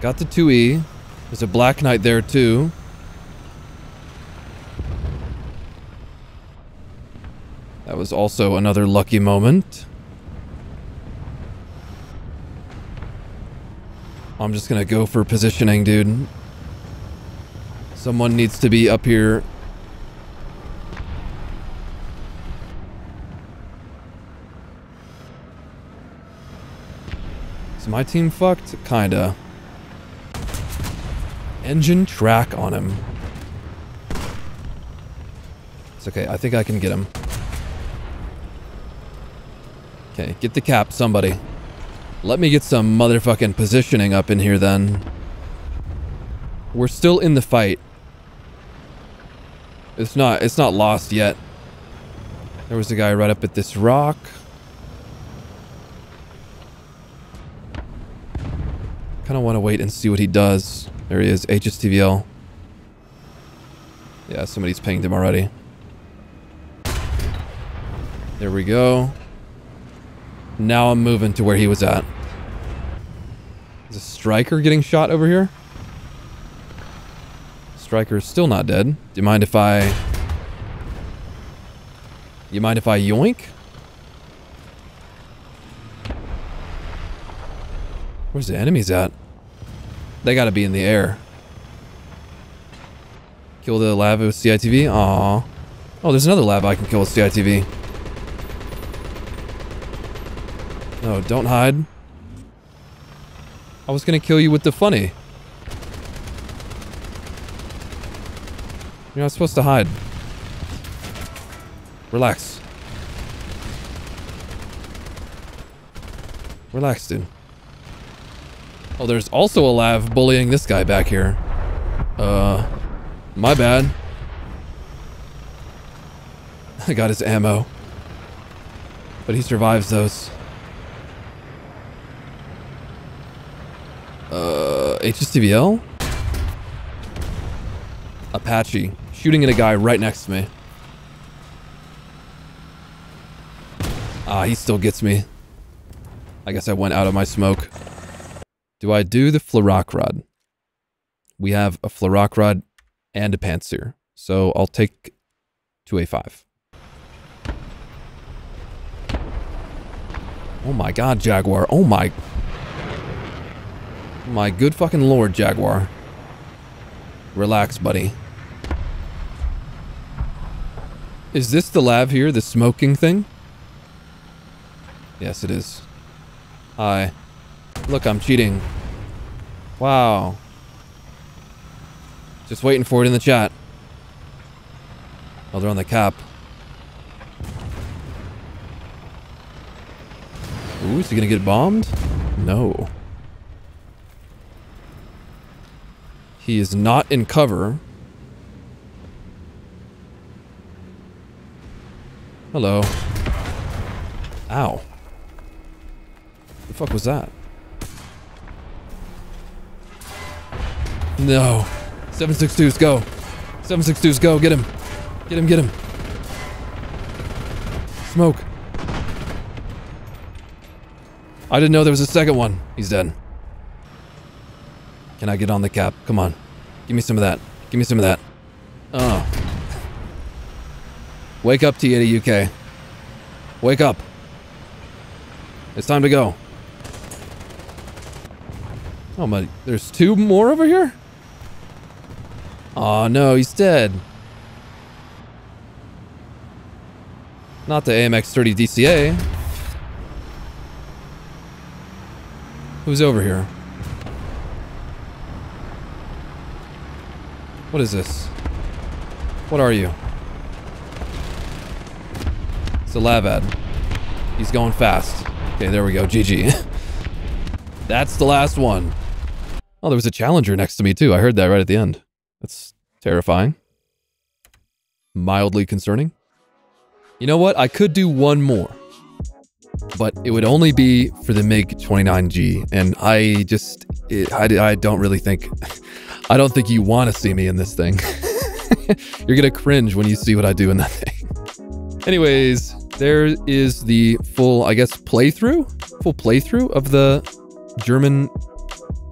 Got the 2E. There's a Black Night there, too. That was also another lucky moment. I'm just gonna go for positioning, dude. Someone needs to be up here. Is my team fucked? Kinda. Engine track on him. It's okay, I think I can get him. Okay, get the cap, somebody. Let me get some motherfucking positioning up in here then. We're still in the fight. It's not, it's not lost yet. There was a guy right up at this rock. Kind of want to wait and see what he does. There he is, HSTVL. Yeah, somebody's pinged him already. There we go. Now I'm moving to where he was at. Is a Stryker getting shot over here? Stryker is still not dead. Do you mind if I... You mind if I yoink? Where's the enemies at? They gotta be in the air. Kill the LAV with CITV? Aww. Oh, there's another LAV I can kill with CITV. No, don't hide. I was gonna kill you with the funny. You're not supposed to hide. Relax. Relax, dude. Oh, there's also a lav bullying this guy back here. Uh, my bad. I got his ammo. But he survives those. Uh, HSTVL? Apache. Shooting at a guy right next to me. Ah, he still gets me. I guess I went out of my smoke. Do I do the Flarakrad? We have a Flarakrad and a Pantsir. So I'll take 2A5. Oh my god, Jaguar. Oh my my good fucking lord, Jaguar. Relax, buddy. Is this the lav here, the smoking thing? Yes, it is. Hi. Look, I'm cheating. Wow. Just waiting for it in the chat. Oh, they're on the cap. Ooh, is he gonna get bombed? No. He is not in cover. Hello. Ow. The fuck was that? No. 762s, go. 762s, go. Get him. Get him, get him. Smoke. I didn't know there was a second one. He's dead. Can I get on the cap? Come on. Give me some of that. Give me some of that. Oh. Wake up, T80 UK. Wake up. It's time to go. Oh my, there's two more over here? Oh no, he's dead. Not the AMX-30 DCA. Who's over here? What is this? What are you? It's a LAV-AD. He's going fast. Okay, there we go. GG. That's the last one. Oh, there was a challenger next to me too. I heard that right at the end. That's terrifying. mildly concerning. You know what? I could do one more, but it would only be for the MiG 29G, and I just, it, I, I don't really think, I don't think you want to see me in this thing. You're gonna cringe when you see what I do in that thing. Anyways, there is the full, I guess, playthrough, full playthrough of the German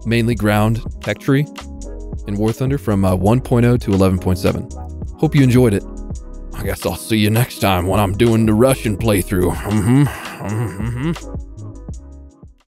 mainly ground tech tree in War Thunder from uh, 1.0 to 11.7. Hope you enjoyed it. I guess I'll see you next time when I'm doing the Russian playthrough. Mm-hmm. Mm-hmm.